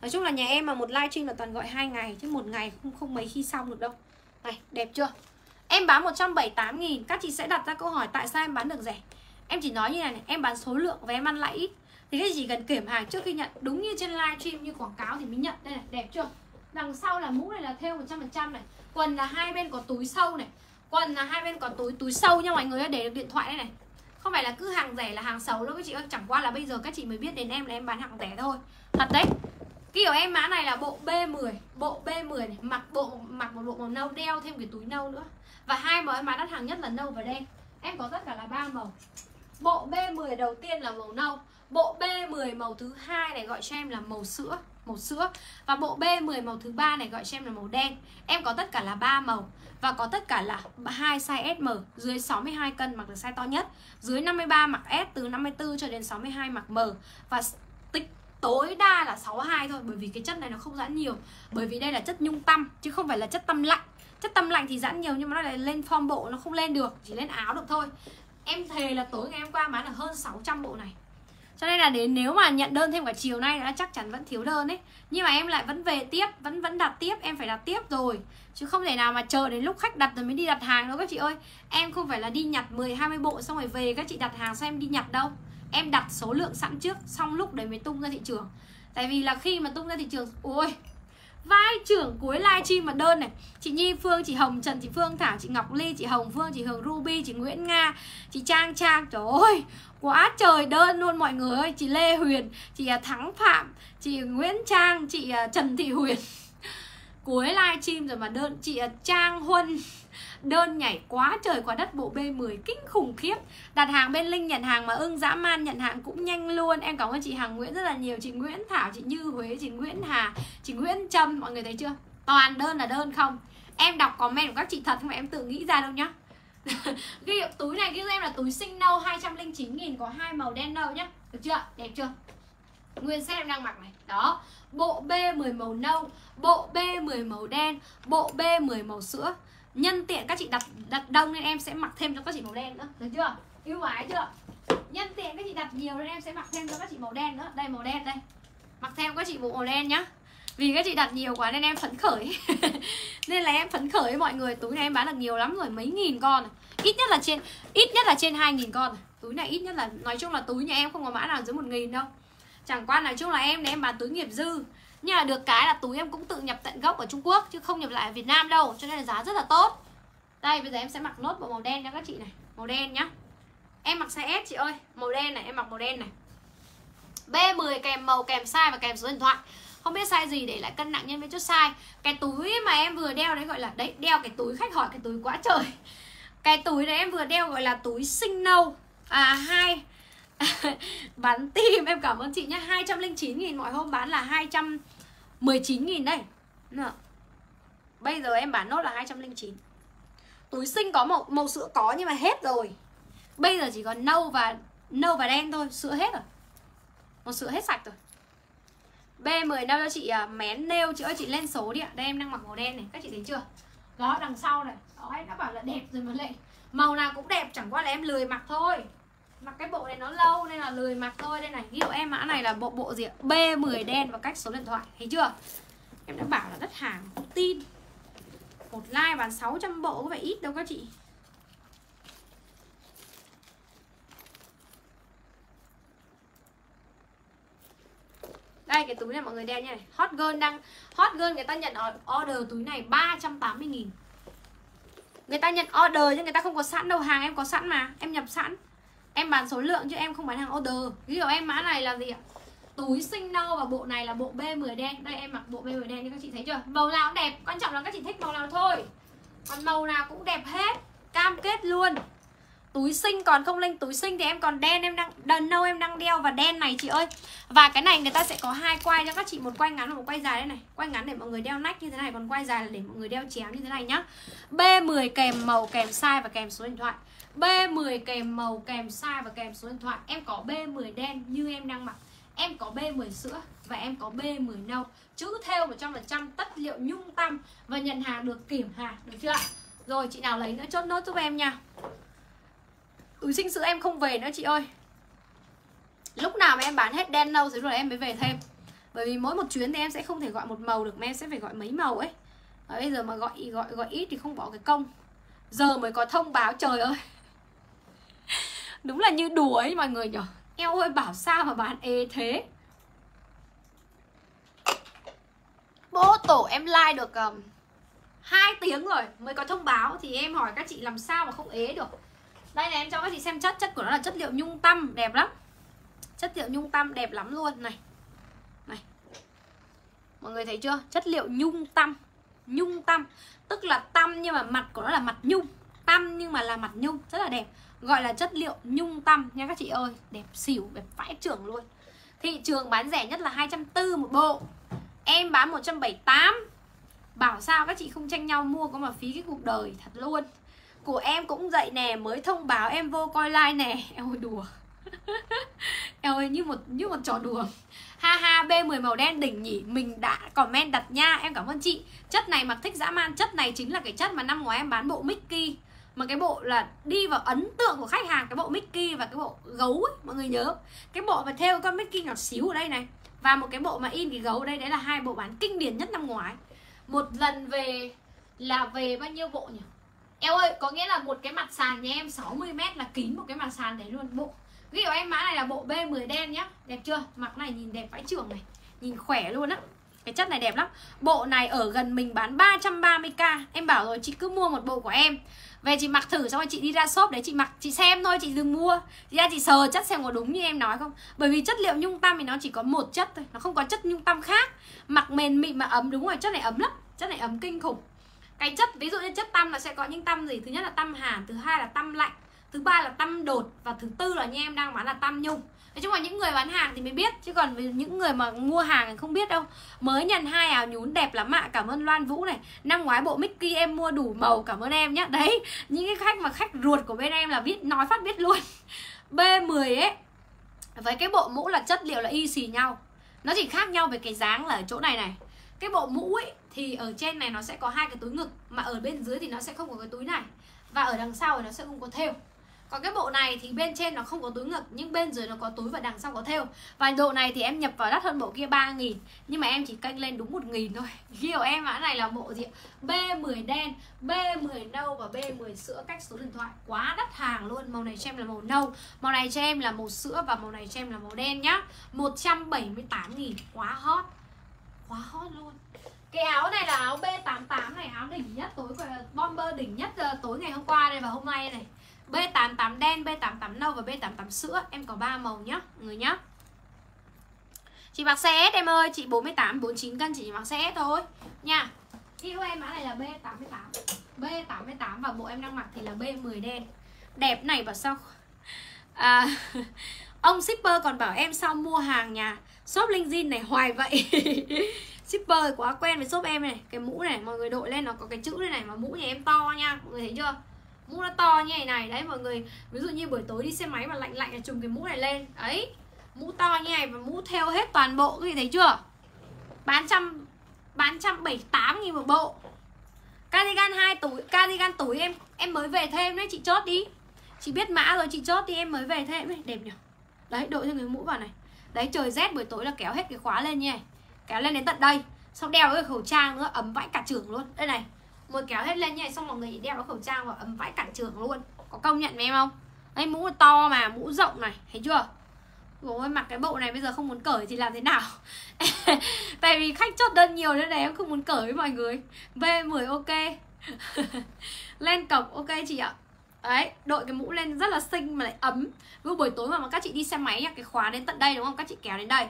Nói chung là nhà em mà một livestream là toàn gọi hai ngày chứ một ngày không không mấy khi xong được đâu. Này đẹp chưa? Em bán 178 nghìn các chị sẽ đặt ra câu hỏi tại sao em bán được rẻ? Em chỉ nói như này, này em bán số lượng và em ăn lãi ít. Thì các chỉ cần kiểm hàng trước khi nhận đúng như trên livestream như quảng cáo thì mới nhận. Đây này đẹp chưa? Đằng sau là mũ này là theo 100% này. Quần là hai bên có túi sâu này. Quần là hai bên có túi túi sâu nha mọi người để được điện thoại đây này. Không phải là cứ hàng rẻ là hàng xấu đâu các chị ơi chẳng qua là bây giờ các chị mới biết đến em là em bán hàng rẻ thôi. Thật đấy. Kiểu em mã này là bộ B10 bộ B10 này mặc bộ mặc một bộ màu nâu đeo thêm cái túi nâu nữa. Và hai màu em bán đắt hàng nhất là nâu và đen. Em có tất cả là ba màu bộ B10 đầu tiên là màu nâu, bộ B10 màu thứ hai này gọi cho em là màu sữa màu sữa. Và bộ B10 màu thứ ba này gọi cho em là màu đen. Em có tất cả là ba màu và có tất cả là hai size SM dưới 62 cân mặc được size to nhất, dưới 53 mặc S từ 54 cho đến 62 mặc M. Và tích tối đa là 62 thôi, bởi vì cái chất này nó không giãn nhiều, bởi vì đây là chất nhung tăm, chứ không phải là chất tăm lạnh. Chất tăm lạnh thì giãn nhiều nhưng mà nó lại lên form bộ, nó không lên được, chỉ lên áo được thôi em thề là tối ngày hôm qua bán là hơn 600 bộ này. Cho nên là đến nếu mà nhận đơn thêm cả chiều nay đã chắc chắn vẫn thiếu đơn ấy. Nhưng mà em lại vẫn về tiếp, vẫn vẫn đặt tiếp, em phải đặt tiếp rồi. Chứ không thể nào mà chờ đến lúc khách đặt rồi mới đi đặt hàng đâu các chị ơi. Em không phải là đi nhặt 10 20 bộ xong rồi về các chị đặt hàng xong em đi nhặt đâu. Em đặt số lượng sẵn trước, xong lúc đấy mới tung ra thị trường. Tại vì là khi mà tung ra thị trường, ôi vai trưởng cuối livestream mà đơn này. Chị Nhi Phương, chị Hồng Trần, chị Phương Thảo, chị Ngọc Ly, chị Hồng Phương, chị Hường Ruby, chị Nguyễn Nga, chị Trang Trang. Trời ơi, quá trời đơn luôn mọi người ơi. Chị Lê Huyền, chị à, Thắng Phạm, chị Nguyễn Trang, chị à, Trần Thị Huyền. Cuối livestream rồi mà đơn chị à, Trang Huân. Đơn nhảy quá trời quá đất bộ B10 kinh khủng khiếp. Đặt hàng bên Linh nhận hàng mà ưng dã man nhận hàng cũng nhanh luôn. Em cảm ơn chị Hằng Nguyễn rất là nhiều Chị Nguyễn Thảo, chị Như Huế, chị Nguyễn Hà Chị Nguyễn Trâm, mọi người thấy chưa? Toàn đơn là đơn không. Em đọc comment của các chị thật không mà em tự nghĩ ra đâu nhá. Ghi túi này ghi em là túi sinh nâu 209 nghìn có hai màu đen nâu nhá. Được chưa? Đẹp chưa? Nguyên set em đang mặc này. Đó. Bộ B10 màu nâu Bộ B10 màu đen Bộ B10 màu sữa nhân tiện các chị đặt đặt đông nên em sẽ mặc thêm cho các chị màu đen nữa. Được chưa? Yêu ái chưa? Nhân tiện các chị đặt nhiều nên em sẽ mặc thêm cho các chị màu đen nữa. Đây, màu đen đây. Mặc thêm các chị bộ màu đen nhá. Vì các chị đặt nhiều quá nên em phấn khởi. Nên là em phấn khởi mọi người. Túi này em bán được nhiều lắm rồi, mấy nghìn con. Ít nhất là trên, ít nhất là trên hai nghìn con. Túi này ít nhất là, nói chung là túi nhà em không có mã nào dưới một nghìn đâu. Chẳng qua nói chung là em để em bán túi nghiệp dư nhưng mà được cái là túi em cũng tự nhập tận gốc ở Trung Quốc, chứ không nhập lại ở Việt Nam đâu. Cho nên là giá rất là tốt. Đây, bây giờ em sẽ mặc nốt bộ màu đen cho các chị này. Màu đen nhá. Em mặc size S chị ơi. Màu đen này, em mặc màu đen này. B10 kèm màu kèm size và kèm số điện thoại. Không biết size gì để lại cân nặng nhân với chút size. Cái túi mà em vừa đeo đấy gọi là, đấy, đeo cái túi khách hỏi, cái túi quá trời. Cái túi đấy em vừa đeo gọi là túi sinh nâu. À hai bán tim em cảm ơn chị nhé 209 nghìn mọi hôm bán là 219 nghìn đây. Bây giờ em bán nốt là 209 túi xinh có màu màu sữa có nhưng mà hết rồi. Bây giờ chỉ còn nâu và nâu và đen thôi sữa hết rồi. Màu sữa hết sạch rồi. B10 nâu cho chị à, mén nêu. Chị ơi chị lên số đi ạ. Đây em đang mặc màu đen này. Các chị thấy chưa? Đó đằng sau này. Đó em đã bảo là đẹp rồi mà lệ màu nào cũng đẹp. Chẳng qua là em lười mặc thôi mặc cái bộ này nó lâu nên là lười mặc thôi. Đây này, ví dụ em mã này là bộ bộ gì ạ? B10 đen và cách số điện thoại, thấy chưa? Em đã bảo là đất hàng không tin. Một like bán 600 bộ có phải ít đâu các chị. Đây, cái túi này mọi người đeo như này. Hot Girl đang, Hot Girl người ta nhận order túi này 380 nghìn. Người ta nhận order chứ người ta không có sẵn đâu, Hàng em có sẵn mà, Em nhập sẵn. Em bán số lượng chứ em không bán hàng order. Ví dụ em mã này là gì ạ? Túi xinh nâu và bộ này là bộ B10 đen. Đây, em mặc bộ B10 đen như các chị thấy chưa? Màu nào cũng đẹp. Quan trọng là các chị thích màu nào thôi. Còn màu nào cũng đẹp hết. Cam kết luôn túi xinh, còn không lên túi xinh thì em còn đen, em đang đần nâu em đang đeo và đen này chị ơi. Và cái này người ta sẽ có hai quay cho các chị, một quay ngắn và một quay dài đây này. Quay ngắn để mọi người đeo nách như thế này, còn quay dài là để mọi người đeo chéo như thế này nhá. B10 kèm màu kèm size và kèm số điện thoại. B10 kèm màu kèm size và kèm số điện thoại. Em có B10 đen như em đang mặc. Em có B10 sữa và em có B10 nâu. Chữ theo 100% tất liệu nhung tâm và nhận hàng được kiểm hàng, được chưa ạ? Rồi, chị nào lấy nữa, chốt nốt giúp em nha túi sinh sữa em không về nữa chị ơi. Lúc nào mà em bán hết đen nâu rồi em mới về thêm. Bởi vì mỗi một chuyến thì em sẽ không thể gọi một màu được mà em sẽ phải gọi mấy màu ấy. Và bây giờ mà gọi gọi gọi ít thì không bỏ cái công. Giờ mới có thông báo trời ơi. Đúng là như đùa ấy mọi người nhở. Eo ơi bảo sao mà bán ế thế? Bố tổ em like được ờ, um, 2 tiếng rồi mới có thông báo thì em hỏi các chị làm sao mà không ế được đây này, em cho các chị xem chất. Chất của nó là chất liệu nhung tăm đẹp lắm. Chất liệu nhung tăm đẹp lắm luôn. Này. Này. Mọi người thấy chưa? Chất liệu nhung tăm nhung tăm tức là tăm nhưng mà mặt của nó là mặt nhung. Tăm nhưng mà là mặt nhung. Rất là đẹp. Gọi là chất liệu nhung tăm nha các chị ơi. Đẹp xỉu, đẹp vãi trưởng luôn. Thị trường bán rẻ nhất là 240 một bộ. Em bán 178 bảo sao các chị không tranh nhau mua có mà phí cái cuộc đời thật luôn của em cũng dậy nè, mới thông báo em vô coi like nè. Em ơi, đùa. Em ơi, như một như một trò đùa. Ha ha B10 màu đen đỉnh nhỉ. Mình đã comment đặt nha. Em cảm ơn chị. Chất này mặc thích dã man. Chất này chính là cái chất mà năm ngoái em bán bộ Mickey. Mà cái bộ là đi vào ấn tượng của khách hàng, cái bộ Mickey và cái bộ gấu ấy, mọi người nhớ cái bộ mà theo con Mickey nhỏ xíu ở đây này, và một cái bộ mà in cái gấu ở đây, đấy là hai bộ bán kinh điển nhất năm ngoái. Một lần về là về bao nhiêu bộ nhỉ? Eo ơi, có nghĩa là một cái mặt sàn nhà em 60m là kín một cái mặt sàn đấy luôn. Bộ Ví dụ em mã này là bộ B10 đen nhá. Đẹp chưa? Mặc này nhìn đẹp vãi trưởng này. Nhìn khỏe luôn á. Cái chất này đẹp lắm. Bộ này ở gần mình bán 330k Em bảo rồi chị cứ mua một bộ của em. Về chị mặc thử xong rồi chị đi ra shop đấy chị mặc. Chị xem thôi chị đừng mua. Chị ra chị sờ chất xem có đúng như em nói không. Bởi vì chất liệu nhung tăm thì nó chỉ có một chất thôi. Nó không có chất nhung tăm khác. Mặc mềm mịn mà ấm đúng rồi chất này ấm lắm. Chất này ấm kinh khủng cái chất, ví dụ như chất tâm là sẽ có những tâm gì? Thứ nhất là tâm hàn thứ hai là tâm lạnh, thứ ba là tâm đột và thứ tư là như em đang bán là tâm nhung. Nói chung là những người bán hàng thì mới biết, chứ còn những người mà mua hàng thì không biết đâu. Mới nhận hai áo nhún đẹp lắm ạ cảm ơn loan vũ này. Năm ngoái bộ mickey em mua đủ màu, cảm ơn em nhé đấy, những cái khách mà khách ruột của bên em là biết, nói phát biết luôn. B 10 ấy, với cái bộ mũ là chất liệu là y xì nhau. Nó chỉ khác nhau về cái dáng là ở chỗ này này. Cái bộ mũ ấy thì ở trên này nó sẽ có hai cái túi ngực, mà ở bên dưới thì nó sẽ không có cái túi này. Và ở đằng sau thì nó sẽ không có thêu. Còn cái bộ này thì bên trên nó không có túi ngực, nhưng bên dưới nó có túi và đằng sau có thêu. Và độ này thì em nhập vào đắt hơn bộ kia 3 nghìn, nhưng mà em chỉ canh lên đúng một nghìn thôi. Ghi của em mã này là bộ gì B10 đen B10 nâu và B10 sữa cách số điện thoại. Quá đắt hàng luôn, màu này cho em là màu nâu. Màu này cho em là màu sữa và màu này cho em là màu đen nhá. 178 nghìn, quá hot. Quá hot luôn cái áo này là áo B88 này áo đỉnh nhất tối bomber đỉnh nhất ờ, tối ngày hôm qua đây và hôm nay này. B88 đen, B88 nâu và B88 sữa. Em có 3 màu nhá, người nhá. Chị mặc xe S em ơi Chị 48, 49 cân chị mặc xe S thôi. Nha. Yêu em mã này là B88. B88 và bộ em đang mặc thì là B10 đen. Đẹp này bảo sao à, Ông shipper còn bảo em sao mua hàng nhà Shop Linh Jin này hoài vậy? shipper thì quá quen với shop em này, cái mũ này, mọi người đội lên nó có cái chữ này này mà mũ nhà em to nha, mọi người thấy chưa? Mũ nó to như này này, đấy, mọi người. Ví dụ như buổi tối đi xe máy mà lạnh lạnh là chùm cái mũ này lên ấy mũ to như này và mũ theo hết toàn bộ, các gì thấy chưa? Bán trăm bán trăm bảy tám nghìn một bộ. Cardigan hai túi, cardigan túi em em mới về thêm đấy, chị chốt đi. Chị biết mã rồi, chị chốt đi, em mới về thêm đấy đẹp nhỉ đấy, đội cho người mũ vào này. Đấy, trời rét buổi tối là kéo hết cái khóa lên như này kéo lên đến tận đây. Xong đeo cái khẩu trang nữa ấm vãi cả trường luôn. Đây này một kéo hết lên như này, xong mọi người đeo cái khẩu trang và ấm vãi cả trường luôn. Có công nhận với em không? Đây mũ to mà mũ rộng này thấy chưa? Ôi mặc cái bộ này bây giờ không muốn cởi thì làm thế nào? Tại vì khách chốt đơn nhiều nên này em không muốn cởi với mọi người. V10 ok. Lên cọc ok chị ạ. Đấy, đội cái mũ lên rất là xinh mà lại ấm. Lúc buổi tối mà, mà các chị đi xe máy cái khóa đến tận đây đúng không? Các chị kéo đến đây.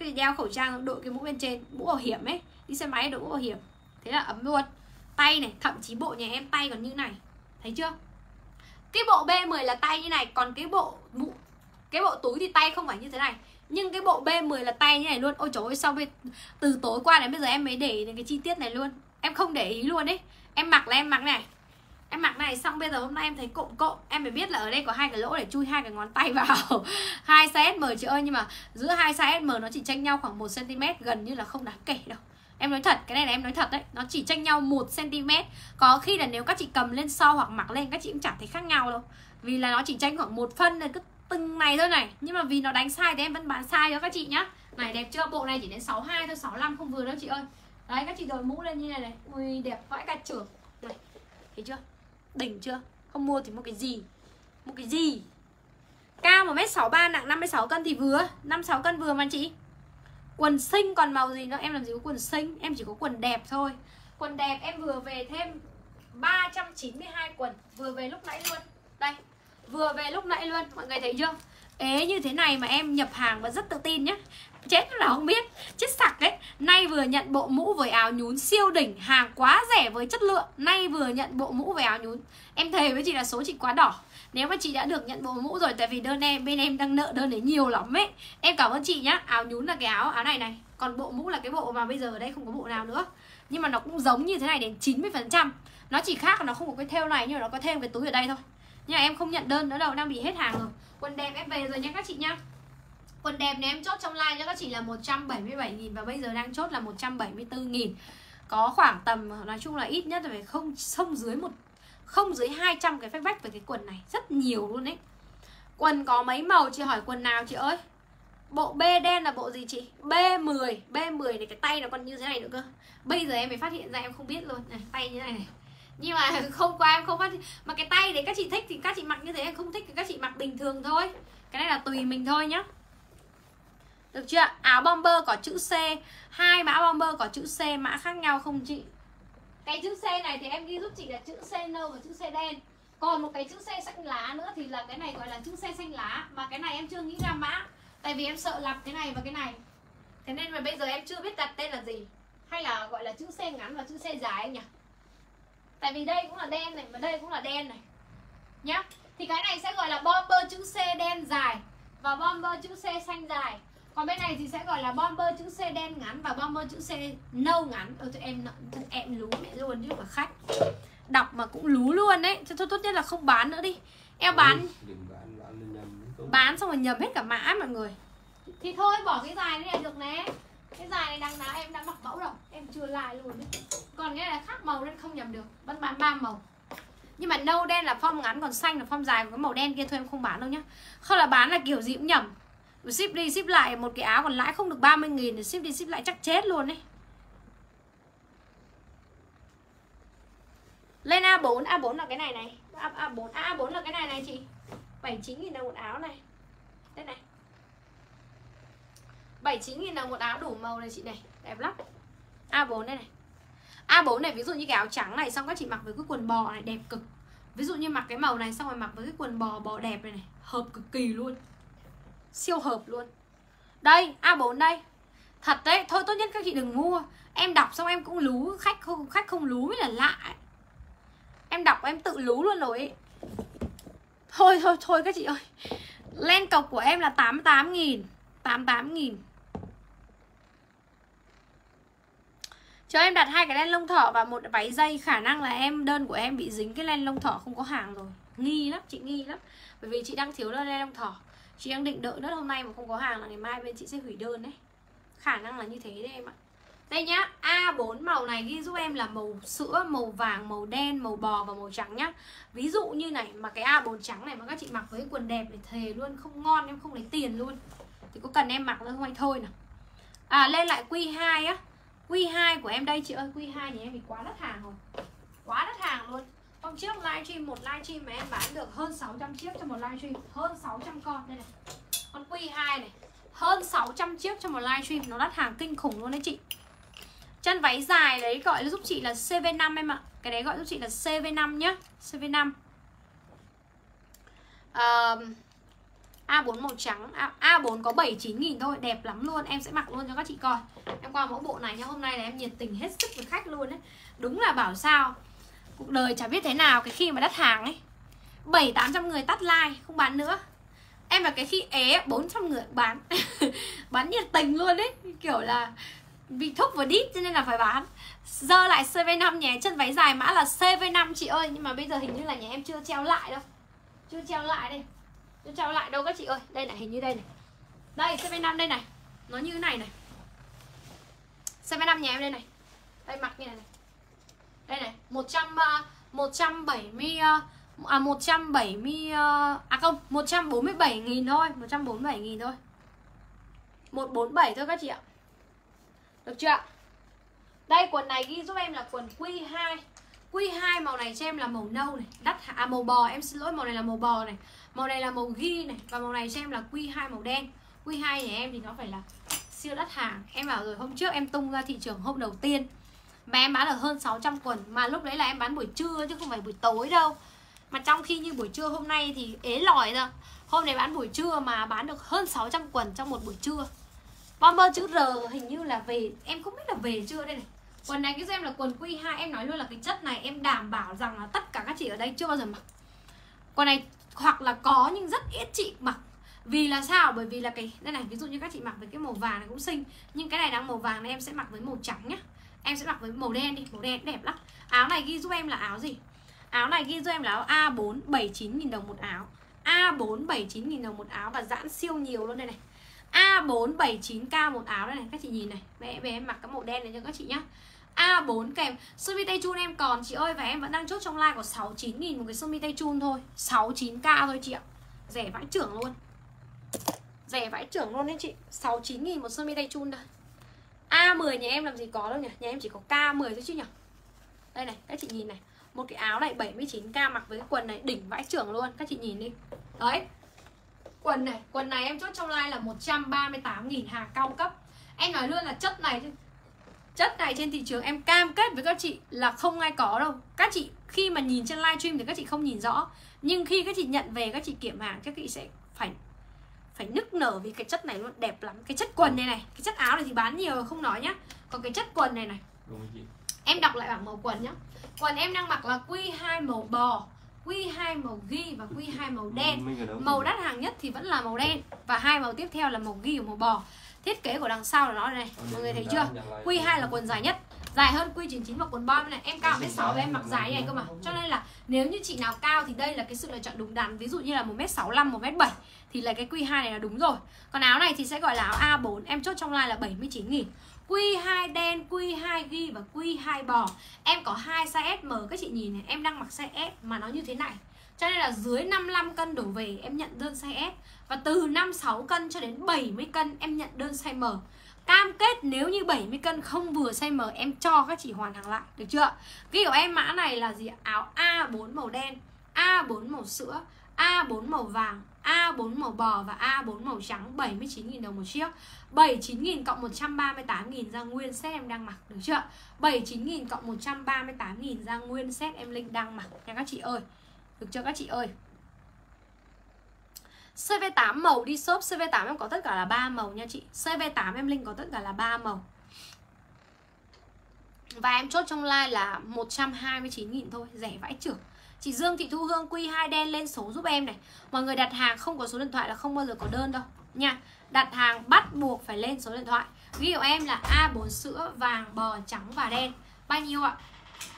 Các đeo khẩu trang đội cái mũ bên trên Mũ bảo hiểm ấy Đi xe máy đội mũ bảo hiểm. Thế là ấm luôn. Tay này, thậm chí bộ nhà em tay còn như này. Thấy chưa? Cái bộ B10 là tay như này Còn cái bộ mũ cái bộ túi thì tay không phải như thế này. Nhưng cái bộ B10 là tay như này luôn. Ôi trời ơi sao bây từ tối qua đến bây giờ em mới để ý cái chi tiết này luôn. Em không để ý luôn ấy. Em mặc là em mặc này em mặc này, xong bây giờ hôm nay em thấy cộm cộm. Em phải biết là ở đây có hai cái lỗ để chui hai cái ngón tay vào. Hai size M chị ơi, nhưng mà giữa hai size M nó chỉ tranh nhau khoảng 1 cm gần như là không đáng kể đâu. Em nói thật, cái này là em nói thật đấy. Nó chỉ tranh nhau 1 cm có khi là nếu các chị cầm lên so hoặc mặc lên, các chị cũng chẳng thấy khác nhau đâu. Vì là nó chỉ tranh khoảng một phân là cứ từng này thôi này. Nhưng mà vì nó đánh sai thì em vẫn bán sai cho các chị nhá. Này, đẹp chưa? Bộ này chỉ đến 62 thôi 65 không vừa đâu chị ơi. Đấy, các chị đội mũ lên như này này. Ui, đẹp vãi cả trưởng này, thấy chưa? Đỉnh chưa? Không mua thì mua cái gì? Mua cái gì? Cao 1m63 nặng 56 cân thì vừa. 56 cân vừa mà chị. Quần xinh còn màu gì nữa? Em làm gì có quần xinh? Em chỉ có quần đẹp thôi. Quần đẹp em vừa về thêm 392 quần. Vừa về lúc nãy luôn. Đây. Vừa về lúc nãy luôn. Mọi người thấy chưa? Ế, như thế này mà em nhập hàng và rất tự tin nhé Chết là không biết. Chết sặc đấy Nay vừa nhận bộ mũ với áo nhún siêu đỉnh, Hàng quá rẻ với chất lượng. Nay vừa nhận bộ mũ với áo nhún. Em thề với chị là số chị quá đỏ. Nếu mà chị đã được nhận bộ mũ rồi, Tại vì đơn em, bên em đang nợ đơn đấy nhiều lắm ấy. Em cảm ơn chị nhá. Áo nhún là cái áo áo này này. Còn bộ mũ là cái bộ mà bây giờ ở đây không có bộ nào nữa. Nhưng mà nó cũng giống như thế này đến 90% Nó chỉ khác là nó không có cái thêu này, Nhưng mà nó có thêm cái túi ở đây thôi. Nhưng mà em không nhận đơn nữa đâu, đang bị hết hàng rồi. Quần đẹp em về rồi nha các chị nhá quần đẹp này em chốt trong like cho các chị là 177.000 và bây giờ đang chốt là 174.000 có khoảng tầm, nói chung là ít nhất là phải không không dưới một, không dưới 200 cái feedback về cái quần này. Rất nhiều luôn đấy quần có mấy màu? Chị hỏi quần nào chị ơi? Bộ B đen là bộ gì chị? B10 B10 này cái tay nó còn như thế này nữa cơ. Bây giờ em mới phát hiện ra, em không biết luôn. Này, tay như này này. Nhưng mà không qua, em không phát mà cái tay đấy các chị thích thì các chị mặc như thế, em không thích thì các chị mặc bình thường thôi. Cái này là tùy mình thôi nhá được chưa? Áo bomber có chữ C. Hai mã bomber có chữ C, mã khác nhau không chị? Cái chữ C này thì em ghi giúp chị là chữ C nâu và chữ C đen. Còn một cái chữ C xanh lá nữa thì là cái này gọi là chữ C xanh lá. Mà cái này em chưa nghĩ ra mã. Tại vì em sợ lặp cái này và cái này. Thế nên mà bây giờ em chưa biết đặt tên là gì. Hay là gọi là chữ C ngắn và chữ C dài anh nhỉ? Tại vì đây cũng là đen này và đây cũng là đen này. Nhá. Thì cái này sẽ gọi là bomber chữ C đen dài và bomber chữ C xanh dài còn bên này thì sẽ gọi là bomber chữ C đen ngắn và bomber chữ C nâu ngắn. Ừ, em em lú mẹ luôn chứ mà khách. Đọc mà cũng lú luôn đấy thôi tốt nhất là không bán nữa đi. Em bán bán xong rồi nhầm hết cả mã mọi người. Thì thôi bỏ cái dài này được nè. Cái dài này đằng nào em đã mặc mẫu rồi. Em chưa lại luôn đấy. Còn cái này khác màu nên không nhầm được. Vẫn bán ba màu. Nhưng mà nâu đen là form ngắn còn xanh là form dài còn cái màu đen kia thôi em không bán đâu nhá. Không là bán là kiểu gì cũng nhầm ship đi ship lại một cái áo còn lãi không được 30 nghìn thì ship đi ship lại chắc chết luôn đấy lên A4 A4 là cái này này. A, A4 A4 là cái này này chị. 79 nghìn đồng một áo này. Đây này. 79 nghìn đồng một áo đủ màu này chị này. Đẹp lắm. A4 đây này. A4 này ví dụ như cái áo trắng này xong các chị mặc với cái quần bò này đẹp cực. Ví dụ như mặc cái màu này xong rồi mặc với cái quần bò bò đẹp này này. Hợp cực kỳ luôn. Siêu hợp luôn. Đây A4 đây. Thật đấy thôi tốt nhất các chị đừng mua. Em đọc xong em cũng lú khách không khách không lú mới là lạ ấy. Em đọc em tự lú luôn rồi ấy. Thôi thôi thôi các chị ơi. Len cọc của em là 88 nghìn 88 nghìn. Cho em đặt hai cái len lông thỏ và một váy dây Khả năng là em đơn của em bị dính cái len lông thỏ không có hàng rồi. Nghi lắm, chị nghi lắm. Bởi vì chị đang thiếu len lông thỏ. Chị đang định đợi nốt hôm nay mà không có hàng là ngày mai bên chị sẽ hủy đơn đấy Khả năng là như thế đấy em ạ. Đây nhá, A4 màu này ghi giúp em là màu sữa, màu vàng, màu đen, màu bò và màu trắng nhá. Ví dụ như này, mà cái A4 trắng này mà các chị mặc với quần đẹp để thề luôn Không ngon, em không lấy tiền luôn. Thì có cần em mặc nữa không anh? Thôi nè À lên lại Q2 á. Q2 của em đây chị ơi Q2 thì em bị quá đắt hàng rồi. Quá đắt hàng luôn. Hôm trước livestream một livestream mà em bán được hơn 600 chiếc cho một livestream Hơn 600 con đây này. Con Q2 này. Hơn 600 chiếc cho một livestream Nó đắt hàng kinh khủng luôn đấy chị. Chân váy dài đấy gọi giúp chị là CV5 em ạ. Cái đấy gọi giúp chị là CV5 nhá. CV5 uh, A4 màu trắng. A, A4 có 79 nghìn thôi. Đẹp lắm luôn. Em sẽ mặc luôn cho các chị coi. Em qua mẫu bộ này nhá. Hôm nay là em nhiệt tình hết sức với khách luôn đấy. Đúng là bảo sao Cuộc đời chả biết thế nào Cái khi mà đắt hàng ấy. 7 800 người tắt like Không bán nữa. Em là cái khi é 400 người bán. Bán nhiệt tình luôn đấy Kiểu là bị thúc và đít cho nên là phải bán. Giờ lại CV5 nhé, Chân váy dài mã là CV5 chị ơi. Nhưng mà bây giờ hình như là nhà em chưa treo lại đâu. Chưa treo lại đây. Chưa treo lại đâu các chị ơi. Đây này, hình như đây này. Đây CV5 đây này. Nó như thế này này. CV5 nhà em đây này. Đây mặc như này này. Đây này 100 170 ờ, ờ, À 170 ờ, À không 147.000 thôi 147.000 thôi. 147 thôi các chị ạ. Được chưa ạ? Đây, quần này ghi giúp em là quần Q2 Q2 màu này cho em là màu nâu này, đắt À màu bò, em xin lỗi, màu này là màu bò này. Màu này là màu ghi này Và màu này cho em là Q2 màu đen. Q2 nhà em thì nó phải là siêu đắt hàng. Em bảo rồi, hôm trước em tung ra thị trường hôm đầu tiên. Mà em bán được hơn 600 quần, Mà lúc đấy là em bán buổi trưa chứ không phải buổi tối đâu. Mà trong khi như buổi trưa hôm nay thì ế lòi ra. Hôm nay bán buổi trưa mà bán được hơn 600 quần trong một buổi trưa. Bomber chữ R hình như là về, Em không biết là về chưa đây này. Quần này cái em là quần Q2 Em nói luôn là cái chất này em đảm bảo rằng là tất cả các chị ở đây chưa bao giờ mặc. Quần này hoặc là có nhưng rất ít chị mặc. Vì là sao? Bởi vì là cái, đây này, ví dụ như các chị mặc với cái màu vàng này cũng xinh. Nhưng cái này đang màu vàng này em sẽ mặc với màu trắng nhá. Em sẽ mặc với màu đen đi, màu đen đẹp lắm. Áo này ghi giúp em là áo gì? Áo này ghi giúp em là áo A4 79.000 đồng một áo. A4 79.000 đồng một áo và giãn siêu nhiều luôn đây này. A 4 79 k một áo đây này Các chị nhìn này. Mẹ về em mặc cái màu đen này cho các chị nhá. A4 kèm. Sơ mi tay chun em còn chị ơi Và em vẫn đang chốt trong like của 69 000 một cái sơ mi tay chun thôi. 69k thôi chị ạ. Rẻ vãi trưởng luôn. Rẻ vãi trưởng luôn đấy chị. 69 000 một sơ mi tay chun thôi A10 nhà em làm gì có đâu nhỉ? Nhà em chỉ có K10 thôi chứ nhỉ? Đây này các chị nhìn này. Một cái áo này 79k mặc với cái quần này đỉnh vãi trưởng luôn Các chị nhìn đi. Đấy. Quần này, quần này em chốt trong like là 138.000 hàng cao cấp. Em nói luôn là chất này Chất này trên thị trường em cam kết với các chị là không ai có đâu. Các chị khi mà nhìn trên livestream thì các chị không nhìn rõ. Nhưng khi các chị nhận về các chị kiểm hàng các chị sẽ phải phải nức nở vì cái chất này luôn đẹp lắm. Cái chất quần này này, cái chất áo này thì bán nhiều không nói nhá. Còn cái chất quần này này. Em đọc lại bảng màu quần nhá. Quần em đang mặc là Q2 màu bò Q2 màu ghi và Q2 màu đen. Màu đắt hàng nhất thì vẫn là màu đen. Và hai màu tiếp theo là màu ghi và màu bò. Thiết kế của đằng sau là nó này Mọi người thấy chưa? Q2 là quần dài nhất Dài hơn Q99 và quần bom này. Em cao mét 6 và em mặc dài như này cơ mà. Cho nên là nếu như chị nào cao thì đây là cái sự lựa chọn đúng đắn. Ví dụ như là 1m65, 1m7 thì là cái Q2 này là đúng rồi. Còn áo này thì sẽ gọi là áo A4 Em chốt trong line là 79 nghìn. Q2 đen, Q2 ghi và Q2 bò. Em có hai size S, M các chị nhìn này Em đang mặc size S mà nó như thế này. Cho nên là dưới 55 cân đổ về em nhận đơn size S. Và từ 56 cân cho đến 70 cân em nhận đơn size M. Cam kết nếu như 70 cân không vừa size M em cho các chị hoàn hàng lại. Được chưa? Ghi của em mã này là gì? Áo A4 màu đen A4 màu sữa A4 màu vàng A4 màu bò và A4 màu trắng 79.000 đồng một chiếc. 79.000 cộng 138.000 ra nguyên set em đang mặc, được chưa? 79.000 cộng 138.000 ra nguyên set em Linh đang mặc, nha các chị ơi. Được chưa các chị ơi? CV8 màu đi shop CV8 em có tất cả là 3 màu nha chị. CV8 em Linh có tất cả là 3 màu. Và em chốt trong like là 129.000 thôi, Rẻ vãi trưởng Chị Dương Thị Thu Hương Q2 đen lên số giúp em này. Mọi người đặt hàng không có số điện thoại là không bao giờ có đơn đâu. Nha, đặt hàng bắt buộc phải lên số điện thoại. Ghi dụ em là A4 sữa, vàng, bò, trắng và đen. Bao nhiêu ạ?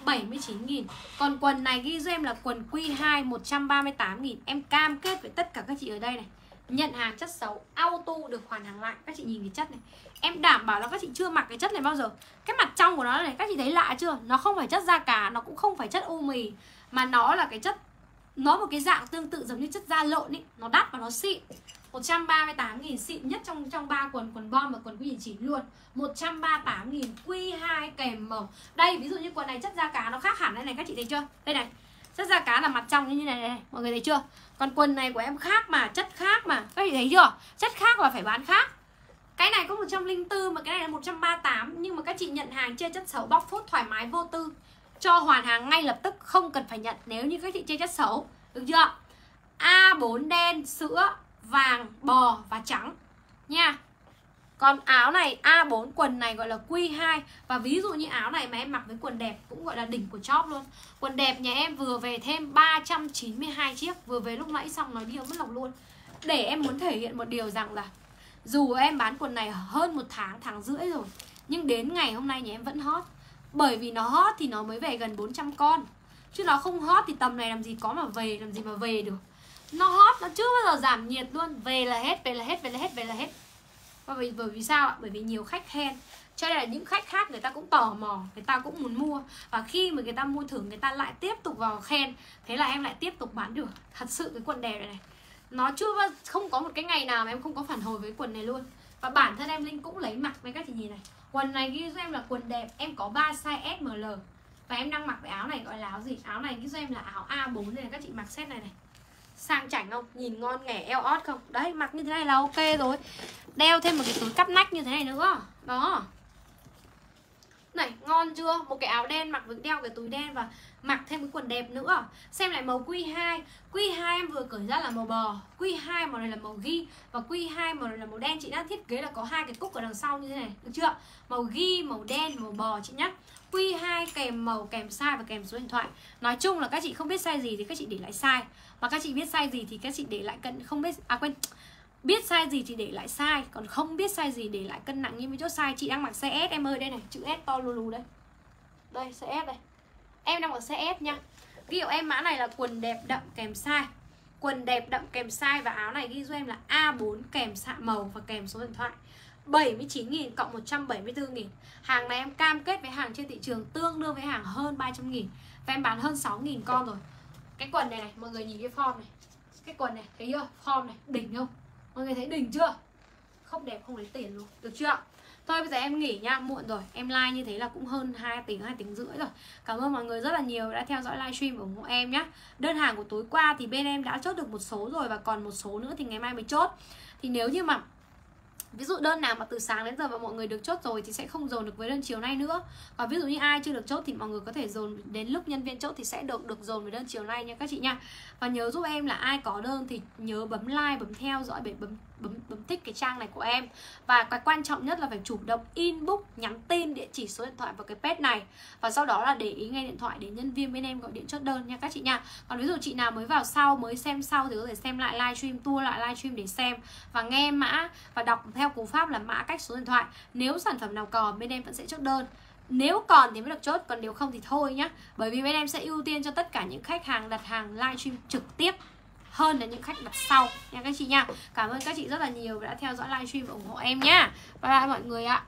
79.000 Còn quần này ghi cho em là quần Q2 138.000 Em cam kết với tất cả các chị ở đây này. Nhận hàng chất xấu, Auto được hoàn hàng lại. Các chị nhìn cái chất này. Em đảm bảo là các chị chưa mặc cái chất này bao giờ. Cái mặt trong của nó này, Các chị thấy lạ chưa? Nó không phải chất da cá, Nó cũng không phải chất u mì. Mà nó là cái chất Nó một cái dạng tương tự giống như chất da lộn ý. Nó đắt và nó xịn. 138.000 xịn nhất trong trong ba quần quần bom và quần quy chỉ luôn. 138.000 Q2 kèm màu. Đây ví dụ như quần này chất da cá nó khác hẳn đây này các chị thấy chưa? Đây này chất da cá là mặt trong như này, này, này mọi người thấy chưa? Còn quần này của em khác mà chất khác mà. Các chị thấy chưa? Chất khác và phải bán khác. Cái này có 104 mà cái này là 138 nhưng mà các chị nhận hàng chê chất xấu bóc phốt thoải mái vô tư cho hoàn hàng ngay lập tức không cần phải nhận nếu như các chị chơi chất xấu. Được chưa A4 đen sữa vàng bò và trắng. Nha. Còn áo này A4 quần này gọi là Q2 Và ví dụ như áo này mà em mặc với quần đẹp Cũng gọi là đỉnh của chóp luôn. Quần đẹp nhà em vừa về thêm 392 chiếc. Vừa về lúc nãy xong nói điều mất lòng luôn. Để em muốn thể hiện một điều rằng là Dù em bán quần này hơn một tháng, tháng rưỡi rồi Nhưng đến ngày hôm nay nhà em vẫn hot. Bởi vì nó hot thì nó mới về gần 400 con. Chứ nó không hot thì tầm này làm gì có mà về, làm gì mà về được. Nó hot, nó chưa bao giờ giảm nhiệt luôn. Về là hết, về là hết, về là hết, về là hết. Và vì bởi vì sao ạ? Bởi vì nhiều khách khen cho nên là những khách khác người ta cũng tò mò người ta cũng muốn mua. Và khi mà người ta mua thử người ta lại tiếp tục vào khen. Thế là em lại tiếp tục bán được. Thật sự cái quần đẹp này. Này nó chưa không có một cái ngày nào mà em không có phản hồi với quần này luôn. Và bản thân em linh cũng lấy mặc với các chị nhìn này quần này ghi cho em là quần đẹp, em có 3 size SML và em đang mặc cái áo này gọi là áo gì? Áo này ghi cho em là áo A4 này, các chị mặc set này này. Sang chảnh không? Nhìn ngon nghẻ, eo ót không? Đấy, mặc như thế này là ok rồi. Đeo thêm một cái túi cắp nách như thế này nữa. Đó. Này, ngon chưa? Một cái áo đen, mặc với đeo cái túi đen và mặc thêm cái quần đẹp nữa. Xem lại màu Q2 Q2 em vừa cởi ra là màu bò. Q2 màu này là màu ghi. Và Q2 màu này là màu đen. Chị đã thiết kế là có hai cái cúc ở đằng sau như thế này, được chưa? Màu ghi, màu đen, màu bò chị nhá. Q2 kèm màu, kèm size và kèm số điện thoại. Nói chung là các chị không biết size gì thì các chị để lại size. Mà các chị biết size gì thì các chị để lại cân, không biết à quên, biết size gì thì để lại size. Còn không biết size gì để lại cân nặng như mấy chốt size. Chị đang mặc size S em ơi, đây này, chữ S to lù lù đây. Đây, size S đây em đang ở size S nha ví dụ em mã này là quần đẹp đậm kèm size quần đẹp đậm kèm size và áo này ghi cho em là A4 kèm xạ màu và kèm số điện thoại 79.000 cộng 174.000 Hàng này em cam kết với hàng trên thị trường tương đương với hàng hơn 300.000 Và em bán hơn 6.000 con rồi Cái quần này này, mọi người nhìn cái form này Cái quần này, thấy chưa? Form này, đỉnh không? Mọi người thấy đỉnh chưa? Không đẹp không lấy tiền luôn, được chưa? Thôi bây giờ em nghỉ nha, muộn rồi. Em like như thế là cũng hơn 2 tiếng, 2 tiếng rưỡi rồi. Cảm ơn mọi người rất là nhiều đã theo dõi livestream ủng hộ em nhé Đơn hàng của tối qua thì bên em đã chốt được một số rồi Và còn một số nữa thì ngày mai mới chốt. Thì nếu như mà Ví dụ đơn nào mà từ sáng đến giờ mà mọi người được chốt rồi thì sẽ không dồn được với đơn chiều nay nữa. Còn ví dụ như ai chưa được chốt thì mọi người có thể dồn đến lúc nhân viên chốt thì sẽ được được dồn với đơn chiều nay nha các chị nha. Và nhớ giúp em là ai có đơn thì nhớ bấm like, bấm theo dõi bấm bấm bấm thích cái trang này của em. Và cái quan trọng nhất là phải chủ động inbox, nhắn tin, địa chỉ số điện thoại vào cái page này. Và sau đó là để ý ngay điện thoại để nhân viên bên em gọi điện chốt đơn nha các chị nha. Còn ví dụ chị nào mới vào sau, mới xem sau thì có thể xem lại livestream tua lại livestream để xem. Và nghe mã và đọc theo cú pháp là mã cách số điện thoại. Nếu sản phẩm nào còn, bên em vẫn sẽ chốt đơn. Nếu còn thì mới được chốt, còn nếu không thì thôi nhá. Bởi vì bên em sẽ ưu tiên cho tất cả những khách hàng đặt hàng livestream trực tiếp hơn là những khách đặt sau nha các chị nha. Cảm ơn các chị rất là nhiều đã theo dõi livestream và ủng hộ em nhá bye bye mọi người ạ.